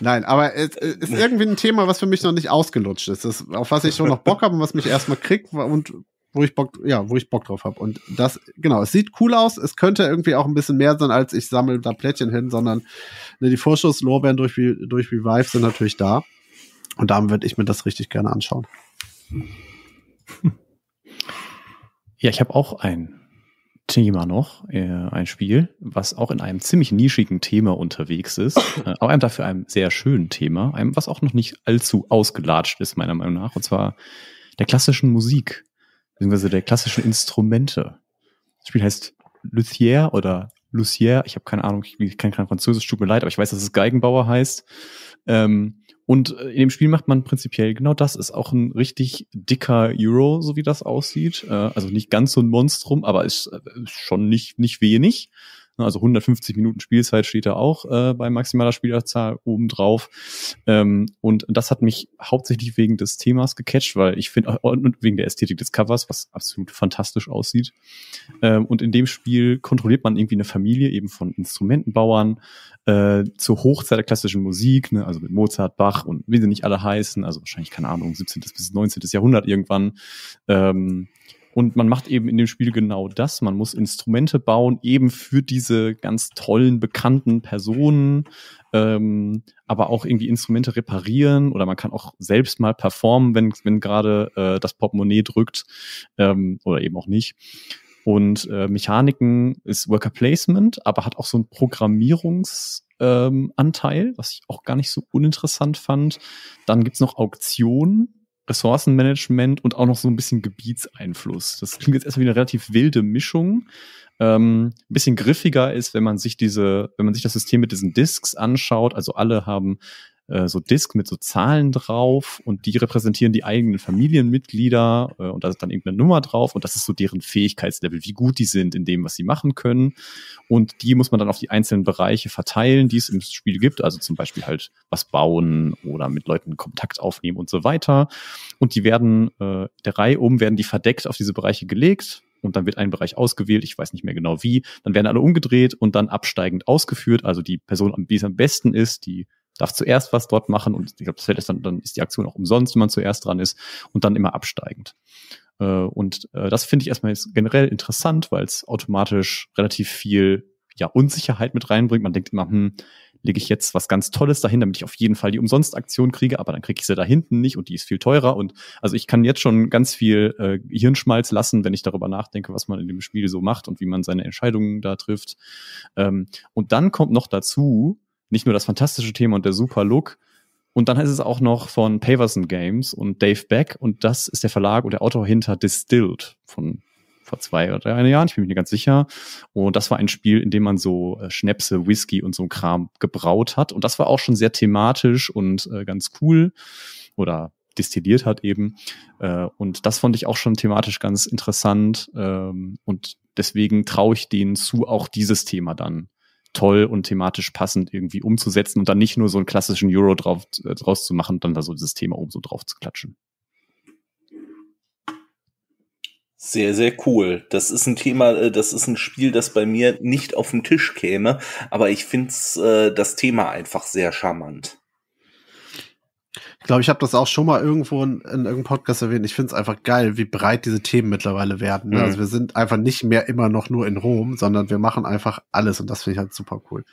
Nein, aber es, ist irgendwie ein Thema, was für mich noch nicht ausgelutscht ist. Das, auf was ich schon noch Bock habe und was mich erstmal kriegt und wo ich Bock, ja, wo ich Bock drauf habe. Und das, genau, es sieht cool aus. Es könnte irgendwie auch ein bisschen mehr sein, als ich sammle da Plättchen hin, sondern ne, die Vorschusslorbeeren durch, durch Revive sind natürlich da. Und darum würde ich mir das richtig gerne anschauen. Ja, ich habe auch ein Thema noch, äh, ein Spiel, was auch in einem ziemlich nischigen Thema unterwegs ist, äh, aber einem dafür einem sehr schönen Thema, einem, was auch noch nicht allzu ausgelatscht ist, meiner Meinung nach, und zwar der klassischen Musik, beziehungsweise der klassischen Instrumente. Das Spiel heißt Luthier oder Lucier, ich habe keine Ahnung, ich kann kein Französisch, tut mir leid, aber ich weiß, dass es Geigenbauer heißt. Ähm, und äh, in dem Spiel macht man prinzipiell genau das. Ist auch ein richtig dicker Euro, so wie das aussieht. Äh, also nicht ganz so ein Monstrum, aber ist, äh, schon nicht, nicht wenig. Ne, also 150 Minuten Spielzeit steht da auch äh, bei maximaler Spielerzahl oben drauf. Ähm, und das hat mich hauptsächlich wegen des Themas gecatcht, weil ich finde, und wegen der Ästhetik des Covers, was absolut fantastisch aussieht. Ähm, und in dem Spiel kontrolliert man irgendwie eine Familie eben von Instrumentenbauern äh, zur Hochzeit der klassischen Musik, ne, also mit Mozart, Bach und wie sie nicht alle heißen, also wahrscheinlich, keine Ahnung, 17. bis 19. Jahrhundert irgendwann. Ähm, und man macht eben in dem Spiel genau das. Man muss Instrumente bauen, eben für diese ganz tollen, bekannten Personen, ähm, aber auch irgendwie Instrumente reparieren oder man kann auch selbst mal performen, wenn, wenn gerade äh, das Portemonnaie drückt ähm, oder eben auch nicht. Und äh, Mechaniken ist Worker Placement, aber hat auch so einen Programmierungsanteil, ähm, was ich auch gar nicht so uninteressant fand. Dann gibt's noch Auktionen, Ressourcenmanagement und auch noch so ein bisschen Gebietseinfluss. Das klingt jetzt erstmal wie eine relativ wilde Mischung. Ähm, ein bisschen griffiger ist, wenn man sich diese, wenn man sich das System mit diesen Disks anschaut. Also alle haben äh, so Disk mit so Zahlen drauf und die repräsentieren die eigenen Familienmitglieder äh, und da ist dann irgendeine Nummer drauf und das ist so deren Fähigkeitslevel, wie gut die sind in dem, was sie machen können. Und die muss man dann auf die einzelnen Bereiche verteilen, die es im Spiel gibt, also zum Beispiel halt was bauen oder mit Leuten Kontakt aufnehmen und so weiter. Und die werden äh, der Reihe um, werden die verdeckt auf diese Bereiche gelegt und dann wird ein Bereich ausgewählt, ich weiß nicht mehr genau wie, dann werden alle umgedreht und dann absteigend ausgeführt, also die Person, die es am besten ist, die darf zuerst was dort machen und ich glaube, das dann, dann ist die Aktion auch umsonst, wenn man zuerst dran ist und dann immer absteigend. Äh, und äh, das finde ich erstmal jetzt generell interessant, weil es automatisch relativ viel ja, Unsicherheit mit reinbringt. Man denkt immer, hm, lege ich jetzt was ganz Tolles dahin, damit ich auf jeden Fall die Umsonst-Aktion kriege, aber dann kriege ich sie da hinten nicht und die ist viel teurer. Und also ich kann jetzt schon ganz viel äh, Hirnschmalz lassen, wenn ich darüber nachdenke, was man in dem Spiel so macht und wie man seine Entscheidungen da trifft. Ähm, und dann kommt noch dazu, nicht nur das fantastische Thema und der super Look, und dann heißt es auch noch von Paverson Games und Dave Beck und das ist der Verlag und der Autor hinter Distilled von vor zwei oder drei Jahren, ich bin mir nicht ganz sicher. Und das war ein Spiel, in dem man so äh, Schnäpse, Whisky und so ein Kram gebraut hat. Und das war auch schon sehr thematisch und äh, ganz cool oder destilliert hat eben. Äh, und das fand ich auch schon thematisch ganz interessant. Ähm, und deswegen traue ich denen zu, auch dieses Thema dann toll und thematisch passend irgendwie umzusetzen und dann nicht nur so einen klassischen Euro drauf, äh, draus zu machen und dann da so dieses Thema oben so drauf zu klatschen. Sehr, sehr cool. Das ist ein Thema, äh, das ist ein Spiel, das bei mir nicht auf den Tisch käme, aber ich finde äh, das Thema einfach sehr charmant. Ich glaube, ich habe das auch schon mal irgendwo in, in irgendeinem Podcast erwähnt. Ich finde es einfach geil, wie breit diese Themen mittlerweile werden. Ne? Mhm. Also wir sind einfach nicht mehr immer noch nur in Rom, sondern wir machen einfach alles und das finde ich halt super cool.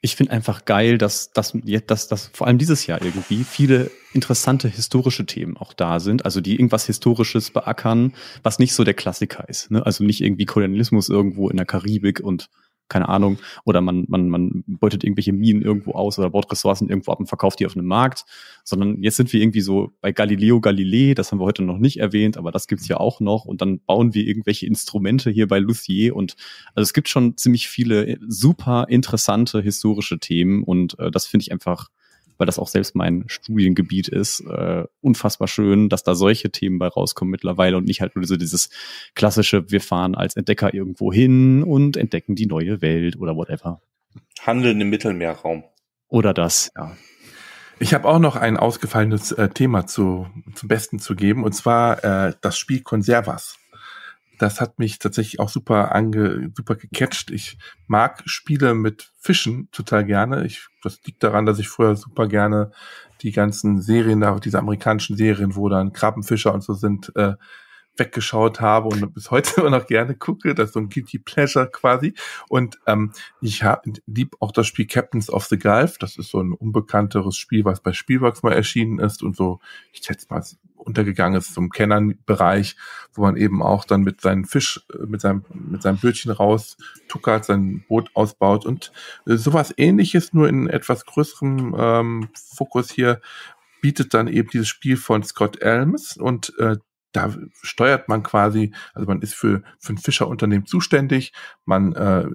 Ich finde einfach geil, dass, dass, dass, dass vor allem dieses Jahr irgendwie viele interessante historische Themen auch da sind, also die irgendwas Historisches beackern, was nicht so der Klassiker ist. Ne? Also nicht irgendwie Kolonialismus irgendwo in der Karibik und keine Ahnung, oder man, man, man beutet irgendwelche Minen irgendwo aus oder baut Ressourcen irgendwo ab und verkauft die auf einem Markt, sondern jetzt sind wir irgendwie so bei Galileo Galilei, das haben wir heute noch nicht erwähnt, aber das gibt's ja auch noch und dann bauen wir irgendwelche Instrumente hier bei Lucier und also es gibt schon ziemlich viele super interessante historische Themen und äh, das finde ich einfach weil das auch selbst mein Studiengebiet ist. Äh, unfassbar schön, dass da solche Themen bei rauskommen mittlerweile und nicht halt nur so dieses klassische, wir fahren als Entdecker irgendwo hin und entdecken die neue Welt oder whatever. Handeln im Mittelmeerraum. Oder das. Ja. Ich habe auch noch ein ausgefallenes äh, Thema zu, zum Besten zu geben, und zwar äh, das Spiel Conservas. Das hat mich tatsächlich auch super ange, super gecatcht. Ich mag Spiele mit Fischen total gerne. Ich, das liegt daran, dass ich früher super gerne die ganzen Serien, diese amerikanischen Serien, wo dann Krabbenfischer und so sind, äh, weggeschaut habe und bis heute immer noch gerne gucke. Das ist so ein Guilty Pleasure quasi. Und ähm, ich lieb auch das Spiel Captains of the Gulf. Das ist so ein unbekannteres Spiel, was bei Spielworks mal erschienen ist und so, ich schätze mal, untergegangen ist zum Kennernbereich, wo man eben auch dann mit seinem Fisch, äh, mit seinem, mit seinem Bötchen raus tuckert, sein Boot ausbaut und äh, sowas ähnliches, nur in etwas größerem ähm, Fokus hier, bietet dann eben dieses Spiel von Scott Elms und äh, da steuert man quasi, also man ist für, für ein Fischerunternehmen zuständig, man äh,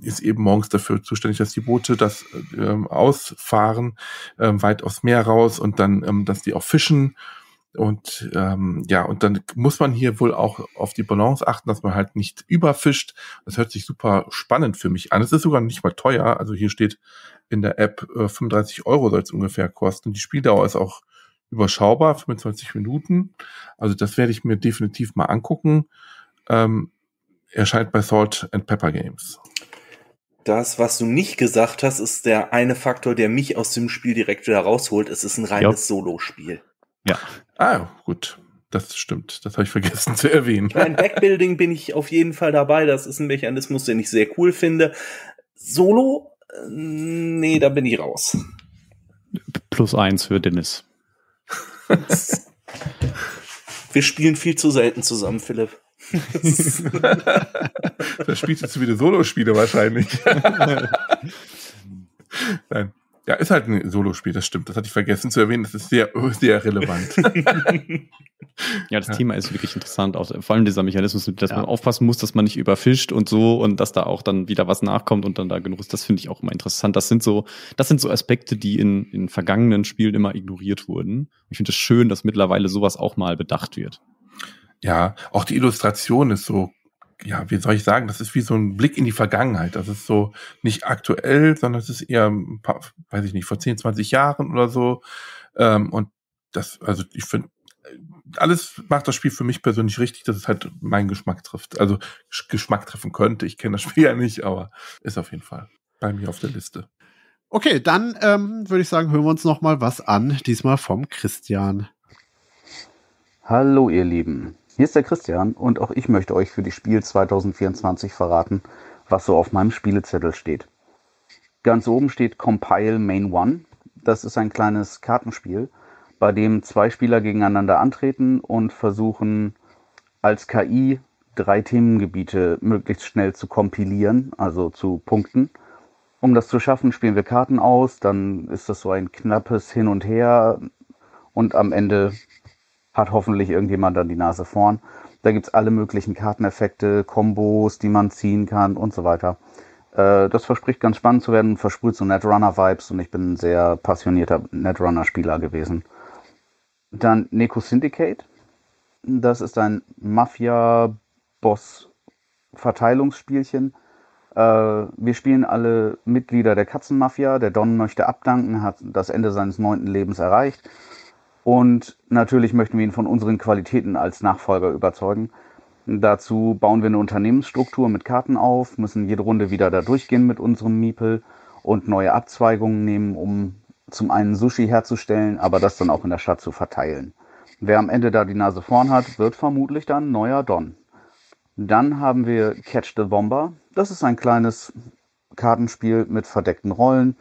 ist eben morgens dafür zuständig, dass die Boote das ähm, ausfahren, ähm, weit aufs Meer raus und dann, ähm, dass die auch fischen. Und ähm, ja, und dann muss man hier wohl auch auf die Balance achten, dass man halt nicht überfischt. Das hört sich super spannend für mich an. Es ist sogar nicht mal teuer. Also hier steht in der App äh, 35 Euro soll es ungefähr kosten. Die Spieldauer ist auch überschaubar, 25 Minuten. Also das werde ich mir definitiv mal angucken. Ähm, erscheint bei Salt and Pepper Games. Das, was du nicht gesagt hast, ist der eine Faktor, der mich aus dem Spiel direkt wieder rausholt. Es ist ein reines ja. Solo-Spiel. Ja. Ah, gut. Das stimmt. Das habe ich vergessen zu erwähnen. Beim Backbuilding bin ich auf jeden Fall dabei. Das ist ein Mechanismus, den ich sehr cool finde. Solo? Äh, nee, da bin ich raus. Plus eins für Dennis. Wir spielen viel zu selten zusammen, Philipp. da spielst du zu viele Solospiele wahrscheinlich. Nein. Ja, ist halt ein Solospiel, das stimmt. Das hatte ich vergessen zu erwähnen. Das ist sehr, sehr relevant. ja, das ja. Thema ist wirklich interessant. Auch, vor allem dieser Mechanismus, dass ja. man aufpassen muss, dass man nicht überfischt und so und dass da auch dann wieder was nachkommt und dann da genug ist. Das finde ich auch immer interessant. Das sind so, das sind so Aspekte, die in, in vergangenen Spielen immer ignoriert wurden. Ich finde es schön, dass mittlerweile sowas auch mal bedacht wird. Ja, auch die Illustration ist so ja, wie soll ich sagen, das ist wie so ein Blick in die Vergangenheit. Das ist so nicht aktuell, sondern es ist eher ein paar, weiß ich nicht, vor 10, 20 Jahren oder so. Ähm, und das, also ich finde, alles macht das Spiel für mich persönlich richtig, dass es halt meinen Geschmack trifft. Also Geschmack treffen könnte. Ich kenne das Spiel ja nicht, aber ist auf jeden Fall bei mir auf der Liste. Okay, dann ähm, würde ich sagen, hören wir uns noch mal was an. Diesmal vom Christian. Hallo ihr Lieben. Hier ist der Christian und auch ich möchte euch für die Spiel 2024 verraten, was so auf meinem Spielezettel steht. Ganz oben steht Compile Main One. Das ist ein kleines Kartenspiel, bei dem zwei Spieler gegeneinander antreten und versuchen als KI drei Themengebiete möglichst schnell zu kompilieren, also zu punkten. Um das zu schaffen, spielen wir Karten aus, dann ist das so ein knappes Hin und Her und am Ende hat hoffentlich irgendjemand dann die Nase vorn. Da gibt's alle möglichen Karteneffekte, Kombos, die man ziehen kann und so weiter. Äh, das verspricht ganz spannend zu werden, versprüht so Netrunner-Vibes und ich bin ein sehr passionierter Netrunner-Spieler gewesen. Dann Neko Syndicate. Das ist ein Mafia-Boss-Verteilungsspielchen. Äh, wir spielen alle Mitglieder der Katzenmafia. Der Don möchte abdanken, hat das Ende seines neunten Lebens erreicht und natürlich möchten wir ihn von unseren Qualitäten als Nachfolger überzeugen. Dazu bauen wir eine Unternehmensstruktur mit Karten auf, müssen jede Runde wieder da durchgehen mit unserem Miepel und neue Abzweigungen nehmen, um zum einen Sushi herzustellen, aber das dann auch in der Stadt zu verteilen. Wer am Ende da die Nase vorn hat, wird vermutlich dann neuer Don. Dann haben wir Catch the Bomber. Das ist ein kleines Kartenspiel mit verdeckten Rollen.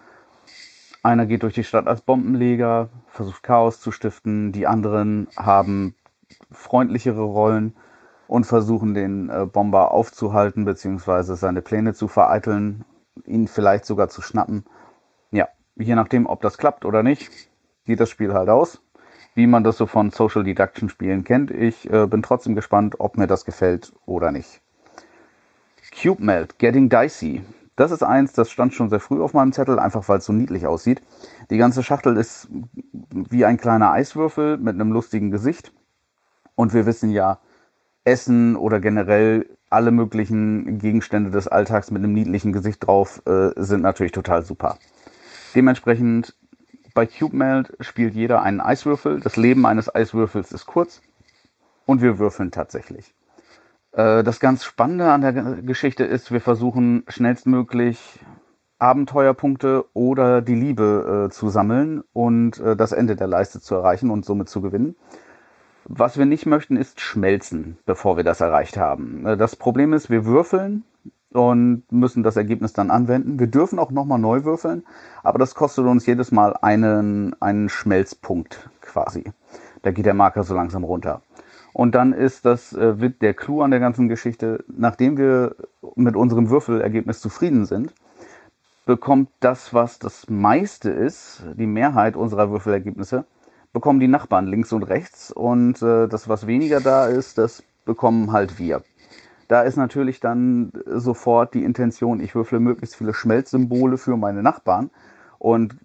Einer geht durch die Stadt als Bombenleger, versucht Chaos zu stiften. Die anderen haben freundlichere Rollen und versuchen den äh, Bomber aufzuhalten bzw. seine Pläne zu vereiteln, ihn vielleicht sogar zu schnappen. Ja, je nachdem, ob das klappt oder nicht, sieht das Spiel halt aus. Wie man das so von Social Deduction Spielen kennt. Ich äh, bin trotzdem gespannt, ob mir das gefällt oder nicht. Cube Melt, Getting Dicey. Das ist eins, das stand schon sehr früh auf meinem Zettel, einfach weil es so niedlich aussieht. Die ganze Schachtel ist wie ein kleiner Eiswürfel mit einem lustigen Gesicht. Und wir wissen ja, Essen oder generell alle möglichen Gegenstände des Alltags mit einem niedlichen Gesicht drauf äh, sind natürlich total super. Dementsprechend bei CubeMelt spielt jeder einen Eiswürfel. Das Leben eines Eiswürfels ist kurz und wir würfeln tatsächlich. Äh, das ganz Spannende an der Geschichte ist, wir versuchen schnellstmöglich Abenteuerpunkte oder die Liebe äh, zu sammeln und äh, das Ende der Leiste zu erreichen und somit zu gewinnen. Was wir nicht möchten, ist schmelzen, bevor wir das erreicht haben. Äh, das Problem ist, wir würfeln und müssen das Ergebnis dann anwenden. Wir dürfen auch nochmal neu würfeln, aber das kostet uns jedes Mal einen, einen Schmelzpunkt quasi. Da geht der Marker so langsam runter. Und dann ist das äh, der Clou an der ganzen Geschichte, nachdem wir mit unserem Würfelergebnis zufrieden sind, bekommt das, was das meiste ist, die Mehrheit unserer Würfelergebnisse, bekommen die Nachbarn links und rechts und äh, das, was weniger da ist, das bekommen halt wir. Da ist natürlich dann sofort die Intention, ich würfle möglichst viele Schmelzsymbole für meine Nachbarn und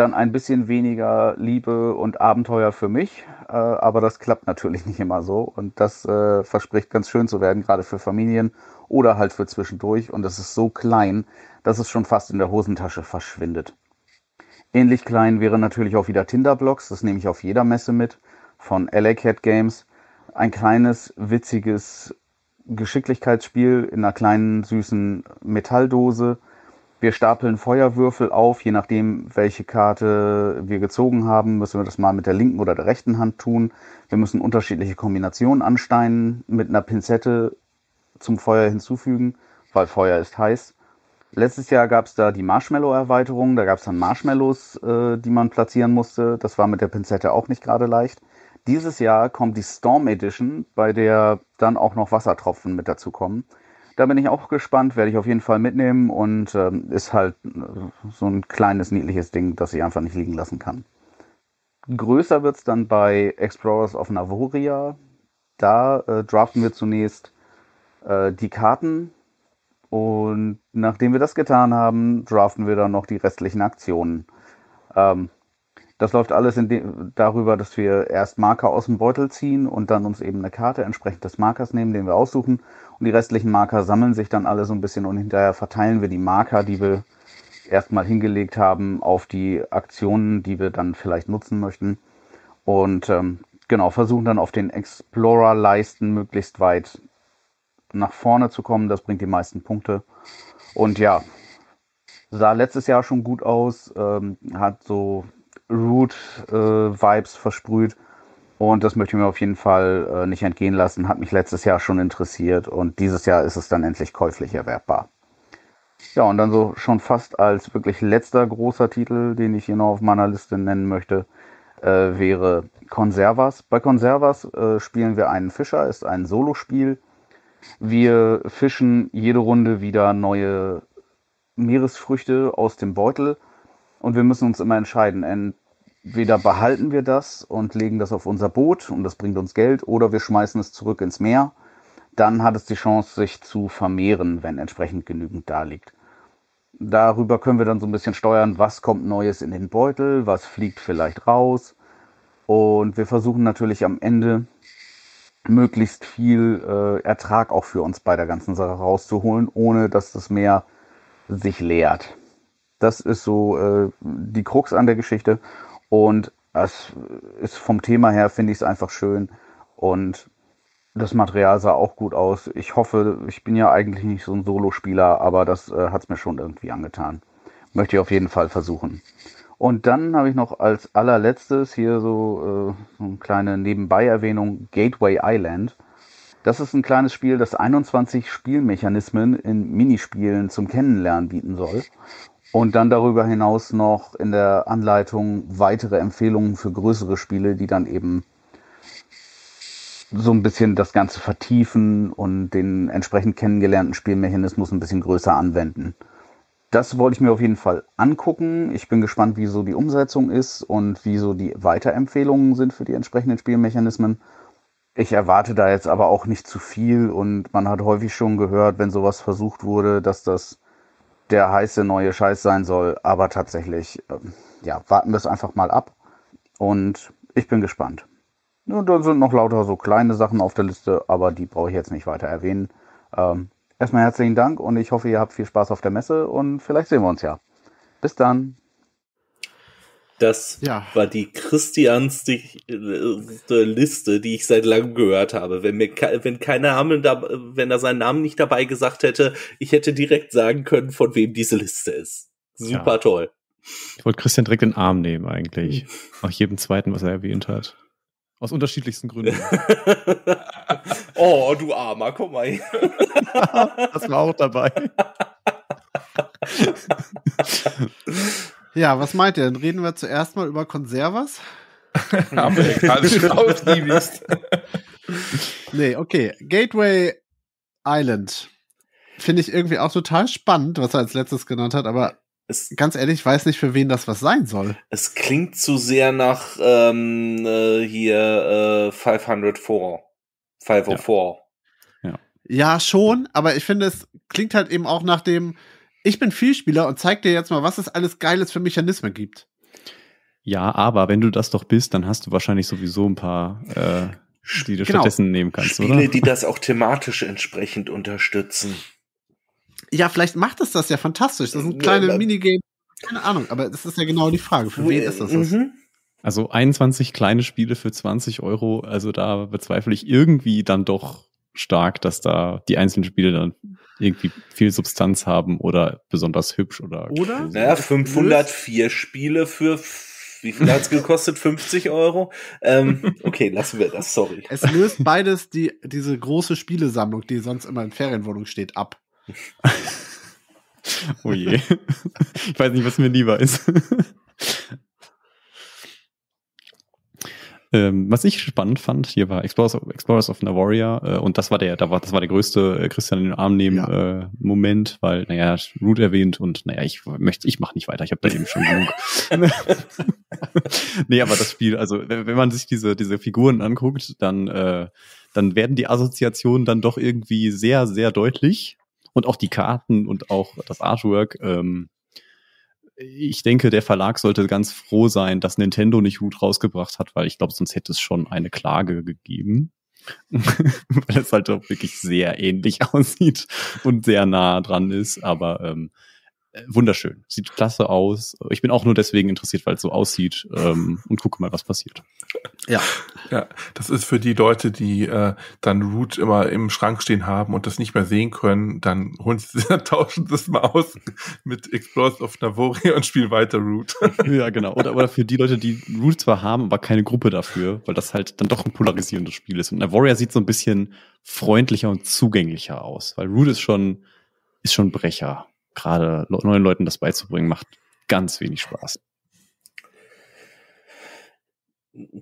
dann ein bisschen weniger Liebe und Abenteuer für mich. Äh, aber das klappt natürlich nicht immer so. Und das äh, verspricht ganz schön zu werden, gerade für Familien oder halt für zwischendurch. Und es ist so klein, dass es schon fast in der Hosentasche verschwindet. Ähnlich klein wäre natürlich auch wieder Tinderblocks. Das nehme ich auf jeder Messe mit. Von LA Cat Games. Ein kleines, witziges Geschicklichkeitsspiel in einer kleinen, süßen Metalldose wir stapeln Feuerwürfel auf, je nachdem, welche Karte wir gezogen haben, müssen wir das mal mit der linken oder der rechten Hand tun. Wir müssen unterschiedliche Kombinationen ansteinen, mit einer Pinzette zum Feuer hinzufügen, weil Feuer ist heiß. Letztes Jahr gab es da die Marshmallow-Erweiterung, da gab es dann Marshmallows, äh, die man platzieren musste. Das war mit der Pinzette auch nicht gerade leicht. Dieses Jahr kommt die Storm Edition, bei der dann auch noch Wassertropfen mit dazu kommen. Da bin ich auch gespannt, werde ich auf jeden Fall mitnehmen und ähm, ist halt äh, so ein kleines, niedliches Ding, das ich einfach nicht liegen lassen kann. Größer wird es dann bei Explorers of Navoria. Da äh, draften wir zunächst äh, die Karten und nachdem wir das getan haben, draften wir dann noch die restlichen Aktionen. Ähm, das läuft alles darüber, dass wir erst Marker aus dem Beutel ziehen und dann uns eben eine Karte entsprechend des Markers nehmen, den wir aussuchen. Und die restlichen Marker sammeln sich dann alle so ein bisschen und hinterher verteilen wir die Marker, die wir erstmal hingelegt haben, auf die Aktionen, die wir dann vielleicht nutzen möchten. Und ähm, genau, versuchen dann auf den Explorer-Leisten möglichst weit nach vorne zu kommen. Das bringt die meisten Punkte. Und ja, sah letztes Jahr schon gut aus, ähm, hat so Root-Vibes äh, versprüht. Und das möchte ich mir auf jeden Fall äh, nicht entgehen lassen. Hat mich letztes Jahr schon interessiert und dieses Jahr ist es dann endlich käuflich erwerbbar. Ja, und dann so schon fast als wirklich letzter großer Titel, den ich hier noch auf meiner Liste nennen möchte, äh, wäre Conservas. Bei Conservas äh, spielen wir einen Fischer, ist ein Solospiel. Wir fischen jede Runde wieder neue Meeresfrüchte aus dem Beutel und wir müssen uns immer entscheiden, entweder behalten wir das und legen das auf unser Boot und das bringt uns Geld oder wir schmeißen es zurück ins Meer. Dann hat es die Chance, sich zu vermehren, wenn entsprechend genügend da liegt. Darüber können wir dann so ein bisschen steuern, was kommt Neues in den Beutel, was fliegt vielleicht raus. Und wir versuchen natürlich am Ende möglichst viel äh, Ertrag auch für uns bei der ganzen Sache rauszuholen, ohne dass das Meer sich leert. Das ist so äh, die Krux an der Geschichte. Und es ist vom Thema her, finde ich es einfach schön. Und das Material sah auch gut aus. Ich hoffe, ich bin ja eigentlich nicht so ein Solospieler, aber das äh, hat es mir schon irgendwie angetan. Möchte ich auf jeden Fall versuchen. Und dann habe ich noch als allerletztes hier so, äh, so eine kleine Nebenbei-Erwähnung Gateway Island. Das ist ein kleines Spiel, das 21 Spielmechanismen in Minispielen zum Kennenlernen bieten soll. Und dann darüber hinaus noch in der Anleitung weitere Empfehlungen für größere Spiele, die dann eben so ein bisschen das Ganze vertiefen und den entsprechend kennengelernten Spielmechanismus ein bisschen größer anwenden. Das wollte ich mir auf jeden Fall angucken. Ich bin gespannt, wie so die Umsetzung ist und wie so die Weiterempfehlungen sind für die entsprechenden Spielmechanismen. Ich erwarte da jetzt aber auch nicht zu viel und man hat häufig schon gehört, wenn sowas versucht wurde, dass das der heiße neue Scheiß sein soll. Aber tatsächlich, ähm, ja, warten wir es einfach mal ab. Und ich bin gespannt. Und dann sind noch lauter so kleine Sachen auf der Liste, aber die brauche ich jetzt nicht weiter erwähnen. Ähm, erstmal herzlichen Dank und ich hoffe, ihr habt viel Spaß auf der Messe und vielleicht sehen wir uns ja. Bis dann. Das Ja. war die christianste äh, Liste, die ich seit langem gehört habe. Wenn mir wenn kein Name da, wenn er seinen Namen nicht dabei gesagt hätte, ich hätte direkt sagen können, von wem diese Liste ist. Super Ja. toll. Ich wollte Christian direkt den Arm nehmen eigentlich. Nach jedem zweiten, was er erwähnt hat. Aus unterschiedlichsten Gründen. oh, du Armer, guck mal. das war auch dabei. Ja, was meint ihr? Dann reden wir zuerst mal über Konservas. Nee, okay. Gateway Island. Finde ich irgendwie auch total spannend, was er als letztes genannt hat, aber Es, ganz ehrlich, ich weiß nicht, für wen das was sein soll. es klingt zu sehr nach ähm, äh, hier äh, 504. 504. Ja, schon, aber ich finde, es klingt halt eben auch nach dem, ich bin Vielspieler und zeig dir jetzt mal, was es alles Geiles für Mechanismen gibt. Ja, aber wenn du das doch bist, dann hast du wahrscheinlich sowieso ein paar, äh, die du Genau. stattdessen nehmen kannst, Spiele, oder? die das auch thematisch entsprechend unterstützen. Ja, vielleicht macht es das ja fantastisch. Das sind kleine Ja, Minigames. Keine Ahnung, aber das ist ja genau die Frage. Für wen ist das? das? Mhm. Also 21 kleine Spiele für 20 Euro, also da bezweifle ich irgendwie dann doch stark, dass da die einzelnen Spiele dann irgendwie viel Substanz haben oder besonders hübsch oder Oder? Naja, Es 504 Spiele für wie viel hat's gekostet? 50 Euro? Ähm, okay, lassen wir das, sorry. Es löst beides die, diese große Spielesammlung, die sonst immer in Ferienwohnungen steht, ab. Oh je. Ich weiß nicht, was mir lieber ist. Ähm, was ich spannend fand, hier war Explorers of, Explorers of Navaria äh, und das war der, da war, das war der größte äh, Christian in den Arm nehmen äh, Moment, weil, naja, Root erwähnt und naja, ich möchte, ich mache nicht weiter, ich habe da eben schon genug. nee, aber das Spiel, also wenn, wenn man sich diese, diese Figuren anguckt, dann, äh, dann werden die Assoziationen dann doch irgendwie sehr, sehr deutlich und auch die Karten und auch das Artwork. Ähm, ich denke, der Verlag sollte ganz froh sein, dass Nintendo nicht Root rausgebracht hat, weil ich glaube, sonst hätte es schon eine Klage gegeben. weil es halt auch wirklich sehr ähnlich aussieht und sehr nah dran ist, aber ähm, äh, wunderschön. Sieht klasse aus. Ich bin auch nur deswegen interessiert, weil es so aussieht ähm, und gucke mal, was passiert. Ja. Ja, das ist für die Leute, die äh, dann Root immer im Schrank stehen haben und das nicht mehr sehen können, dann holen sie, dann tauschen sie es mal aus mit Explorers of Navoria und spielen weiter Root. ja, genau. Oder, oder für die Leute, die Root zwar haben, aber keine Gruppe dafür, weil das halt dann doch ein polarisierendes Spiel ist. Und Navoria sieht so ein bisschen freundlicher und zugänglicher aus, weil Root ist schon, ist schon Brecher. Gerade neuen Leuten das beizubringen, macht ganz wenig Spaß.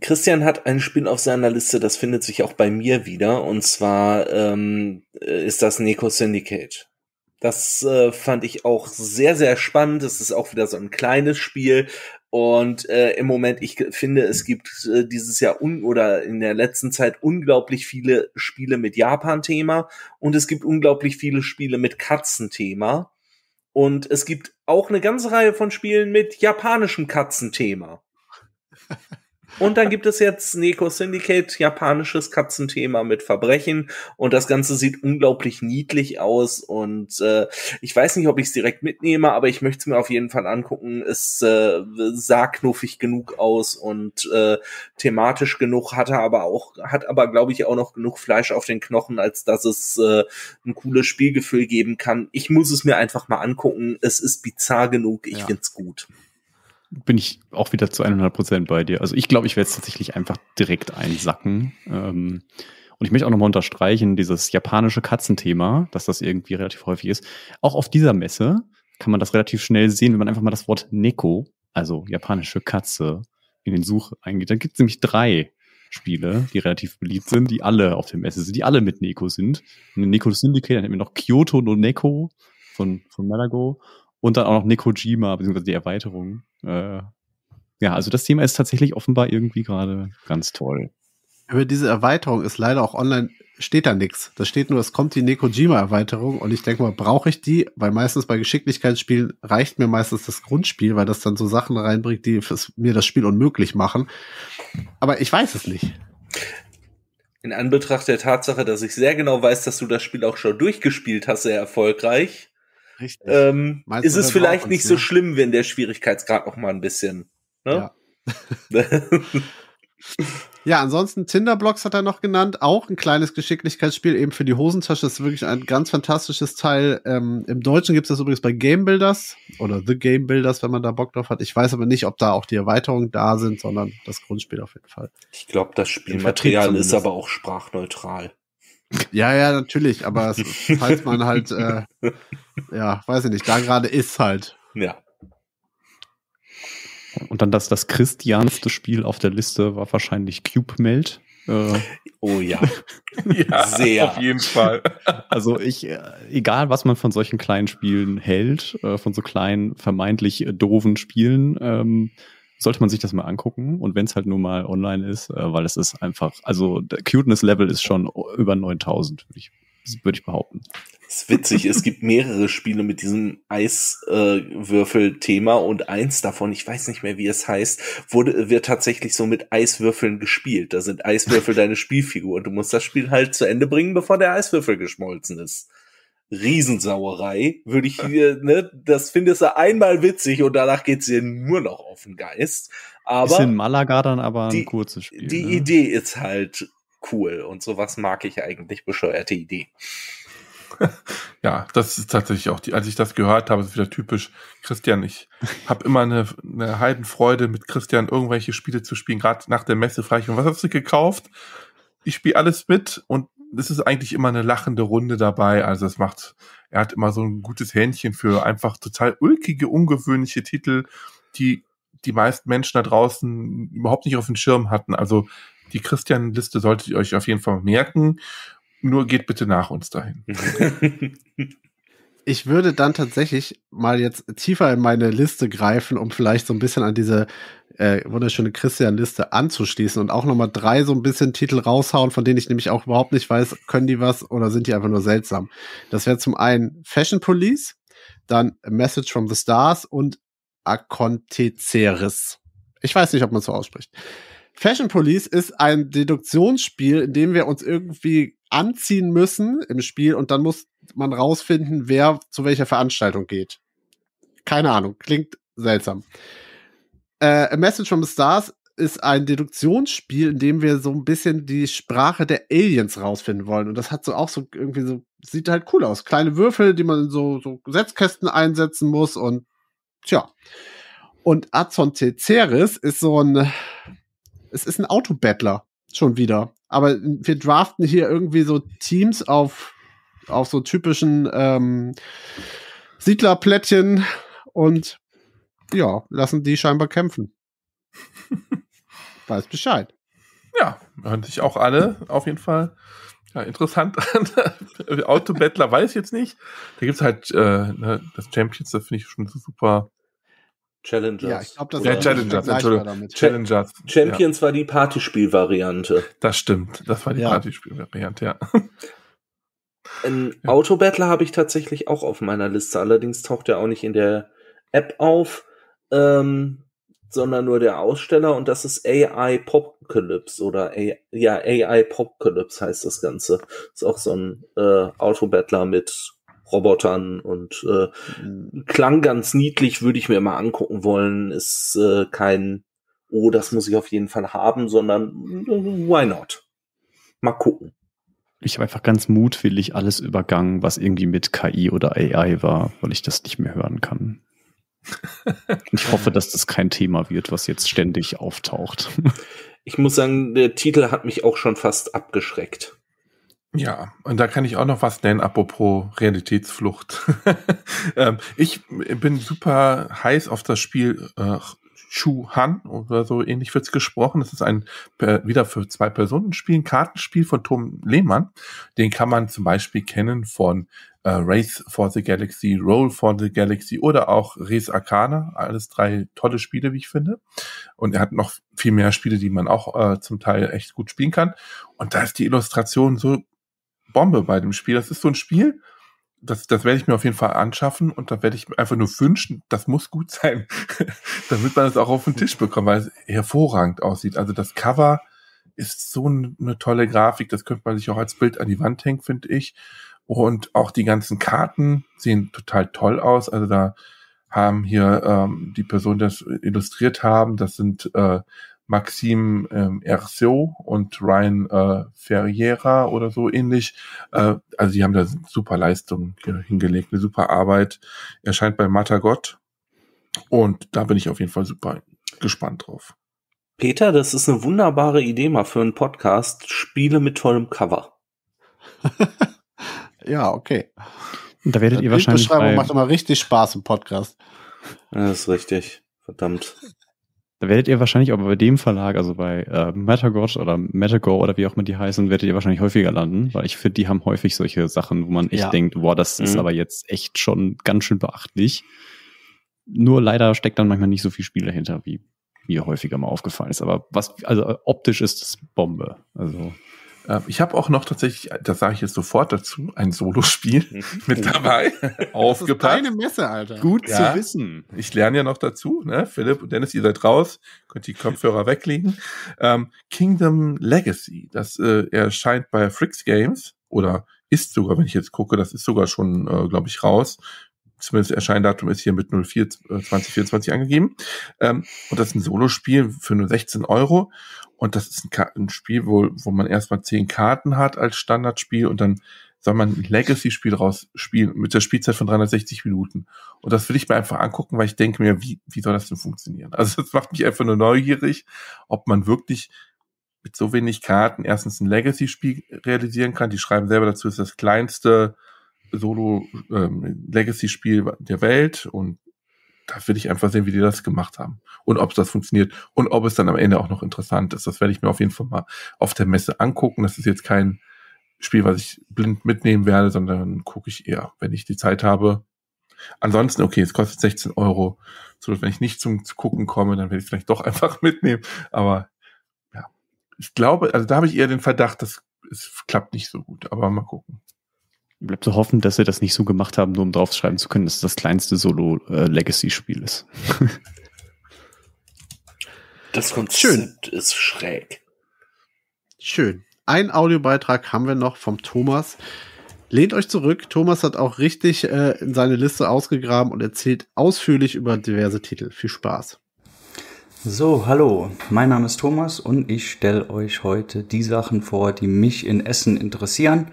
Christian hat ein Spiel auf seiner Liste, das findet sich auch bei mir wieder, und zwar ähm, ist das Neko Syndicate. Das äh, fand ich auch sehr, sehr spannend. Es ist auch wieder so ein kleines Spiel. Und äh, im Moment, ich finde, es gibt äh, dieses Jahr un oder in der letzten Zeit unglaublich viele Spiele mit Japan-Thema und es gibt unglaublich viele Spiele mit Katzenthema. Und es gibt auch eine ganze Reihe von Spielen mit japanischem Katzenthema. Und dann gibt es jetzt Neko Syndicate, japanisches Katzenthema mit Verbrechen. Und das Ganze sieht unglaublich niedlich aus. Und äh, ich weiß nicht, ob ich es direkt mitnehme, aber ich möchte es mir auf jeden Fall angucken. Es äh, sah knuffig genug aus und äh, thematisch genug, hatte aber auch, hat aber, glaube ich, auch noch genug Fleisch auf den Knochen, als dass es äh, ein cooles Spielgefühl geben kann. Ich muss es mir einfach mal angucken. Es ist bizarr genug. Ich Ja. find's gut. Bin ich auch wieder zu 100 Prozent bei dir. Also ich glaube, ich werde es tatsächlich einfach direkt einsacken. Ähm, und ich möchte auch nochmal unterstreichen, dieses japanische Katzenthema, dass das irgendwie relativ häufig ist. Auch auf dieser Messe kann man das relativ schnell sehen, wenn man einfach mal das Wort Neko, also japanische Katze, in den Such eingeht. Da gibt es nämlich drei Spiele, die relativ beliebt sind, die alle auf der Messe sind, die alle mit Neko sind. Und Neko Syndicate, dann haben wir noch Kyoto no Neko von, von Malago und dann auch noch Nekojima, beziehungsweise die Erweiterung. Äh, ja, also das Thema ist tatsächlich offenbar irgendwie gerade ganz toll. Über diese Erweiterung ist leider auch online, steht da nichts. Da steht nur, es kommt die Nekojima-Erweiterung und ich denke mal, brauche ich die? Weil meistens bei Geschicklichkeitsspielen reicht mir meistens das Grundspiel, weil das dann so Sachen reinbringt, die fürs, mir das Spiel unmöglich machen. Aber ich weiß es nicht. In Anbetracht der Tatsache, dass ich sehr genau weiß, dass du das Spiel auch schon durchgespielt hast, sehr erfolgreich, Richtig. ähm, ist es vielleicht brauchen's, nicht so ne? schlimm, wenn der Schwierigkeitsgrad noch mal ein bisschen. Ne? Ja. Ja, ansonsten Tinderblocks hat er noch genannt. Auch ein kleines Geschicklichkeitsspiel eben für die Hosentasche. Das ist wirklich ein ganz fantastisches Teil. Ähm, Im Deutschen gibt es das übrigens bei Game Builders oder The Game Builders, wenn man da Bock drauf hat. Ich weiß aber nicht, ob da auch die Erweiterungen da sind, sondern das Grundspiel auf jeden Fall. ich glaube, das Spielmaterial ist aber auch sprachneutral. Ja, ja, natürlich. Aber es, falls man halt, äh, ja, weiß ich nicht, da gerade ist halt. Ja. Und dann das, das christianste Spiel auf der Liste war wahrscheinlich Cube Melt. Äh, Oh ja. Ja, Sehr. auf jeden Fall. also ich, äh, egal was man von solchen kleinen Spielen hält, äh, von so kleinen, vermeintlich äh, doofen Spielen, ähm, sollte man sich das mal angucken. Und wenn es halt nur mal online ist, äh, weil es ist einfach, also der Cuteness-Level ist schon über 9000, würde ich, würde ich behaupten. ist witzig, es gibt mehrere Spiele mit diesem Eiswürfel-Thema und eins davon, ich weiß nicht mehr, wie es heißt, wurde, wird tatsächlich so mit Eiswürfeln gespielt. Da sind Eiswürfel deine Spielfigur und du musst das Spiel halt zu Ende bringen, bevor der Eiswürfel geschmolzen ist. Riesensauerei, würde ich dir, ne, das findest du einmal witzig und danach geht's dir nur noch auf den Geist. ist in Aber Malaga dann aber die- ein kurzes Spiel. die ne? Idee ist halt cool und sowas mag ich eigentlich, bescheuerte Idee. Ja, das ist tatsächlich auch die, als ich das gehört habe, ist wieder typisch Christian. Ich habe immer eine, eine Heidenfreude, mit Christian irgendwelche Spiele zu spielen. Gerade nach der Messe frage ich was hast du gekauft? Ich spiele alles mit und es ist eigentlich immer eine lachende Runde dabei. Also es macht, er hat immer so ein gutes Händchen für einfach total ulkige, ungewöhnliche Titel, die die meisten Menschen da draußen überhaupt nicht auf dem Schirm hatten. Also die Christian-Liste solltet ihr euch auf jeden Fall merken. Nur geht bitte nach uns dahin. Ich würde dann tatsächlich mal jetzt tiefer in meine Liste greifen, um vielleicht so ein bisschen an diese äh, wunderschöne Christian-Liste anzuschließen und auch nochmal drei so ein bisschen Titel raushauen, von denen ich nämlich auch überhaupt nicht weiß, können die was oder sind die einfach nur seltsam. Das wäre zum einen Fashion Police, dann A Message from the Stars und Aconteceres. Ich weiß nicht, ob man so ausspricht. Fashion Police ist ein Deduktionsspiel, in dem wir uns irgendwie anziehen müssen im Spiel und dann muss man rausfinden, wer zu welcher Veranstaltung geht. Keine Ahnung, klingt seltsam. Äh, A Message from the Stars ist ein Deduktionsspiel, in dem wir so ein bisschen die Sprache der Aliens rausfinden wollen. Und das hat so auch so irgendwie so, sieht halt cool aus. Kleine Würfel, die man in so, so Setzkästen einsetzen muss und tja. Und Azon Ceres ist so ein, es ist ein Autobattler schon wieder. Aber wir draften hier irgendwie so Teams auf, auf so typischen ähm, Siedlerplättchen und ja, lassen die scheinbar kämpfen. Weiß Bescheid. Ja, hören sich auch alle auf jeden Fall ja, interessant an. Autobattler weiß ich jetzt nicht. Da gibt's halt äh, ne, das Champions, das finde ich schon super. Challengers. Ja, ich glaube, das Ja, Challengers, Entschuldigung. damit. Challengers. Ja, Champions war die Partyspielvariante. das stimmt. Das war die Ja. Partyspielvariante, ja. Ein Autobattler habe ich tatsächlich auch auf meiner Liste. Allerdings taucht er auch nicht in der App auf, ähm, sondern nur der Aussteller und das ist AI Popcalypse oder A ja, AI Popcalypse heißt das Ganze. Ist auch so ein äh, Autobattler mit Robotern und äh, klang ganz niedlich, würde ich mir mal angucken wollen. Ist äh, kein, oh, das muss ich auf jeden Fall haben, sondern äh, why not? Mal gucken. Ich habe einfach ganz mutwillig alles übergangen, was irgendwie mit KI oder AI war, weil ich das nicht mehr hören kann. Ich hoffe, dass das kein Thema wird, was jetzt ständig auftaucht. Ich muss sagen, der Titel hat mich auch schon fast abgeschreckt. Ja, und da kann ich auch noch was nennen, apropos Realitätsflucht. ähm, ich bin super heiß auf das Spiel äh, Shu Han oder so ähnlich wird's gesprochen. Das ist ein äh, wieder für zwei Personen Spiel, ein Kartenspiel von Tom Lehmann. Den kann man zum Beispiel kennen von äh, Race for the Galaxy, Roll for the Galaxy oder auch Res Arcana. Alles drei tolle Spiele, wie ich finde. Und er hat noch viel mehr Spiele, die man auch äh, zum Teil echt gut spielen kann. Und da ist die Illustration so Bombe bei dem Spiel. Das ist so ein Spiel, das, das werde ich mir auf jeden Fall anschaffen und da werde ich einfach nur wünschen, das muss gut sein, damit man es auch auf den Tisch bekommt, weil es hervorragend aussieht. Also das Cover ist so eine tolle Grafik, das könnte man sich auch als Bild an die Wand hängen, finde ich. Und auch die ganzen Karten sehen total toll aus. Also da haben hier ähm, die Personen, das illustriert haben, das sind äh, Maxime ähm, Erceau und Ryan äh, Ferriera oder so ähnlich. Äh, also die haben da super Leistung hingelegt, eine super Arbeit. Erscheint bei Matagot und da bin ich auf jeden Fall super gespannt drauf. Peter, das ist eine wunderbare Idee mal für einen Podcast. Spiele mit tollem Cover. ja, okay. Da werdet ihr wahrscheinlich. Die Beschreibung macht immer richtig Spaß im Podcast. Das ist richtig. Verdammt. Da werdet ihr wahrscheinlich auch bei dem Verlag, also bei äh, Metagot oder Metago oder wie auch immer die heißen, werdet ihr wahrscheinlich häufiger landen, weil ich finde, die haben häufig solche Sachen, wo man echt ja. denkt, boah, das mhm. ist aber jetzt echt schon ganz schön beachtlich. Nur leider steckt dann manchmal nicht so viel Spiel dahinter, wie mir häufiger mal aufgefallen ist. Aber was, also optisch ist es Bombe. Also ich habe auch noch tatsächlich, das sage ich jetzt sofort dazu, ein Solospiel mit dabei. Aufgepasst. Eine Messe, Alter. Gut ja, zu wissen. Ich lerne ja noch dazu. Ne? Philipp und Dennis, ihr seid raus, könnt die Kopfhörer weglegen. Ähm, Kingdom Legacy, das äh, erscheint bei Fricks Games oder ist sogar, wenn ich jetzt gucke, das ist sogar schon, äh, glaube ich, raus zumindest Erscheindatum ist hier mit 04 2024 äh, angegeben. Ähm, und das ist ein Solospiel für nur 16 Euro. Und das ist ein, ein Spiel, wo, wo man erstmal 10 Karten hat als Standardspiel und dann soll man ein Legacy-Spiel rausspielen mit der Spielzeit von 360 Minuten. Und das will ich mir einfach angucken, weil ich denke mir, wie, wie soll das denn funktionieren? Also das macht mich einfach nur neugierig, ob man wirklich mit so wenig Karten erstens ein Legacy-Spiel realisieren kann. Die schreiben selber dazu, ist das kleinste Solo-Legacy-Spiel ähm, der Welt und da will ich einfach sehen, wie die das gemacht haben und ob das funktioniert und ob es dann am Ende auch noch interessant ist. Das werde ich mir auf jeden Fall mal auf der Messe angucken. Das ist jetzt kein Spiel, was ich blind mitnehmen werde, sondern gucke ich eher, wenn ich die Zeit habe. Ansonsten, okay, es kostet 16 Euro. So, wenn ich nicht zum zu gucken komme, dann werde ich vielleicht doch einfach mitnehmen. Aber ja, ich glaube, also da habe ich eher den Verdacht, dass es klappt nicht so gut. Aber mal gucken. Bleibt zu hoffen, dass sie das nicht so gemacht haben, nur um draufschreiben zu können, dass es das kleinste Solo-Legacy-Spiel ist. das Konzept Schön. ist schräg. Schön. Ein Audiobeitrag haben wir noch vom Thomas. Lehnt euch zurück. Thomas hat auch richtig äh, in seine Liste ausgegraben und erzählt ausführlich über diverse Titel. Viel Spaß. So, hallo, mein Name ist Thomas und ich stelle euch heute die Sachen vor, die mich in Essen interessieren.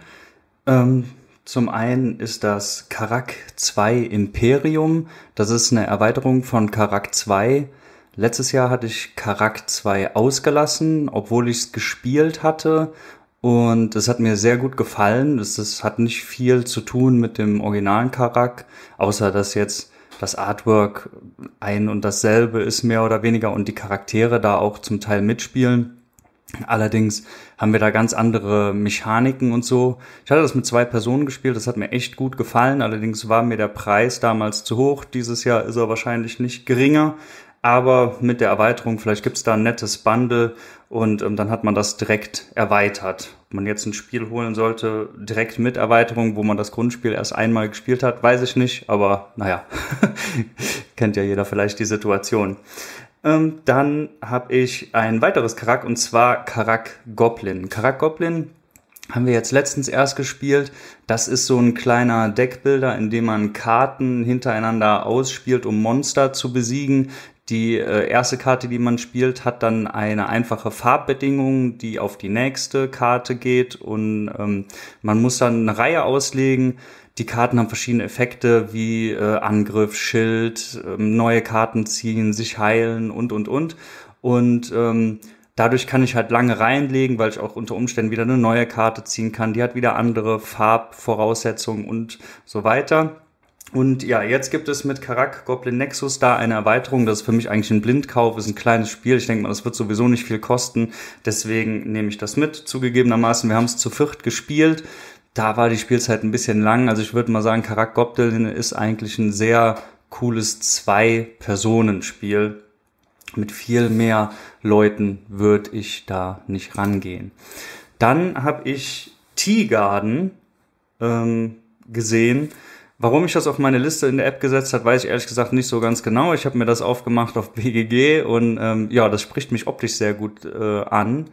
Ähm, zum einen ist das Karak 2 Imperium. Das ist eine Erweiterung von Karak 2. Letztes Jahr hatte ich Karak 2 ausgelassen, obwohl ich es gespielt hatte. Und es hat mir sehr gut gefallen. Es, hat nicht viel zu tun mit dem originalen Karak, außer dass jetzt das Artwork ein und dasselbe ist mehr oder weniger und die Charaktere da auch zum Teil mitspielen. Allerdings haben wir da ganz andere Mechaniken und so. Ich hatte das mit zwei Personen gespielt, das hat mir echt gut gefallen. Allerdings war mir der Preis damals zu hoch. Dieses Jahr ist er wahrscheinlich nicht geringer. Aber mit der Erweiterung, vielleicht gibt's da ein nettes Bundle und ähm, dann hat man das direkt erweitert. Ob man jetzt ein Spiel holen sollte, direkt mit Erweiterung, wo man das Grundspiel erst einmal gespielt hat, weiß ich nicht. Aber naja, kennt ja jeder vielleicht die Situation. Ähm, dann habe ich ein weiteres Karak und zwar Karak Goblin. Karak Goblin haben wir jetzt letztens erst gespielt. Das ist so ein kleiner Deckbilder, in dem man Karten hintereinander ausspielt, um Monster zu besiegen. Die äh, erste Karte, die man spielt, hat dann eine einfache Farbbedingung, die auf die nächste Karte geht und ähm, man muss dann eine Reihe auslegen. Die Karten haben verschiedene Effekte wie äh, Angriff, Schild, äh, neue Karten ziehen, sich heilen und, und, und. Und ähm, dadurch kann ich halt lange reinlegen, weil ich auch unter Umständen wieder eine neue Karte ziehen kann. Die hat wieder andere Farbvoraussetzungen und so weiter. Und ja, jetzt gibt es mit Karak Goblin Nexus da eine Erweiterung. Das ist für mich eigentlich ein Blindkauf, ist ein kleines Spiel. Ich denke mal, das wird sowieso nicht viel kosten. Deswegen nehme ich das mit. Zugegebenermaßen, wir haben es zu viert gespielt. Da war die Spielzeit ein bisschen lang. Also ich würde mal sagen, Karak Goblin ist eigentlich ein sehr cooles Zwei-Personen-Spiel. Mit viel mehr Leuten würde ich da nicht rangehen. Dann habe ich Tea Garden ähm, gesehen. Warum ich das auf meine Liste in der App gesetzt hat, weiß ich ehrlich gesagt nicht so ganz genau. Ich habe mir das aufgemacht auf BGG und ähm, ja, das spricht mich optisch sehr gut äh, an.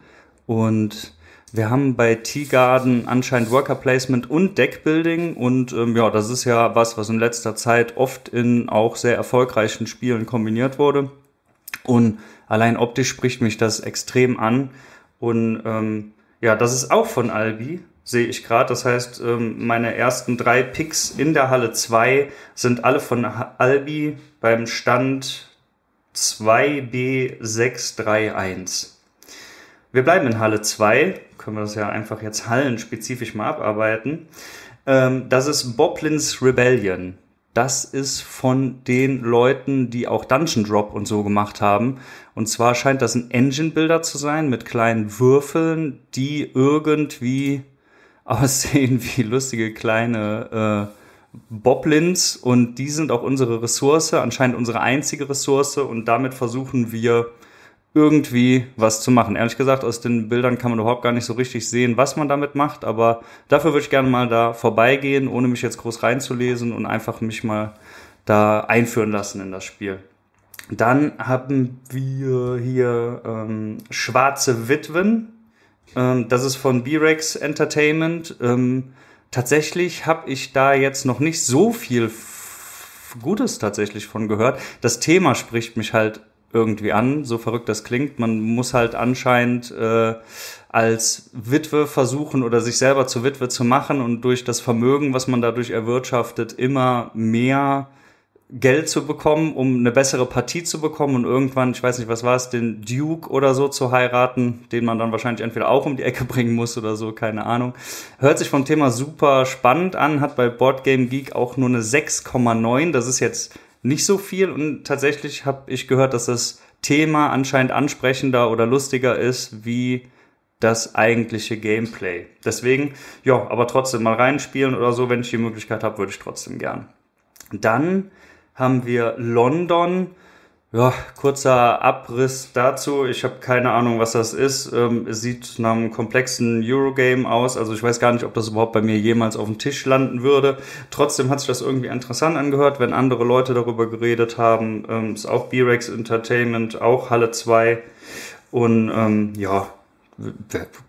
Und wir haben bei T-Garden anscheinend Worker Placement und Deckbuilding und ähm, ja, das ist ja was, was in letzter Zeit oft in auch sehr erfolgreichen Spielen kombiniert wurde. Und allein optisch spricht mich das extrem an. Und ähm, ja, das ist auch von Albi sehe ich gerade. Das heißt, ähm, meine ersten drei Picks in der Halle 2 sind alle von Albi beim Stand 2B631. Wir bleiben in Halle 2, können wir das ja einfach jetzt hallenspezifisch mal abarbeiten. Ähm, das ist Boblins Rebellion. Das ist von den Leuten, die auch Dungeon Drop und so gemacht haben. Und zwar scheint das ein Engine-Builder zu sein mit kleinen Würfeln, die irgendwie aussehen wie lustige kleine äh, Boblins und die sind auch unsere Ressource, anscheinend unsere einzige Ressource und damit versuchen wir irgendwie was zu machen. Ehrlich gesagt, aus den Bildern kann man überhaupt gar nicht so richtig sehen, was man damit macht, aber dafür würde ich gerne mal da vorbeigehen, ohne mich jetzt groß reinzulesen und einfach mich mal da einführen lassen in das Spiel. Dann haben wir hier ähm, Schwarze Witwen. Ähm, das ist von B-Rex Entertainment. Ähm, tatsächlich habe ich da jetzt noch nicht so viel Gutes tatsächlich von gehört. Das Thema spricht mich halt irgendwie an, so verrückt das klingt. Man muss halt anscheinend äh, als Witwe versuchen oder sich selber zur Witwe zu machen und durch das Vermögen, was man dadurch erwirtschaftet, immer mehr Geld zu bekommen, um eine bessere Partie zu bekommen und irgendwann, ich weiß nicht, was war es, den Duke oder so zu heiraten, den man dann wahrscheinlich entweder auch um die Ecke bringen muss oder so, keine Ahnung. Hört sich vom Thema super spannend an, hat bei Board Game Geek auch nur eine 6,9, das ist jetzt nicht so viel und tatsächlich habe ich gehört, dass das Thema anscheinend ansprechender oder lustiger ist wie das eigentliche Gameplay. Deswegen, ja, aber trotzdem mal reinspielen oder so, wenn ich die Möglichkeit habe, würde ich trotzdem gern. Dann haben wir London. Ja, kurzer Abriss dazu. Ich habe keine Ahnung, was das ist. Ähm, es sieht nach einem komplexen Eurogame aus. Also ich weiß gar nicht, ob das überhaupt bei mir jemals auf dem Tisch landen würde. Trotzdem hat sich das irgendwie interessant angehört, wenn andere Leute darüber geredet haben. Ähm, ist auch B-Rex Entertainment, auch Halle 2. Und ähm, ja,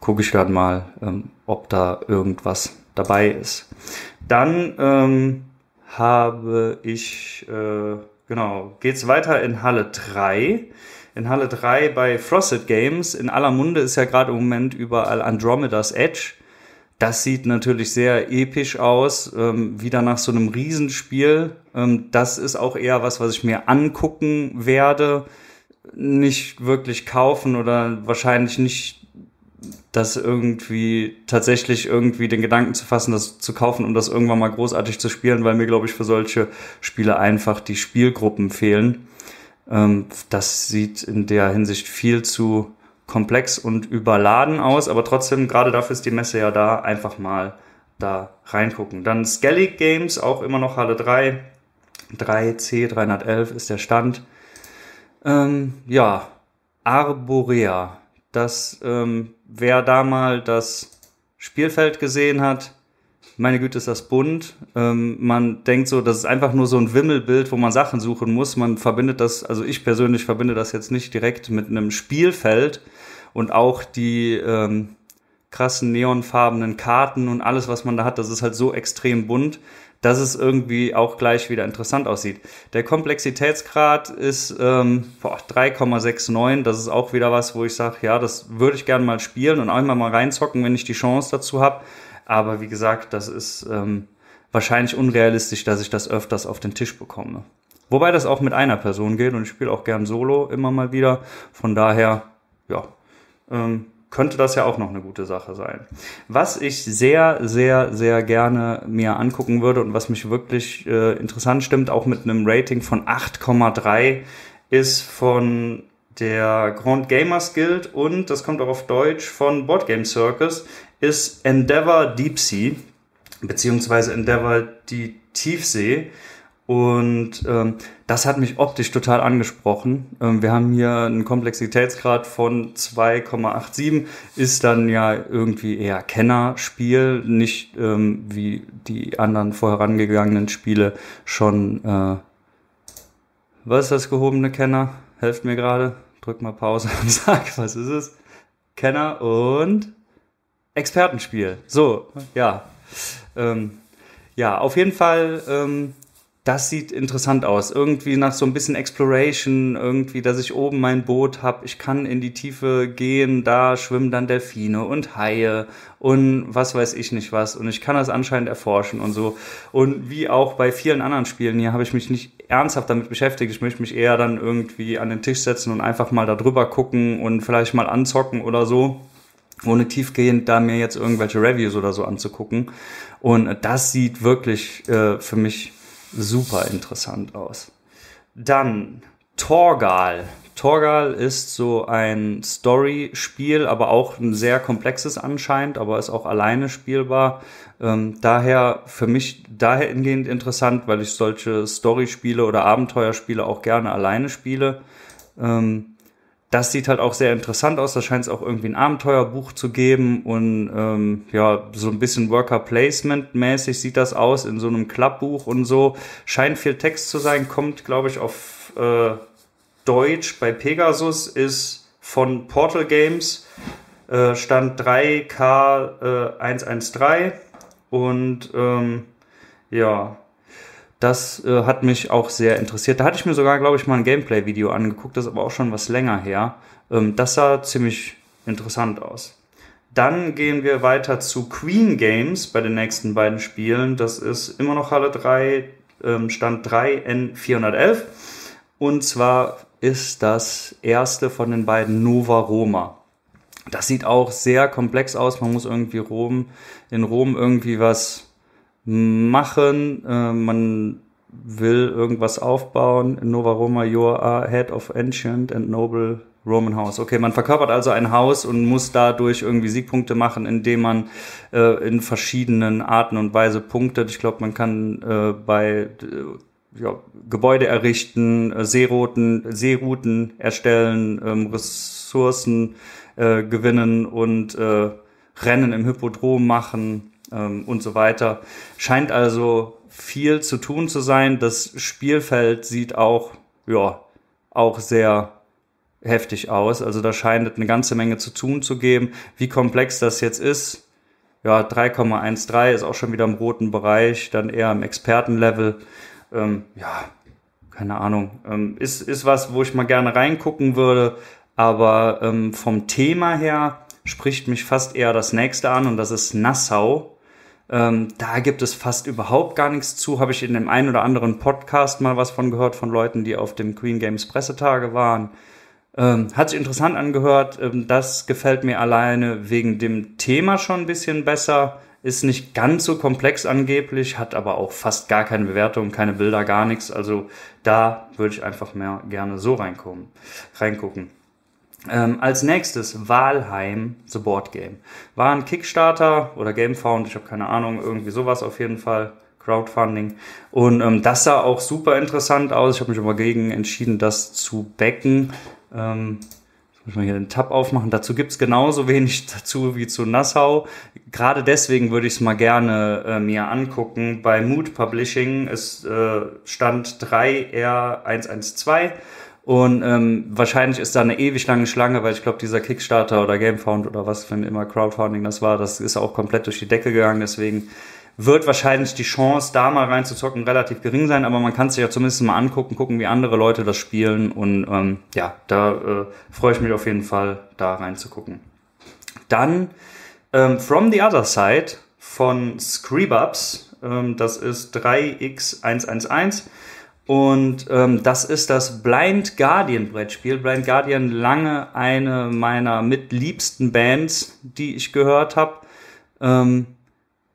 gucke ich dann mal, ähm, ob da irgendwas dabei ist. Dann ähm, habe ich, äh, genau, geht's weiter in Halle 3. In Halle 3 bei Frosted Games. In aller Munde ist ja gerade im Moment überall Andromeda's Edge. Das sieht natürlich sehr episch aus, ähm, wieder nach so einem Riesenspiel. Ähm, das ist auch eher was, was ich mir angucken werde. Nicht wirklich kaufen oder wahrscheinlich nicht das irgendwie tatsächlich irgendwie den Gedanken zu fassen, das zu kaufen, um das irgendwann mal großartig zu spielen, weil mir, glaube ich, für solche Spiele einfach die Spielgruppen fehlen. Ähm, das sieht in der Hinsicht viel zu komplex und überladen aus, aber trotzdem, gerade dafür ist die Messe ja da, einfach mal da reingucken. Dann Skellig Games, auch immer noch Halle 3, 3C 311 ist der Stand. Ähm, ja, Arborea, das ähm, wer da mal das Spielfeld gesehen hat, meine Güte, ist das bunt. Ähm, man denkt so, das ist einfach nur so ein Wimmelbild, wo man Sachen suchen muss. Man verbindet das, also ich persönlich verbinde das jetzt nicht direkt mit einem Spielfeld und auch die ähm, krassen neonfarbenen Karten und alles, was man da hat, das ist halt so extrem bunt dass es irgendwie auch gleich wieder interessant aussieht. Der Komplexitätsgrad ist ähm, 3,69. Das ist auch wieder was, wo ich sage, ja, das würde ich gerne mal spielen und einmal mal reinzocken, wenn ich die Chance dazu habe. Aber wie gesagt, das ist ähm, wahrscheinlich unrealistisch, dass ich das öfters auf den Tisch bekomme. Wobei das auch mit einer Person geht und ich spiele auch gern Solo immer mal wieder. Von daher, ja, ähm, könnte das ja auch noch eine gute Sache sein. Was ich sehr, sehr, sehr gerne mir angucken würde und was mich wirklich äh, interessant stimmt, auch mit einem Rating von 8,3, ist von der Grand Gamers Guild und das kommt auch auf Deutsch von Board Game Circus, ist Endeavor Deep Sea. beziehungsweise Endeavor die Tiefsee. Und ähm, das hat mich optisch total angesprochen. Ähm, wir haben hier einen Komplexitätsgrad von 2,87, ist dann ja irgendwie eher Kennerspiel, nicht ähm, wie die anderen vorherangegangenen Spiele schon. Äh, was ist das gehobene Kenner? Helft mir gerade. Drück mal Pause und sag, was ist es? Kenner und Expertenspiel. So, ja. Ähm, ja, auf jeden Fall ähm, das sieht interessant aus. Irgendwie nach so ein bisschen Exploration, irgendwie, dass ich oben mein Boot habe, ich kann in die Tiefe gehen, da schwimmen dann Delfine und Haie und was weiß ich nicht was. Und ich kann das anscheinend erforschen und so. Und wie auch bei vielen anderen Spielen hier habe ich mich nicht ernsthaft damit beschäftigt. Ich möchte mich eher dann irgendwie an den Tisch setzen und einfach mal da drüber gucken und vielleicht mal anzocken oder so ohne tiefgehend da mir jetzt irgendwelche Reviews oder so anzugucken. Und das sieht wirklich äh, für mich super interessant aus. Dann Torgal. Torgal ist so ein Story-Spiel, aber auch ein sehr komplexes anscheinend, aber ist auch alleine spielbar. Ähm, daher für mich dahingehend interessant, weil ich solche Story-Spiele oder Abenteuerspiele auch gerne alleine spiele. Ähm, das sieht halt auch sehr interessant aus. Da scheint es auch irgendwie ein Abenteuerbuch zu geben und ähm, ja, so ein bisschen Worker Placement mäßig sieht das aus in so einem Klappbuch und so. Scheint viel Text zu sein, kommt, glaube ich, auf äh, Deutsch bei Pegasus, ist von Portal Games, äh, Stand 3K113 äh, und ähm, ja, das äh, hat mich auch sehr interessiert. Da hatte ich mir sogar, glaube ich, mal ein Gameplay-Video angeguckt, das ist aber auch schon was länger her. Ähm, das sah ziemlich interessant aus. Dann gehen wir weiter zu Queen Games bei den nächsten beiden Spielen. Das ist immer noch Halle 3, ähm, Stand 3N411. Und zwar ist das erste von den beiden Nova Roma. Das sieht auch sehr komplex aus. Man muss irgendwie Rom, in Rom irgendwie was machen. Äh, man will irgendwas aufbauen. Nova Roma, you are head of ancient and noble Roman House. Okay, man verkörpert also ein Haus und muss dadurch irgendwie Siegpunkte machen, indem man äh, in verschiedenen Arten und Weise punktet. Ich glaube, man kann äh, bei äh, ja, Gebäude errichten, äh, Seerouten, Seerouten erstellen, ähm, Ressourcen äh, gewinnen und äh, Rennen im Hippodrom machen ähm, und so weiter. Scheint also viel zu tun zu sein. Das Spielfeld sieht auch, ja, auch sehr heftig aus. Also da scheint eine ganze Menge zu tun zu geben. Wie komplex das jetzt ist, ja, 3,13 ist auch schon wieder im roten Bereich, dann eher im Expertenlevel. Ähm, ja, keine Ahnung. Ähm, ist, ist was, wo ich mal gerne reingucken würde, aber ähm, vom Thema her spricht mich fast eher das nächste an und das ist Nassau. Ähm, da gibt es fast überhaupt gar nichts zu. Habe ich in dem einen oder anderen Podcast mal was von gehört von Leuten, die auf dem Queen Games Pressetage waren. Ähm, hat sich interessant angehört. Ähm, das gefällt mir alleine wegen dem Thema schon ein bisschen besser. Ist nicht ganz so komplex angeblich, hat aber auch fast gar keine Bewertung, keine Bilder, gar nichts. Also da würde ich einfach mehr gerne so reinkommen, reingucken. Ähm, als nächstes Walheim, The Board Game. War ein Kickstarter oder Gamefound, ich habe keine Ahnung, irgendwie sowas auf jeden Fall. Crowdfunding. Und ähm, das sah auch super interessant aus. Ich habe mich aber gegen entschieden, das zu backen. Ähm, jetzt muss mal hier den Tab aufmachen. Dazu gibt's genauso wenig dazu wie zu Nassau. Gerade deswegen würde ich es mal gerne äh, mir angucken. Bei Mood Publishing ist äh, Stand 3R112 und ähm, wahrscheinlich ist da eine ewig lange Schlange, weil ich glaube, dieser Kickstarter oder Gamefound oder was für immer Crowdfunding das war, das ist auch komplett durch die Decke gegangen. Deswegen wird wahrscheinlich die Chance, da mal reinzuzocken, relativ gering sein, aber man kann sich ja zumindest mal angucken, gucken, wie andere Leute das spielen. Und ähm, ja, da äh, freue ich mich auf jeden Fall, da reinzugucken. Dann ähm, From the Other Side von Screebubs, ähm, das ist 3x111 und ähm, das ist das Blind Guardian Brettspiel. Blind Guardian lange eine meiner mitliebsten Bands, die ich gehört habe. Ähm,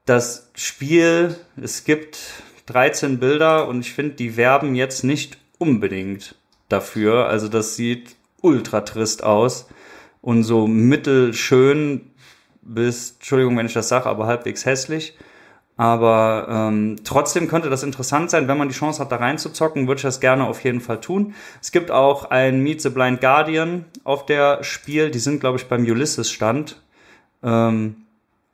das Spiel, es gibt 13 Bilder und ich finde, die werben jetzt nicht unbedingt dafür. Also das sieht ultra trist aus und so mittelschön bis, Entschuldigung, wenn ich das sage, aber halbwegs hässlich. Aber ähm, trotzdem könnte das interessant sein, wenn man die Chance hat, da reinzuzocken, würde ich das gerne auf jeden Fall tun. Es gibt auch ein Meet the Blind Guardian auf der Spiel. Die sind, glaube ich, beim Ulysses-Stand. Ähm,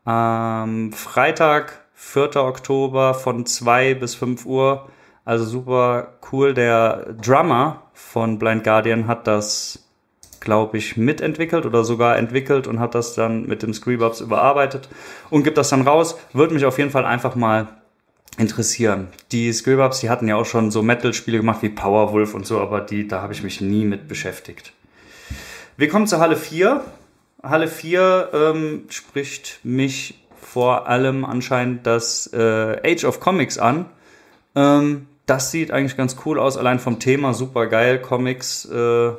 am Freitag, 4. Oktober von 2 bis 5 Uhr. Also super cool. Der Drummer von Blind Guardian hat das glaube ich, mitentwickelt oder sogar entwickelt und hat das dann mit dem Screebubs überarbeitet und gibt das dann raus. Würde mich auf jeden Fall einfach mal interessieren. Die Screebubs, die hatten ja auch schon so Metal-Spiele gemacht wie Powerwolf und so, aber die, da habe ich mich nie mit beschäftigt. Wir kommen zur Halle 4. Halle 4 ähm, spricht mich vor allem anscheinend das äh, Age of Comics an. Ähm, das sieht eigentlich ganz cool aus, allein vom Thema super geil. Comics äh,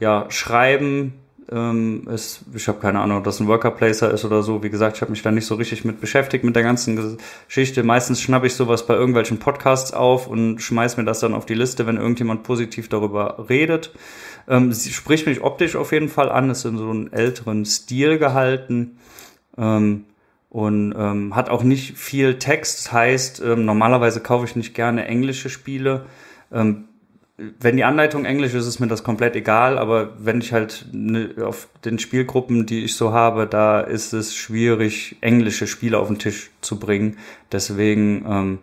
ja, schreiben. Ähm, ist, ich habe keine Ahnung, ob das ein Worker Placer ist oder so. Wie gesagt, ich habe mich da nicht so richtig mit beschäftigt mit der ganzen Geschichte. Meistens schnappe ich sowas bei irgendwelchen Podcasts auf und schmeiß mir das dann auf die Liste, wenn irgendjemand positiv darüber redet. Ähm, sie spricht mich optisch auf jeden Fall an, ist in so einem älteren Stil gehalten. Ähm, und ähm, hat auch nicht viel Text. Das heißt, ähm, normalerweise kaufe ich nicht gerne englische Spiele. Ähm, wenn die Anleitung Englisch ist, ist mir das komplett egal, aber wenn ich halt ne, auf den Spielgruppen, die ich so habe, da ist es schwierig, englische Spiele auf den Tisch zu bringen. Deswegen ähm,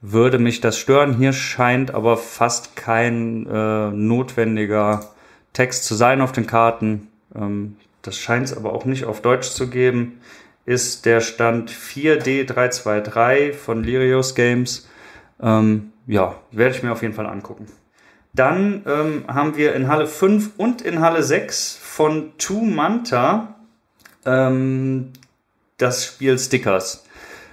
würde mich das stören. Hier scheint aber fast kein äh, notwendiger Text zu sein auf den Karten. Ähm, das scheint es aber auch nicht auf Deutsch zu geben. Ist der Stand 4D323 von Lirios Games. Ähm, ja, werde ich mir auf jeden Fall angucken. Dann ähm, haben wir in Halle 5 und in Halle 6 von Two Manta ähm, das Spiel Stickers.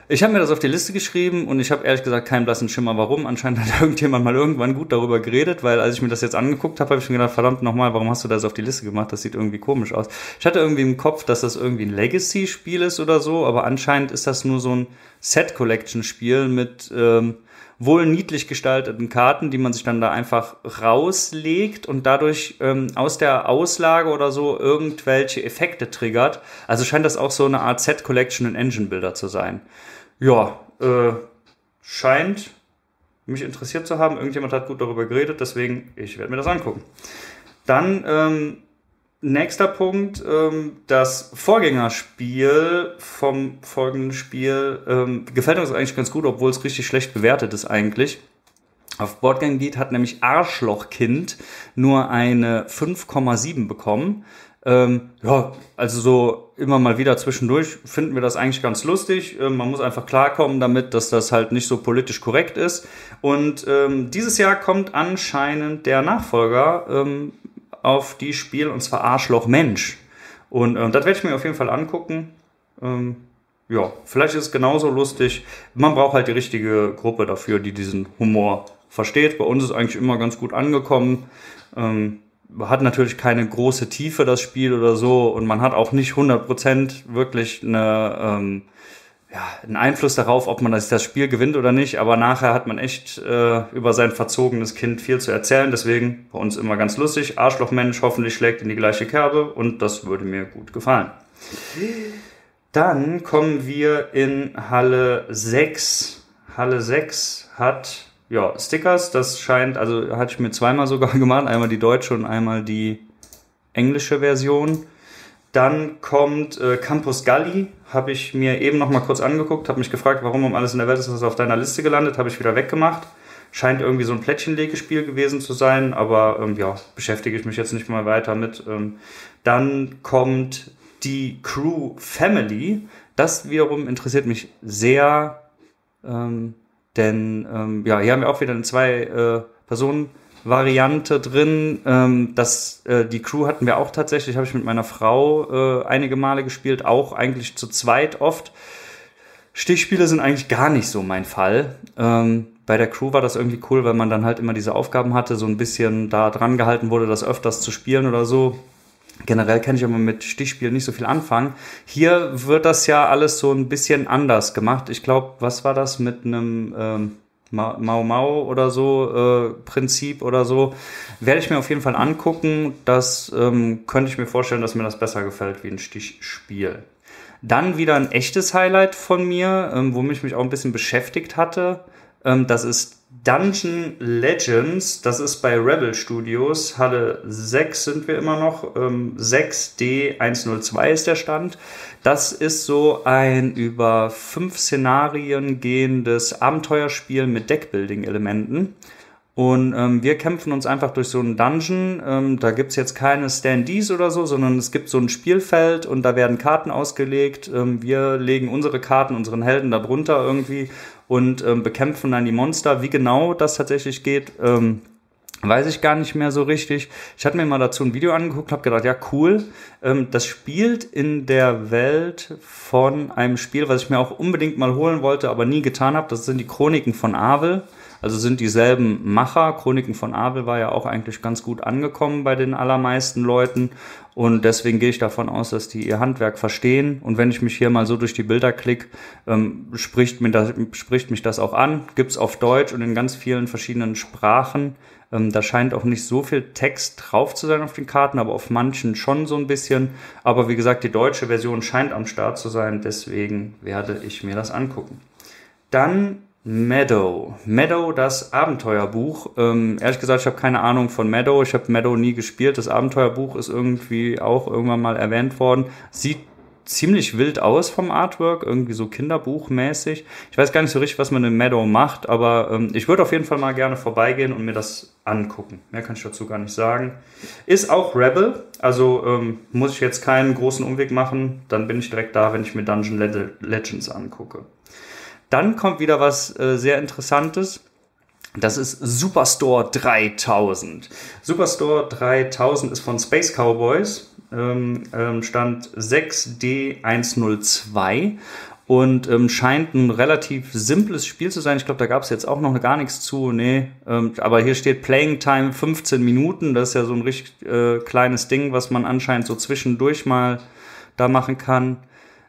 Ich habe mir das auf die Liste geschrieben und ich habe ehrlich gesagt keinen blassen Schimmer, warum. Anscheinend hat irgendjemand mal irgendwann gut darüber geredet, weil als ich mir das jetzt angeguckt habe, habe ich mir gedacht, verdammt nochmal, warum hast du das auf die Liste gemacht? Das sieht irgendwie komisch aus. Ich hatte irgendwie im Kopf, dass das irgendwie ein Legacy-Spiel ist oder so, aber anscheinend ist das nur so ein Set-Collection-Spiel mit ähm, wohl niedlich gestalteten Karten, die man sich dann da einfach rauslegt und dadurch ähm, aus der Auslage oder so irgendwelche Effekte triggert. Also scheint das auch so eine Art Set Collection und Engine Builder zu sein. Ja, äh, scheint mich interessiert zu haben. Irgendjemand hat gut darüber geredet, deswegen ich werde mir das angucken. Dann ähm, Nächster Punkt, ähm, das Vorgängerspiel vom folgenden Spiel ähm, gefällt uns eigentlich ganz gut, obwohl es richtig schlecht bewertet ist eigentlich. Auf Boardgame Geek hat nämlich Arschlochkind nur eine 5,7 bekommen. Ähm, ja, also so immer mal wieder zwischendurch finden wir das eigentlich ganz lustig. Ähm, man muss einfach klarkommen damit, dass das halt nicht so politisch korrekt ist. Und ähm, dieses Jahr kommt anscheinend der Nachfolger ähm, auf die Spiel, und zwar Arschloch Mensch. Und ähm, das werde ich mir auf jeden Fall angucken. Ähm, ja, vielleicht ist es genauso lustig. Man braucht halt die richtige Gruppe dafür, die diesen Humor versteht. Bei uns ist eigentlich immer ganz gut angekommen. Ähm, hat natürlich keine große Tiefe, das Spiel oder so. Und man hat auch nicht 100% wirklich eine ähm, ja, einen Einfluss darauf, ob man das, Spiel gewinnt oder nicht. Aber nachher hat man echt äh, über sein verzogenes Kind viel zu erzählen. Deswegen bei uns immer ganz lustig. Arschlochmensch hoffentlich schlägt in die gleiche Kerbe und das würde mir gut gefallen. Dann kommen wir in Halle 6. Halle 6 hat ja, Stickers. Das scheint, also hatte ich mir zweimal sogar gemacht. Einmal die deutsche und einmal die englische Version. Dann kommt äh, Campus Galli, habe ich mir eben noch mal kurz angeguckt, habe mich gefragt, warum um alles in der Welt ist das auf deiner Liste gelandet, habe ich wieder weggemacht. Scheint irgendwie so ein Plättchenlegespiel gewesen zu sein, aber ähm, ja, beschäftige ich mich jetzt nicht mal weiter mit. Ähm, dann kommt die Crew Family. Das wiederum interessiert mich sehr, ähm, denn ähm, ja, hier haben wir auch wieder zwei äh, Personen Variante drin. Ähm, das, äh, die Crew hatten wir auch tatsächlich, habe ich mit meiner Frau äh, einige Male gespielt, auch eigentlich zu zweit oft. Stichspiele sind eigentlich gar nicht so mein Fall. Ähm, bei der Crew war das irgendwie cool, weil man dann halt immer diese Aufgaben hatte, so ein bisschen da dran gehalten wurde, das öfters zu spielen oder so. Generell kann ich aber mit Stichspielen nicht so viel anfangen. Hier wird das ja alles so ein bisschen anders gemacht. Ich glaube, was war das mit einem ähm, Mau Mau oder so äh, Prinzip oder so. Werde ich mir auf jeden Fall angucken. Das ähm, könnte ich mir vorstellen, dass mir das besser gefällt wie ein Stichspiel. Dann wieder ein echtes Highlight von mir, ähm, womit ich mich auch ein bisschen beschäftigt hatte. Ähm, das ist Dungeon Legends. Das ist bei Rebel Studios. Halle 6 sind wir immer noch. Ähm, 6D102 ist der Stand. Das ist so ein über fünf Szenarien gehendes Abenteuerspiel mit Deckbuilding-Elementen. Und ähm, wir kämpfen uns einfach durch so einen Dungeon. Ähm, da gibt's jetzt keine Standees oder so, sondern es gibt so ein Spielfeld und da werden Karten ausgelegt. Ähm, wir legen unsere Karten, unseren Helden da drunter irgendwie und ähm, bekämpfen dann die Monster. Wie genau das tatsächlich geht, ähm, weiß ich gar nicht mehr so richtig. Ich hatte mir mal dazu ein Video angeguckt, habe gedacht, ja cool. Ähm, das spielt in der Welt von einem Spiel, was ich mir auch unbedingt mal holen wollte, aber nie getan habe. Das sind die Chroniken von Avel. Also sind dieselben Macher. Chroniken von Abel war ja auch eigentlich ganz gut angekommen bei den allermeisten Leuten. Und deswegen gehe ich davon aus, dass die ihr Handwerk verstehen. Und wenn ich mich hier mal so durch die Bilder klicke, ähm, spricht, mir das, spricht mich das auch an. Gibt's auf Deutsch und in ganz vielen verschiedenen Sprachen. Ähm, da scheint auch nicht so viel Text drauf zu sein auf den Karten, aber auf manchen schon so ein bisschen. Aber wie gesagt, die deutsche Version scheint am Start zu sein. Deswegen werde ich mir das angucken. Dann Meadow. Meadow, das Abenteuerbuch. Ähm, ehrlich gesagt, ich habe keine Ahnung von Meadow. Ich habe Meadow nie gespielt. Das Abenteuerbuch ist irgendwie auch irgendwann mal erwähnt worden. Sieht ziemlich wild aus vom Artwork, irgendwie so Kinderbuchmäßig. Ich weiß gar nicht so richtig, was man in Meadow macht, aber ähm, ich würde auf jeden Fall mal gerne vorbeigehen und mir das angucken. Mehr kann ich dazu gar nicht sagen. Ist auch Rebel, also ähm, muss ich jetzt keinen großen Umweg machen. Dann bin ich direkt da, wenn ich mir Dungeon Legends angucke. Dann kommt wieder was äh, sehr Interessantes. Das ist Superstore 3000. Superstore 3000 ist von Space Cowboys, ähm, ähm, Stand 6D102 und ähm, scheint ein relativ simples Spiel zu sein. Ich glaube, da gab es jetzt auch noch gar nichts zu. Nee, ähm, aber hier steht Playing Time 15 Minuten. Das ist ja so ein richtig äh, kleines Ding, was man anscheinend so zwischendurch mal da machen kann.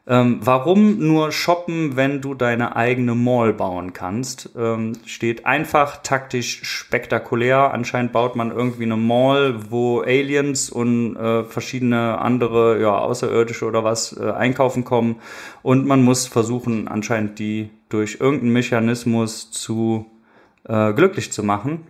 Ähm, warum nur shoppen, wenn du deine eigene Mall bauen kannst? Ähm, steht einfach, taktisch, spektakulär. Anscheinend baut man irgendwie eine Mall, wo Aliens und äh, verschiedene andere, ja, Außerirdische oder was äh, einkaufen kommen. Und man muss versuchen, anscheinend die durch irgendeinen Mechanismus zu äh, glücklich zu machen.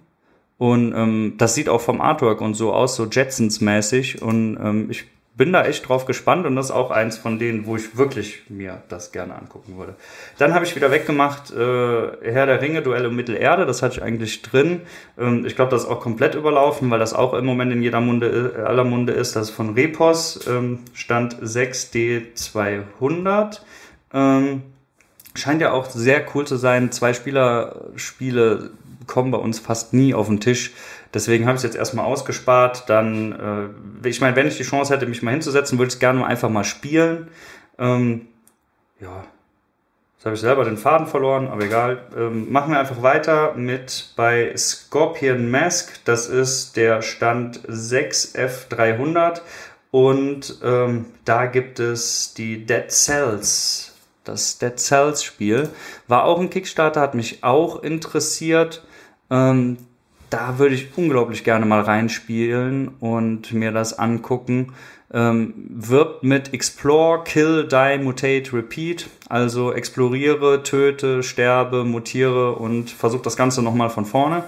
Und ähm, das sieht auch vom Artwork und so aus, so Jetsons-mäßig. Und ähm, ich bin da echt drauf gespannt und das ist auch eins von denen, wo ich wirklich mir das gerne angucken würde. Dann habe ich wieder weggemacht äh, Herr der Ringe, Duell um Mittelerde, das hatte ich eigentlich drin. Ähm, ich glaube, das ist auch komplett überlaufen, weil das auch im Moment in jeder Munde, äh, aller Munde ist. Das ist von Repos, ähm, Stand 6D200. Ähm, scheint ja auch sehr cool zu sein. Zwei Spieler-Spiele kommen bei uns fast nie auf den Tisch. Deswegen habe ich es jetzt erstmal ausgespart. Dann, äh, ich meine, wenn ich die Chance hätte, mich mal hinzusetzen, würde ich es gerne mal einfach mal spielen. Ähm, ja, jetzt habe ich selber den Faden verloren, aber egal. Ähm, machen wir einfach weiter mit bei Scorpion Mask. Das ist der Stand 6F300. Und ähm, da gibt es die Dead Cells. Das Dead Cells Spiel war auch ein Kickstarter, hat mich auch interessiert. Ähm, da würde ich unglaublich gerne mal reinspielen und mir das angucken. Ähm, wirbt mit Explore, Kill, Die, Mutate, Repeat. Also exploriere, töte, sterbe, mutiere und versuche das Ganze nochmal von vorne.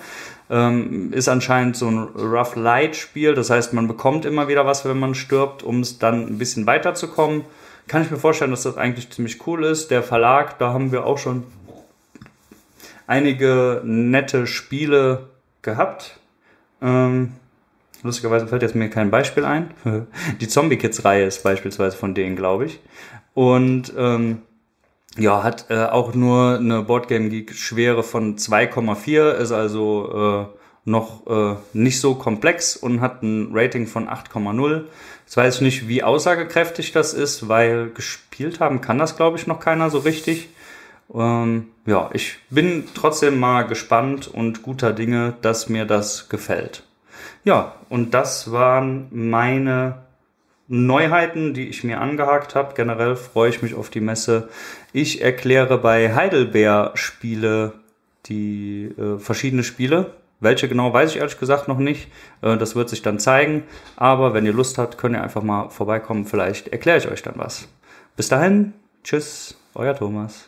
Ähm, ist anscheinend so ein Rough Light Spiel. Das heißt, man bekommt immer wieder was, wenn man stirbt, um es dann ein bisschen weiterzukommen. Kann ich mir vorstellen, dass das eigentlich ziemlich cool ist. Der Verlag, da haben wir auch schon einige nette Spiele gehabt. Ähm, lustigerweise fällt jetzt mir kein Beispiel ein. Die Zombie Kids Reihe ist beispielsweise von denen, glaube ich. Und ähm, ja, hat äh, auch nur eine Boardgame Geek Schwere von 2,4, ist also äh, noch äh, nicht so komplex und hat ein Rating von 8,0. Jetzt weiß ich nicht, wie aussagekräftig das ist, weil gespielt haben kann das, glaube ich, noch keiner so richtig. Ähm, ja, ich bin trotzdem mal gespannt und guter Dinge, dass mir das gefällt. Ja, und das waren meine Neuheiten, die ich mir angehakt habe. Generell freue ich mich auf die Messe. Ich erkläre bei Heidelbeer Spiele die äh, verschiedene Spiele. Welche genau weiß ich ehrlich gesagt noch nicht. Äh, das wird sich dann zeigen. Aber wenn ihr Lust habt, könnt ihr einfach mal vorbeikommen. Vielleicht erkläre ich euch dann was. Bis dahin, tschüss, euer Thomas.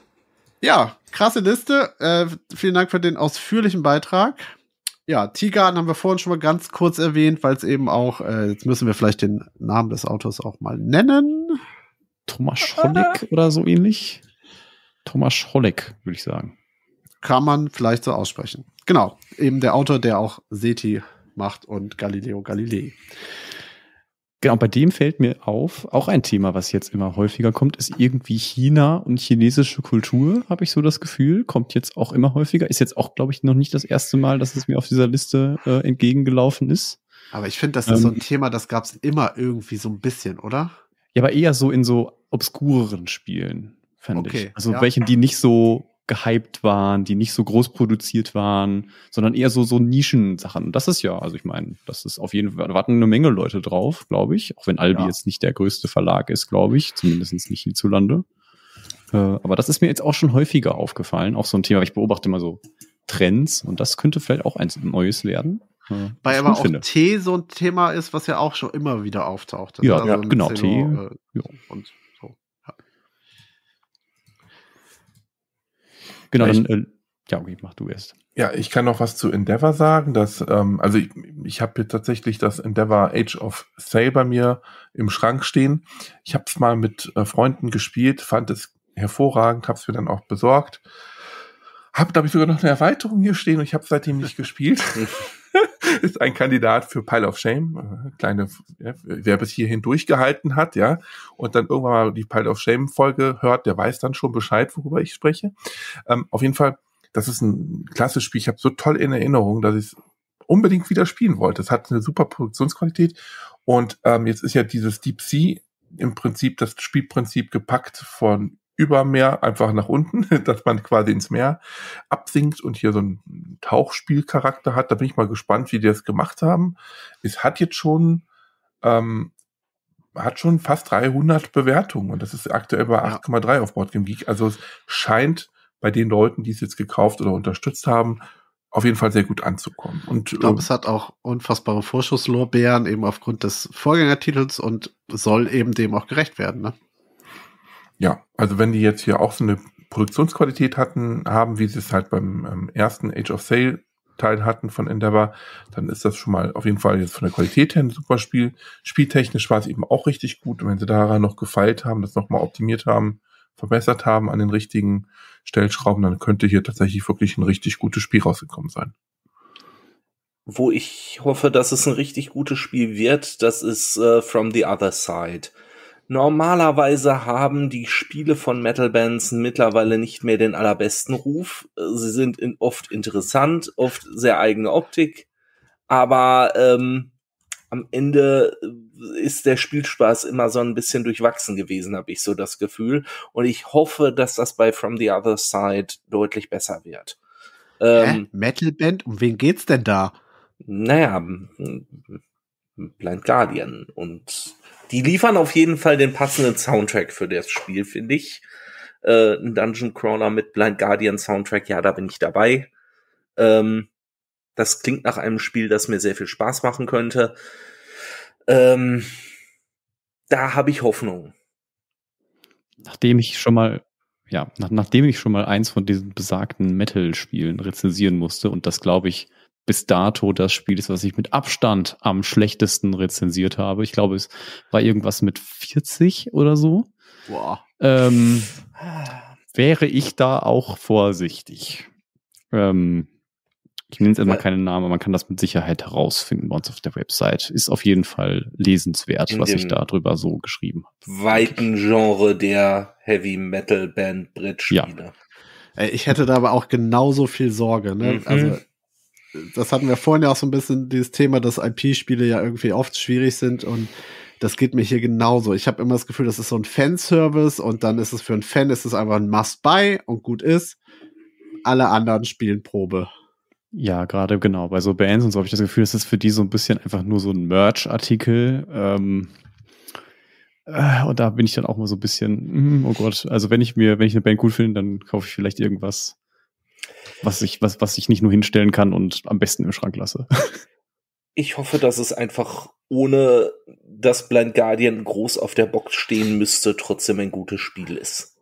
Ja, krasse Liste. Äh, vielen Dank für den ausführlichen Beitrag. Ja, Tigan haben wir vorhin schon mal ganz kurz erwähnt, weil es eben auch, äh, jetzt müssen wir vielleicht den Namen des Autors auch mal nennen. Thomas Scholleck oder so ähnlich. Thomas Scholleck, würde ich sagen. Kann man vielleicht so aussprechen. Genau, eben der Autor, der auch SETI macht und Galileo Galilei. Genau, bei dem fällt mir auf, auch ein Thema, was jetzt immer häufiger kommt, ist irgendwie China und chinesische Kultur, habe ich so das Gefühl. Kommt jetzt auch immer häufiger. Ist jetzt auch, glaube ich, noch nicht das erste Mal, dass es mir auf dieser Liste äh, entgegengelaufen ist. Aber ich finde, das ist ähm, so ein Thema, das gab es immer irgendwie so ein bisschen, oder? Ja, aber eher so in so obskureren Spielen, fand okay, ich. Also ja. welchen, die nicht so gehypt waren, die nicht so groß produziert waren, sondern eher so, so Nischensachen. Das ist ja, also ich meine, das ist auf jeden Fall, da warten eine Menge Leute drauf, glaube ich. Auch wenn Albi ja. jetzt nicht der größte Verlag ist, glaube ich, zumindest nicht hierzulande. Äh, aber das ist mir jetzt auch schon häufiger aufgefallen. Auch so ein Thema, ich beobachte immer so Trends und das könnte vielleicht auch ein neues werden. Äh, Weil aber auch finde. Tee so ein Thema ist, was ja auch schon immer wieder auftaucht. Ja, also ja genau, Tee. Äh, ja. Und Genau, dann, äh, ja, okay, mach du erst. Ja, ich kann noch was zu Endeavor sagen, dass, ähm, also ich, ich habe hier tatsächlich das Endeavor Age of Sail bei mir im Schrank stehen. Ich habe es mal mit äh, Freunden gespielt, fand es hervorragend, habe es mir dann auch besorgt. Hab, glaube ich, sogar noch eine Erweiterung hier stehen und ich habe seitdem nicht gespielt. ist ein Kandidat für Pile of Shame. Äh, kleine, ja, wer bis hierhin durchgehalten hat, ja, und dann irgendwann mal die Pile of Shame Folge hört, der weiß dann schon Bescheid, worüber ich spreche. Ähm, auf jeden Fall, das ist ein klassisches Spiel. Ich habe so toll in Erinnerung, dass ich es unbedingt wieder spielen wollte. Es hat eine super Produktionsqualität und ähm, jetzt ist ja dieses Deep Sea im Prinzip das Spielprinzip gepackt von über Meer einfach nach unten, dass man quasi ins Meer absinkt und hier so einen Tauchspielcharakter hat. Da bin ich mal gespannt, wie die das gemacht haben. Es hat jetzt schon ähm, hat schon fast 300 Bewertungen und das ist aktuell bei 8,3 auf Boardgame Geek. Also es scheint bei den Leuten, die es jetzt gekauft oder unterstützt haben, auf jeden Fall sehr gut anzukommen. Und, ich glaube, äh, es hat auch unfassbare Vorschusslorbeeren eben aufgrund des Vorgängertitels und soll eben dem auch gerecht werden. Ne? Ja, also wenn die jetzt hier auch so eine Produktionsqualität hatten, haben, wie sie es halt beim ähm, ersten Age of Sale Teil hatten von Endeavor, dann ist das schon mal auf jeden Fall jetzt von der Qualität her ein super Spiel. Spieltechnisch war es eben auch richtig gut. Und wenn sie daran noch gefeilt haben, das nochmal optimiert haben, verbessert haben an den richtigen Stellschrauben, dann könnte hier tatsächlich wirklich ein richtig gutes Spiel rausgekommen sein. Wo ich hoffe, dass es ein richtig gutes Spiel wird, das ist uh, From the Other Side. Normalerweise haben die Spiele von Metal-Bands mittlerweile nicht mehr den allerbesten Ruf. Sie sind in, oft interessant, oft sehr eigene Optik, aber ähm, am Ende ist der Spielspaß immer so ein bisschen durchwachsen gewesen, habe ich so das Gefühl. Und ich hoffe, dass das bei From the Other Side deutlich besser wird. Ähm, Metal-Band? Um wen geht's denn da? Naja, Blind Guardian und die liefern auf jeden Fall den passenden Soundtrack für das Spiel, finde ich. Äh, ein Dungeon Crawler mit Blind Guardian Soundtrack, ja, da bin ich dabei. Ähm, das klingt nach einem Spiel, das mir sehr viel Spaß machen könnte. Ähm, da habe ich Hoffnung. Nachdem ich schon mal, ja, nach, nachdem ich schon mal eins von diesen besagten Metal-Spielen rezensieren musste und das, glaube ich, bis dato das Spiel ist, was ich mit Abstand am schlechtesten rezensiert habe. Ich glaube, es war irgendwas mit 40 oder so. Boah. Ähm, wäre ich da auch vorsichtig. Ähm, ich nenne jetzt immer keinen Namen, aber man kann das mit Sicherheit herausfinden bei uns auf der Website. Ist auf jeden Fall lesenswert, In was ich da drüber so geschrieben habe. Weiten Genre der Heavy Metal Band Brettspiele. Ja. Ich hätte da aber auch genauso viel Sorge. Ne? Mhm. Also das hatten wir vorhin ja auch so ein bisschen, dieses Thema, dass IP-Spiele ja irgendwie oft schwierig sind und das geht mir hier genauso. Ich habe immer das Gefühl, das ist so ein Fanservice und dann ist es für einen Fan ist es einfach ein Must-Buy und gut ist. Alle anderen spielen Probe. Ja, gerade genau. Bei so Bands und so habe ich das Gefühl, es ist für die so ein bisschen einfach nur so ein Merch-Artikel. Ähm, äh, und da bin ich dann auch mal so ein bisschen, mm, oh Gott, also wenn ich mir, wenn ich eine Band gut finde, dann kaufe ich vielleicht irgendwas was ich, was, was ich nicht nur hinstellen kann und am besten im Schrank lasse. Ich hoffe, dass es einfach ohne dass Blind Guardian groß auf der Box stehen müsste, trotzdem ein gutes Spiel ist.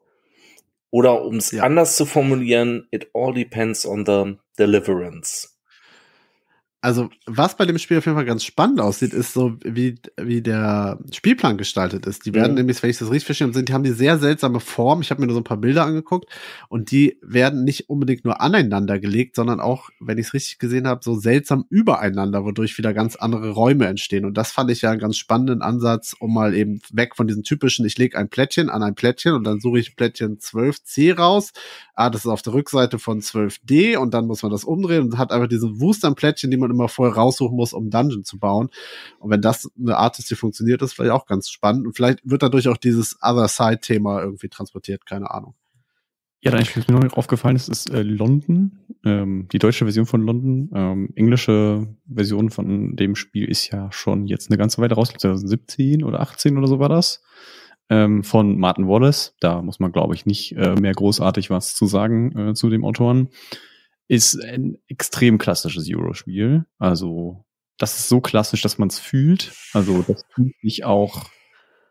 Oder um es Ja. anders zu formulieren, it all depends on the deliverance. Also, was bei dem Spiel auf jeden Fall ganz spannend aussieht, ist so, wie, wie der Spielplan gestaltet ist. Die werden Mhm. nämlich, wenn ich das richtig verstehe, sind, die haben die sehr seltsame Form. Ich habe mir nur so ein paar Bilder angeguckt und die werden nicht unbedingt nur aneinander gelegt, sondern auch, wenn ich es richtig gesehen habe, so seltsam übereinander, wodurch wieder ganz andere Räume entstehen. Und das fand ich ja einen ganz spannenden Ansatz, um mal eben weg von diesen typischen, ich lege ein Plättchen an ein Plättchen und dann suche ich Plättchen 12c raus. Ah, das ist auf der Rückseite von 12d und dann muss man das umdrehen und hat einfach diese Wust an Plättchen, die man immer vorher raussuchen muss, um Dungeon zu bauen. Und wenn das eine Art ist, die funktioniert, ist vielleicht auch ganz spannend. Und vielleicht wird dadurch auch dieses Other Side-Thema irgendwie transportiert, keine Ahnung. Ja, dann ist mir noch aufgefallen, es ist äh, London, ähm, die deutsche Version von London. Ähm, englische Version von dem Spiel ist ja schon jetzt eine ganze Weile raus, 2017 oder 18 oder so war das. Ähm, von Martin Wallace. Da muss man, glaube ich, nicht äh, mehr großartig was zu sagen äh, zu dem Autoren. Ist ein extrem klassisches Euro-Spiel. Also, das ist so klassisch, dass man es fühlt. Also, das fühlt sich auch,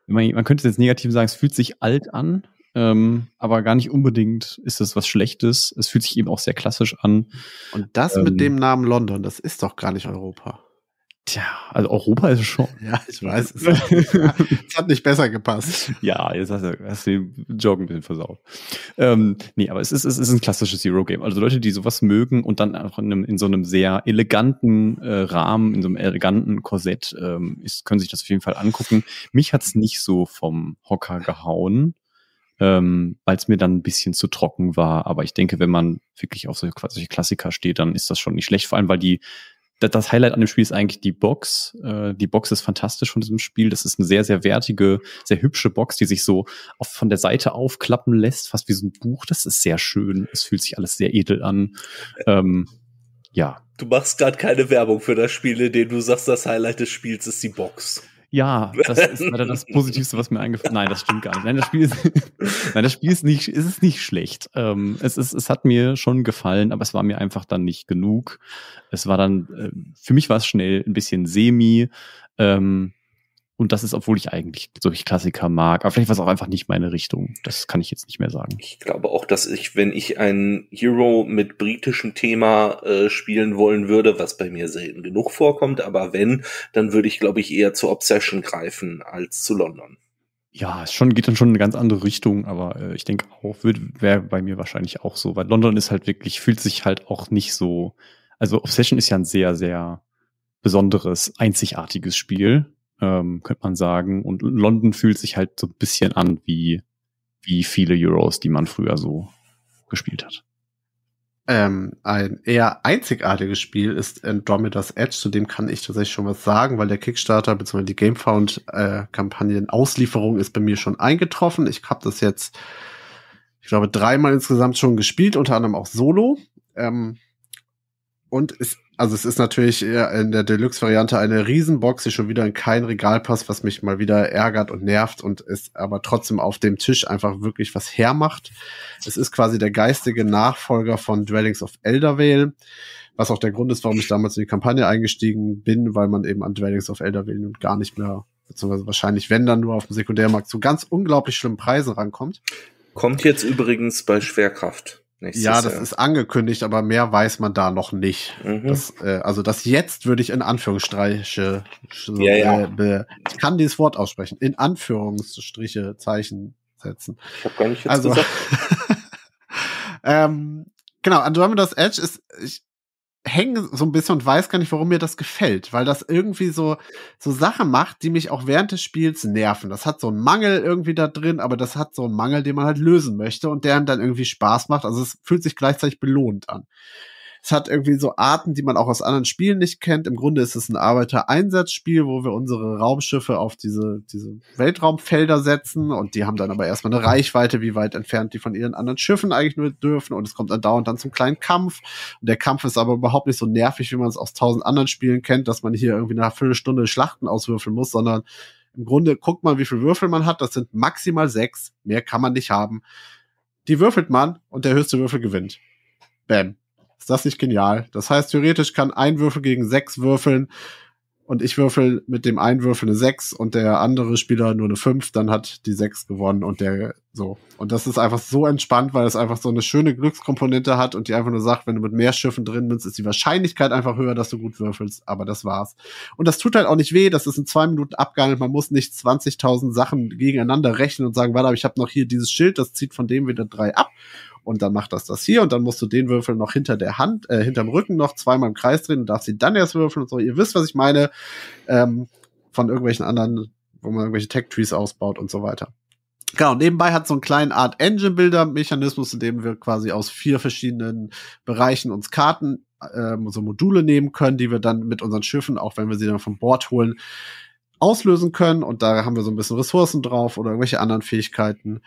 man, man könnte jetzt negativ sagen, es fühlt sich alt an, ähm, aber gar nicht unbedingt ist es was Schlechtes. Es fühlt sich eben auch sehr klassisch an. Und das Ähm. mit dem Namen London, das ist doch gar nicht Europa. Tja, also Europa ist es schon. Ja, ich weiß. Es hat, es hat nicht besser gepasst. Ja, jetzt hast du, hast du den Jog ein bisschen versaut. Ähm, nee, aber es ist, es ist ein klassisches Zero-Game. Also Leute, die sowas mögen und dann auch in, einem, in so einem sehr eleganten äh, Rahmen, in so einem eleganten Korsett, ähm, ist, können sich das auf jeden Fall angucken. Mich hat's nicht so vom Hocker gehauen, ähm, weil es mir dann ein bisschen zu trocken war. Aber ich denke, wenn man wirklich auf solche, solche Klassiker steht, dann ist das schon nicht schlecht. Vor allem, weil die das- Highlight an dem Spiel ist eigentlich die Box. Äh, die Box ist fantastisch von diesem Spiel. Das ist eine sehr, sehr wertige, sehr hübsche Box, die sich so auf, von der Seite aufklappen lässt, fast wie so ein Buch. Das ist sehr schön. Es fühlt sich alles sehr edel an. Ähm, ja. Du machst gerade keine Werbung für das Spiel, in dem du sagst, das Highlight des Spiels ist die Box. Ja, das ist leider das Positivste, was mir eingefallen Nein, das stimmt gar nicht. Nein, das Spiel ist, nein, das Spiel ist nicht, ist es nicht schlecht. Ähm, es, ist, es hat mir schon gefallen, aber es war mir einfach dann nicht genug. Es war dann, äh, für mich war es schnell ein bisschen semi. Ähm, und das ist, obwohl ich eigentlich solche Klassiker mag. Aber vielleicht war es auch einfach nicht meine Richtung. Das kann ich jetzt nicht mehr sagen. Ich glaube auch, dass ich, wenn ich ein Hero mit britischem Thema äh, spielen wollen würde, was bei mir selten genug vorkommt, aber wenn, dann würde ich, glaube ich, eher zu Obsession greifen als zu London. Ja, es schon, geht dann schon in eine ganz andere Richtung, aber äh, ich denke auch, wäre bei mir wahrscheinlich auch so, weil London ist halt wirklich, fühlt sich halt auch nicht so. Also Obsession ist ja ein sehr, sehr besonderes, einzigartiges Spiel, ähm, könnte man sagen. Und London fühlt sich halt so ein bisschen an wie, wie viele Euros, die man früher so gespielt hat. Ähm, ein eher einzigartiges Spiel ist Andromeda's Edge, zu dem kann ich tatsächlich schon was sagen, weil der Kickstarter bzw. die Gamefound-Kampagnen-Auslieferung ist bei mir schon eingetroffen. Ich habe das jetzt, ich glaube, dreimal insgesamt schon gespielt, unter anderem auch solo. Ähm, und es, also es ist natürlich in der Deluxe-Variante eine Riesenbox, die schon wieder in kein Regal passt, was mich mal wieder ärgert und nervt und es aber trotzdem auf dem Tisch einfach wirklich was hermacht. Es ist quasi der geistige Nachfolger von Dwellings of Eldervale, was auch der Grund ist, warum ich damals in die Kampagne eingestiegen bin, weil man eben an Dwellings of Eldervale nun gar nicht mehr, beziehungsweise wahrscheinlich, wenn dann nur auf dem Sekundärmarkt zu ganz unglaublich schlimmen Preisen rankommt. Kommt jetzt übrigens bei Schwerkraft. Nächstes Ja, das Jahr. ist angekündigt, aber mehr weiß man da noch nicht. Mhm. Das, äh, also das jetzt würde ich in Anführungsstriche, so, Ja, ja. Äh, be, ich kann dieses Wort aussprechen, in Anführungsstriche Zeichen setzen. Ich habe gar nicht jetzt Also, gesagt. ähm, genau, Andromeda's Edge ist, ich hänge so ein bisschen und weiß gar nicht, warum mir das gefällt, weil das irgendwie so, so Sachen macht, die mich auch während des Spiels nerven. Das hat so einen Mangel irgendwie da drin, aber das hat so einen Mangel, den man halt lösen möchte und der dann irgendwie Spaß macht. Also es fühlt sich gleichzeitig belohnt an. Es hat irgendwie so Arten, die man auch aus anderen Spielen nicht kennt. Im Grunde ist es ein Arbeitereinsatzspiel, wo wir unsere Raumschiffe auf diese, diese Weltraumfelder setzen und die haben dann aber erstmal eine Reichweite, wie weit entfernt die von ihren anderen Schiffen eigentlich nur dürfen und es kommt dann dauernd dann zum kleinen Kampf. Und der Kampf ist aber überhaupt nicht so nervig, wie man es aus tausend anderen Spielen kennt, dass man hier irgendwie nach Viertelstunde Schlachten auswürfeln muss, sondern im Grunde guckt man, wie viel Würfel man hat. Das sind maximal sechs. Mehr kann man nicht haben. Die würfelt man und der höchste Würfel gewinnt. Bam. Ist das nicht genial? Das heißt, theoretisch kann ein Würfel gegen sechs würfeln und ich würfel mit dem einen Würfel eine 6 und der andere Spieler nur eine 5, dann hat die 6 gewonnen und der so. Und das ist einfach so entspannt, weil es einfach so eine schöne Glückskomponente hat und die einfach nur sagt, wenn du mit mehr Schiffen drin bist, ist die Wahrscheinlichkeit einfach höher, dass du gut würfelst. Aber das war's. Und das tut halt auch nicht weh, das ist in zwei Minuten abgehandelt. Man muss nicht 20.000 Sachen gegeneinander rechnen und sagen, warte, ich habe noch hier dieses Schild, das zieht von dem wieder drei ab und dann macht das das hier und dann musst du den Würfel noch hinter der Hand, äh, hinterm Rücken noch zweimal im Kreis drehen und darfst ihn dann erst würfeln und so. Ihr wisst, was ich meine, ähm, von irgendwelchen anderen, wo man irgendwelche Tech-Trees ausbaut und so weiter. Genau, nebenbei hat so einen kleinen Art Engine-Builder-Mechanismus, in dem wir quasi aus vier verschiedenen Bereichen uns Karten, ähm, so Module nehmen können, die wir dann mit unseren Schiffen, auch wenn wir sie dann vom Bord holen, auslösen können. Und da haben wir so ein bisschen Ressourcen drauf oder irgendwelche anderen Fähigkeiten.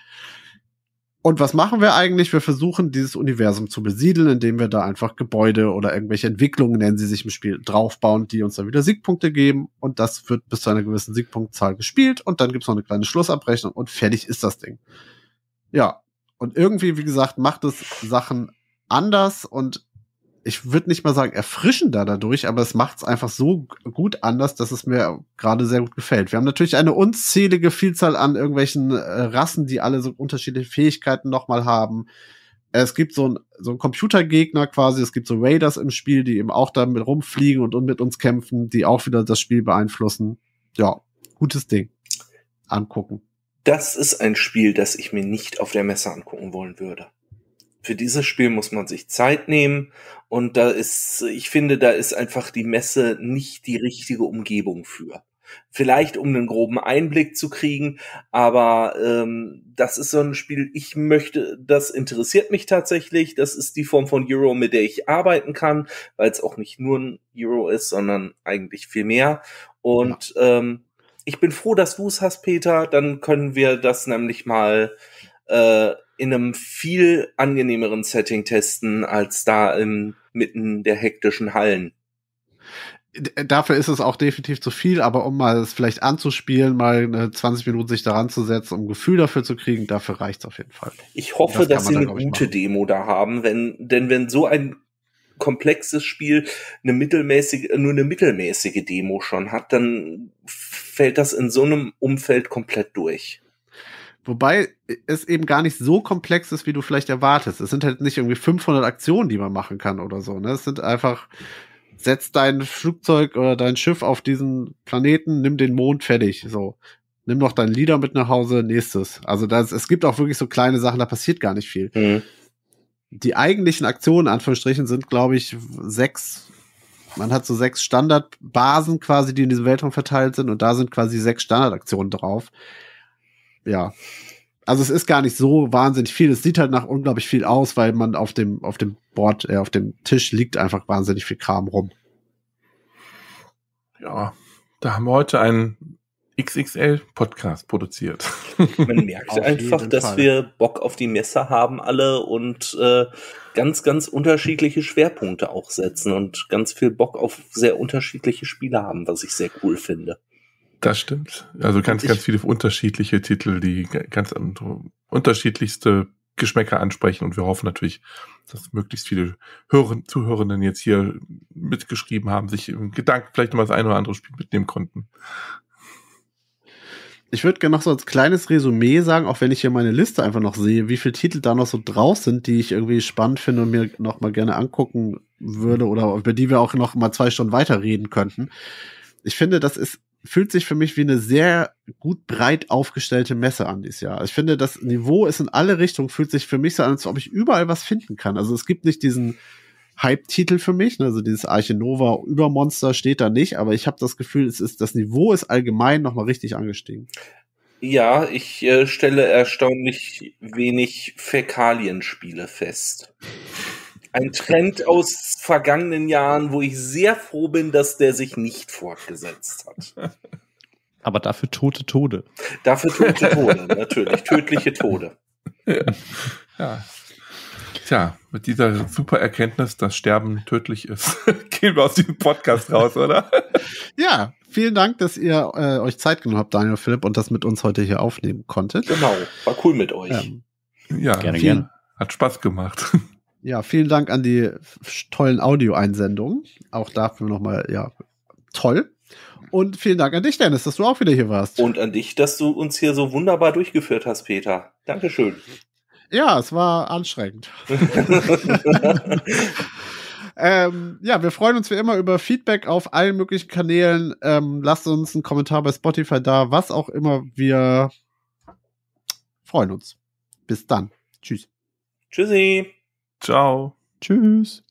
Und was machen wir eigentlich? Wir versuchen, dieses Universum zu besiedeln, indem wir da einfach Gebäude oder irgendwelche Entwicklungen, nennen sie sich im Spiel, draufbauen, die uns dann wieder Siegpunkte geben. Und das wird bis zu einer gewissen Siegpunktzahl gespielt. Und dann gibt's noch eine kleine Schlussabrechnung und fertig ist das Ding. Ja. Und irgendwie, wie gesagt, macht es Sachen anders und ich würde nicht mal sagen erfrischender dadurch, aber es macht es einfach so gut anders, dass es mir gerade sehr gut gefällt. Wir haben natürlich eine unzählige Vielzahl an irgendwelchen äh, Rassen, die alle so unterschiedliche Fähigkeiten nochmal haben. Es gibt so ein so ein Computergegner quasi, es gibt so Raiders im Spiel, die eben auch damit rumfliegen und, und mit uns kämpfen, die auch wieder das Spiel beeinflussen. Ja, gutes Ding. Angucken. Das ist ein Spiel, das ich mir nicht auf der Messe angucken wollen würde für dieses Spiel muss man sich Zeit nehmen und da ist, ich finde, da ist einfach die Messe nicht die richtige Umgebung für. Vielleicht um einen groben Einblick zu kriegen, aber ähm, das ist so ein Spiel, ich möchte, das interessiert mich tatsächlich. Das ist die Form von Euro, mit der ich arbeiten kann, weil es auch nicht nur ein Euro ist, sondern eigentlich viel mehr. Und ja. ähm, ich bin froh, dass du es hast, Peter. Dann können wir das nämlich mal äh, in einem viel angenehmeren Setting testen als da im mitten der hektischen Hallen. Dafür ist es auch definitiv zu viel, aber um mal es vielleicht anzuspielen, mal 20 Minuten sich daran zu setzen, um ein Gefühl dafür zu kriegen, dafür reicht es auf jeden Fall. Ich hoffe, das dass sie da, eine gute Demo da haben, wenn, denn wenn so ein komplexes Spiel eine mittelmäßige, nur eine mittelmäßige Demo schon hat, dann fällt das in so einem Umfeld komplett durch. Wobei es eben gar nicht so komplex ist, wie du vielleicht erwartest. Es sind halt nicht irgendwie 500 Aktionen, die man machen kann oder so. Ne? Es sind einfach, setz dein Flugzeug oder dein Schiff auf diesen Planeten, nimm den Mond fertig. So, nimm noch dein Lieder mit nach Hause, nächstes. Also das, es gibt auch wirklich so kleine Sachen, da passiert gar nicht viel. Mhm. Die eigentlichen Aktionen, Anführungsstrichen, sind, glaube ich, sechs. Man hat so sechs Standardbasen quasi, die in diesem Weltraum verteilt sind, und da sind quasi sechs Standardaktionen drauf ja. Also es ist gar nicht so wahnsinnig viel. Es sieht halt nach unglaublich viel aus, weil man auf dem, auf dem Board, äh, auf dem Tisch liegt einfach wahnsinnig viel Kram rum. Ja, da haben wir heute einen XXL-Podcast produziert. Man merkt einfach, dass Fall. wir Bock auf die Messe haben alle und äh, ganz, ganz unterschiedliche Schwerpunkte auch setzen und ganz viel Bock auf sehr unterschiedliche Spiele haben, was ich sehr cool finde. Das stimmt. Also ganz, ich, ganz viele unterschiedliche Titel, die ganz unterschiedlichste Geschmäcker ansprechen und wir hoffen natürlich, dass möglichst viele Hörer, Zuhörenden jetzt hier mitgeschrieben haben, sich im Gedanken vielleicht noch das eine oder andere Spiel mitnehmen konnten. Ich würde gerne noch so als kleines Resümee sagen, auch wenn ich hier meine Liste einfach noch sehe, wie viele Titel da noch so drauf sind, die ich irgendwie spannend finde und mir noch mal gerne angucken würde oder über die wir auch noch mal zwei Stunden weiterreden könnten. Ich finde, das ist fühlt sich für mich wie eine sehr gut breit aufgestellte Messe an dieses Jahr. Ich finde, das Niveau ist in alle Richtungen, fühlt sich für mich so an, als ob ich überall was finden kann. Also es gibt nicht diesen Hype-Titel für mich, ne? also dieses Arche Nova Übermonster steht da nicht, aber ich habe das Gefühl, es ist, das Niveau ist allgemein nochmal richtig angestiegen. Ja, ich äh, stelle erstaunlich wenig Fäkalienspiele fest ein Trend aus vergangenen Jahren, wo ich sehr froh bin, dass der sich nicht fortgesetzt hat. Aber dafür tote Tode. Dafür tote Tode, natürlich. Tödliche Tode. Ja. ja. Tja, mit dieser super Erkenntnis, dass Sterben tödlich ist, gehen wir aus diesem Podcast raus, oder? Ja, vielen Dank, dass ihr äh, euch Zeit genommen habt, Daniel Philipp, und das mit uns heute hier aufnehmen konntet. Genau, war cool mit euch. Ähm, ja, gerne, gerne. Hat Spaß gemacht. Ja, vielen Dank an die tollen Audioeinsendungen. Auch dafür nochmal, ja, toll. Und vielen Dank an dich, Dennis, dass du auch wieder hier warst. Und an dich, dass du uns hier so wunderbar durchgeführt hast, Peter. Dankeschön. Ja, es war anstrengend. ähm, ja, wir freuen uns wie immer über Feedback auf allen möglichen Kanälen. Ähm, lasst uns einen Kommentar bei Spotify da, was auch immer. Wir freuen uns. Bis dann. Tschüss. Tschüssi. Ciao. Tschüss.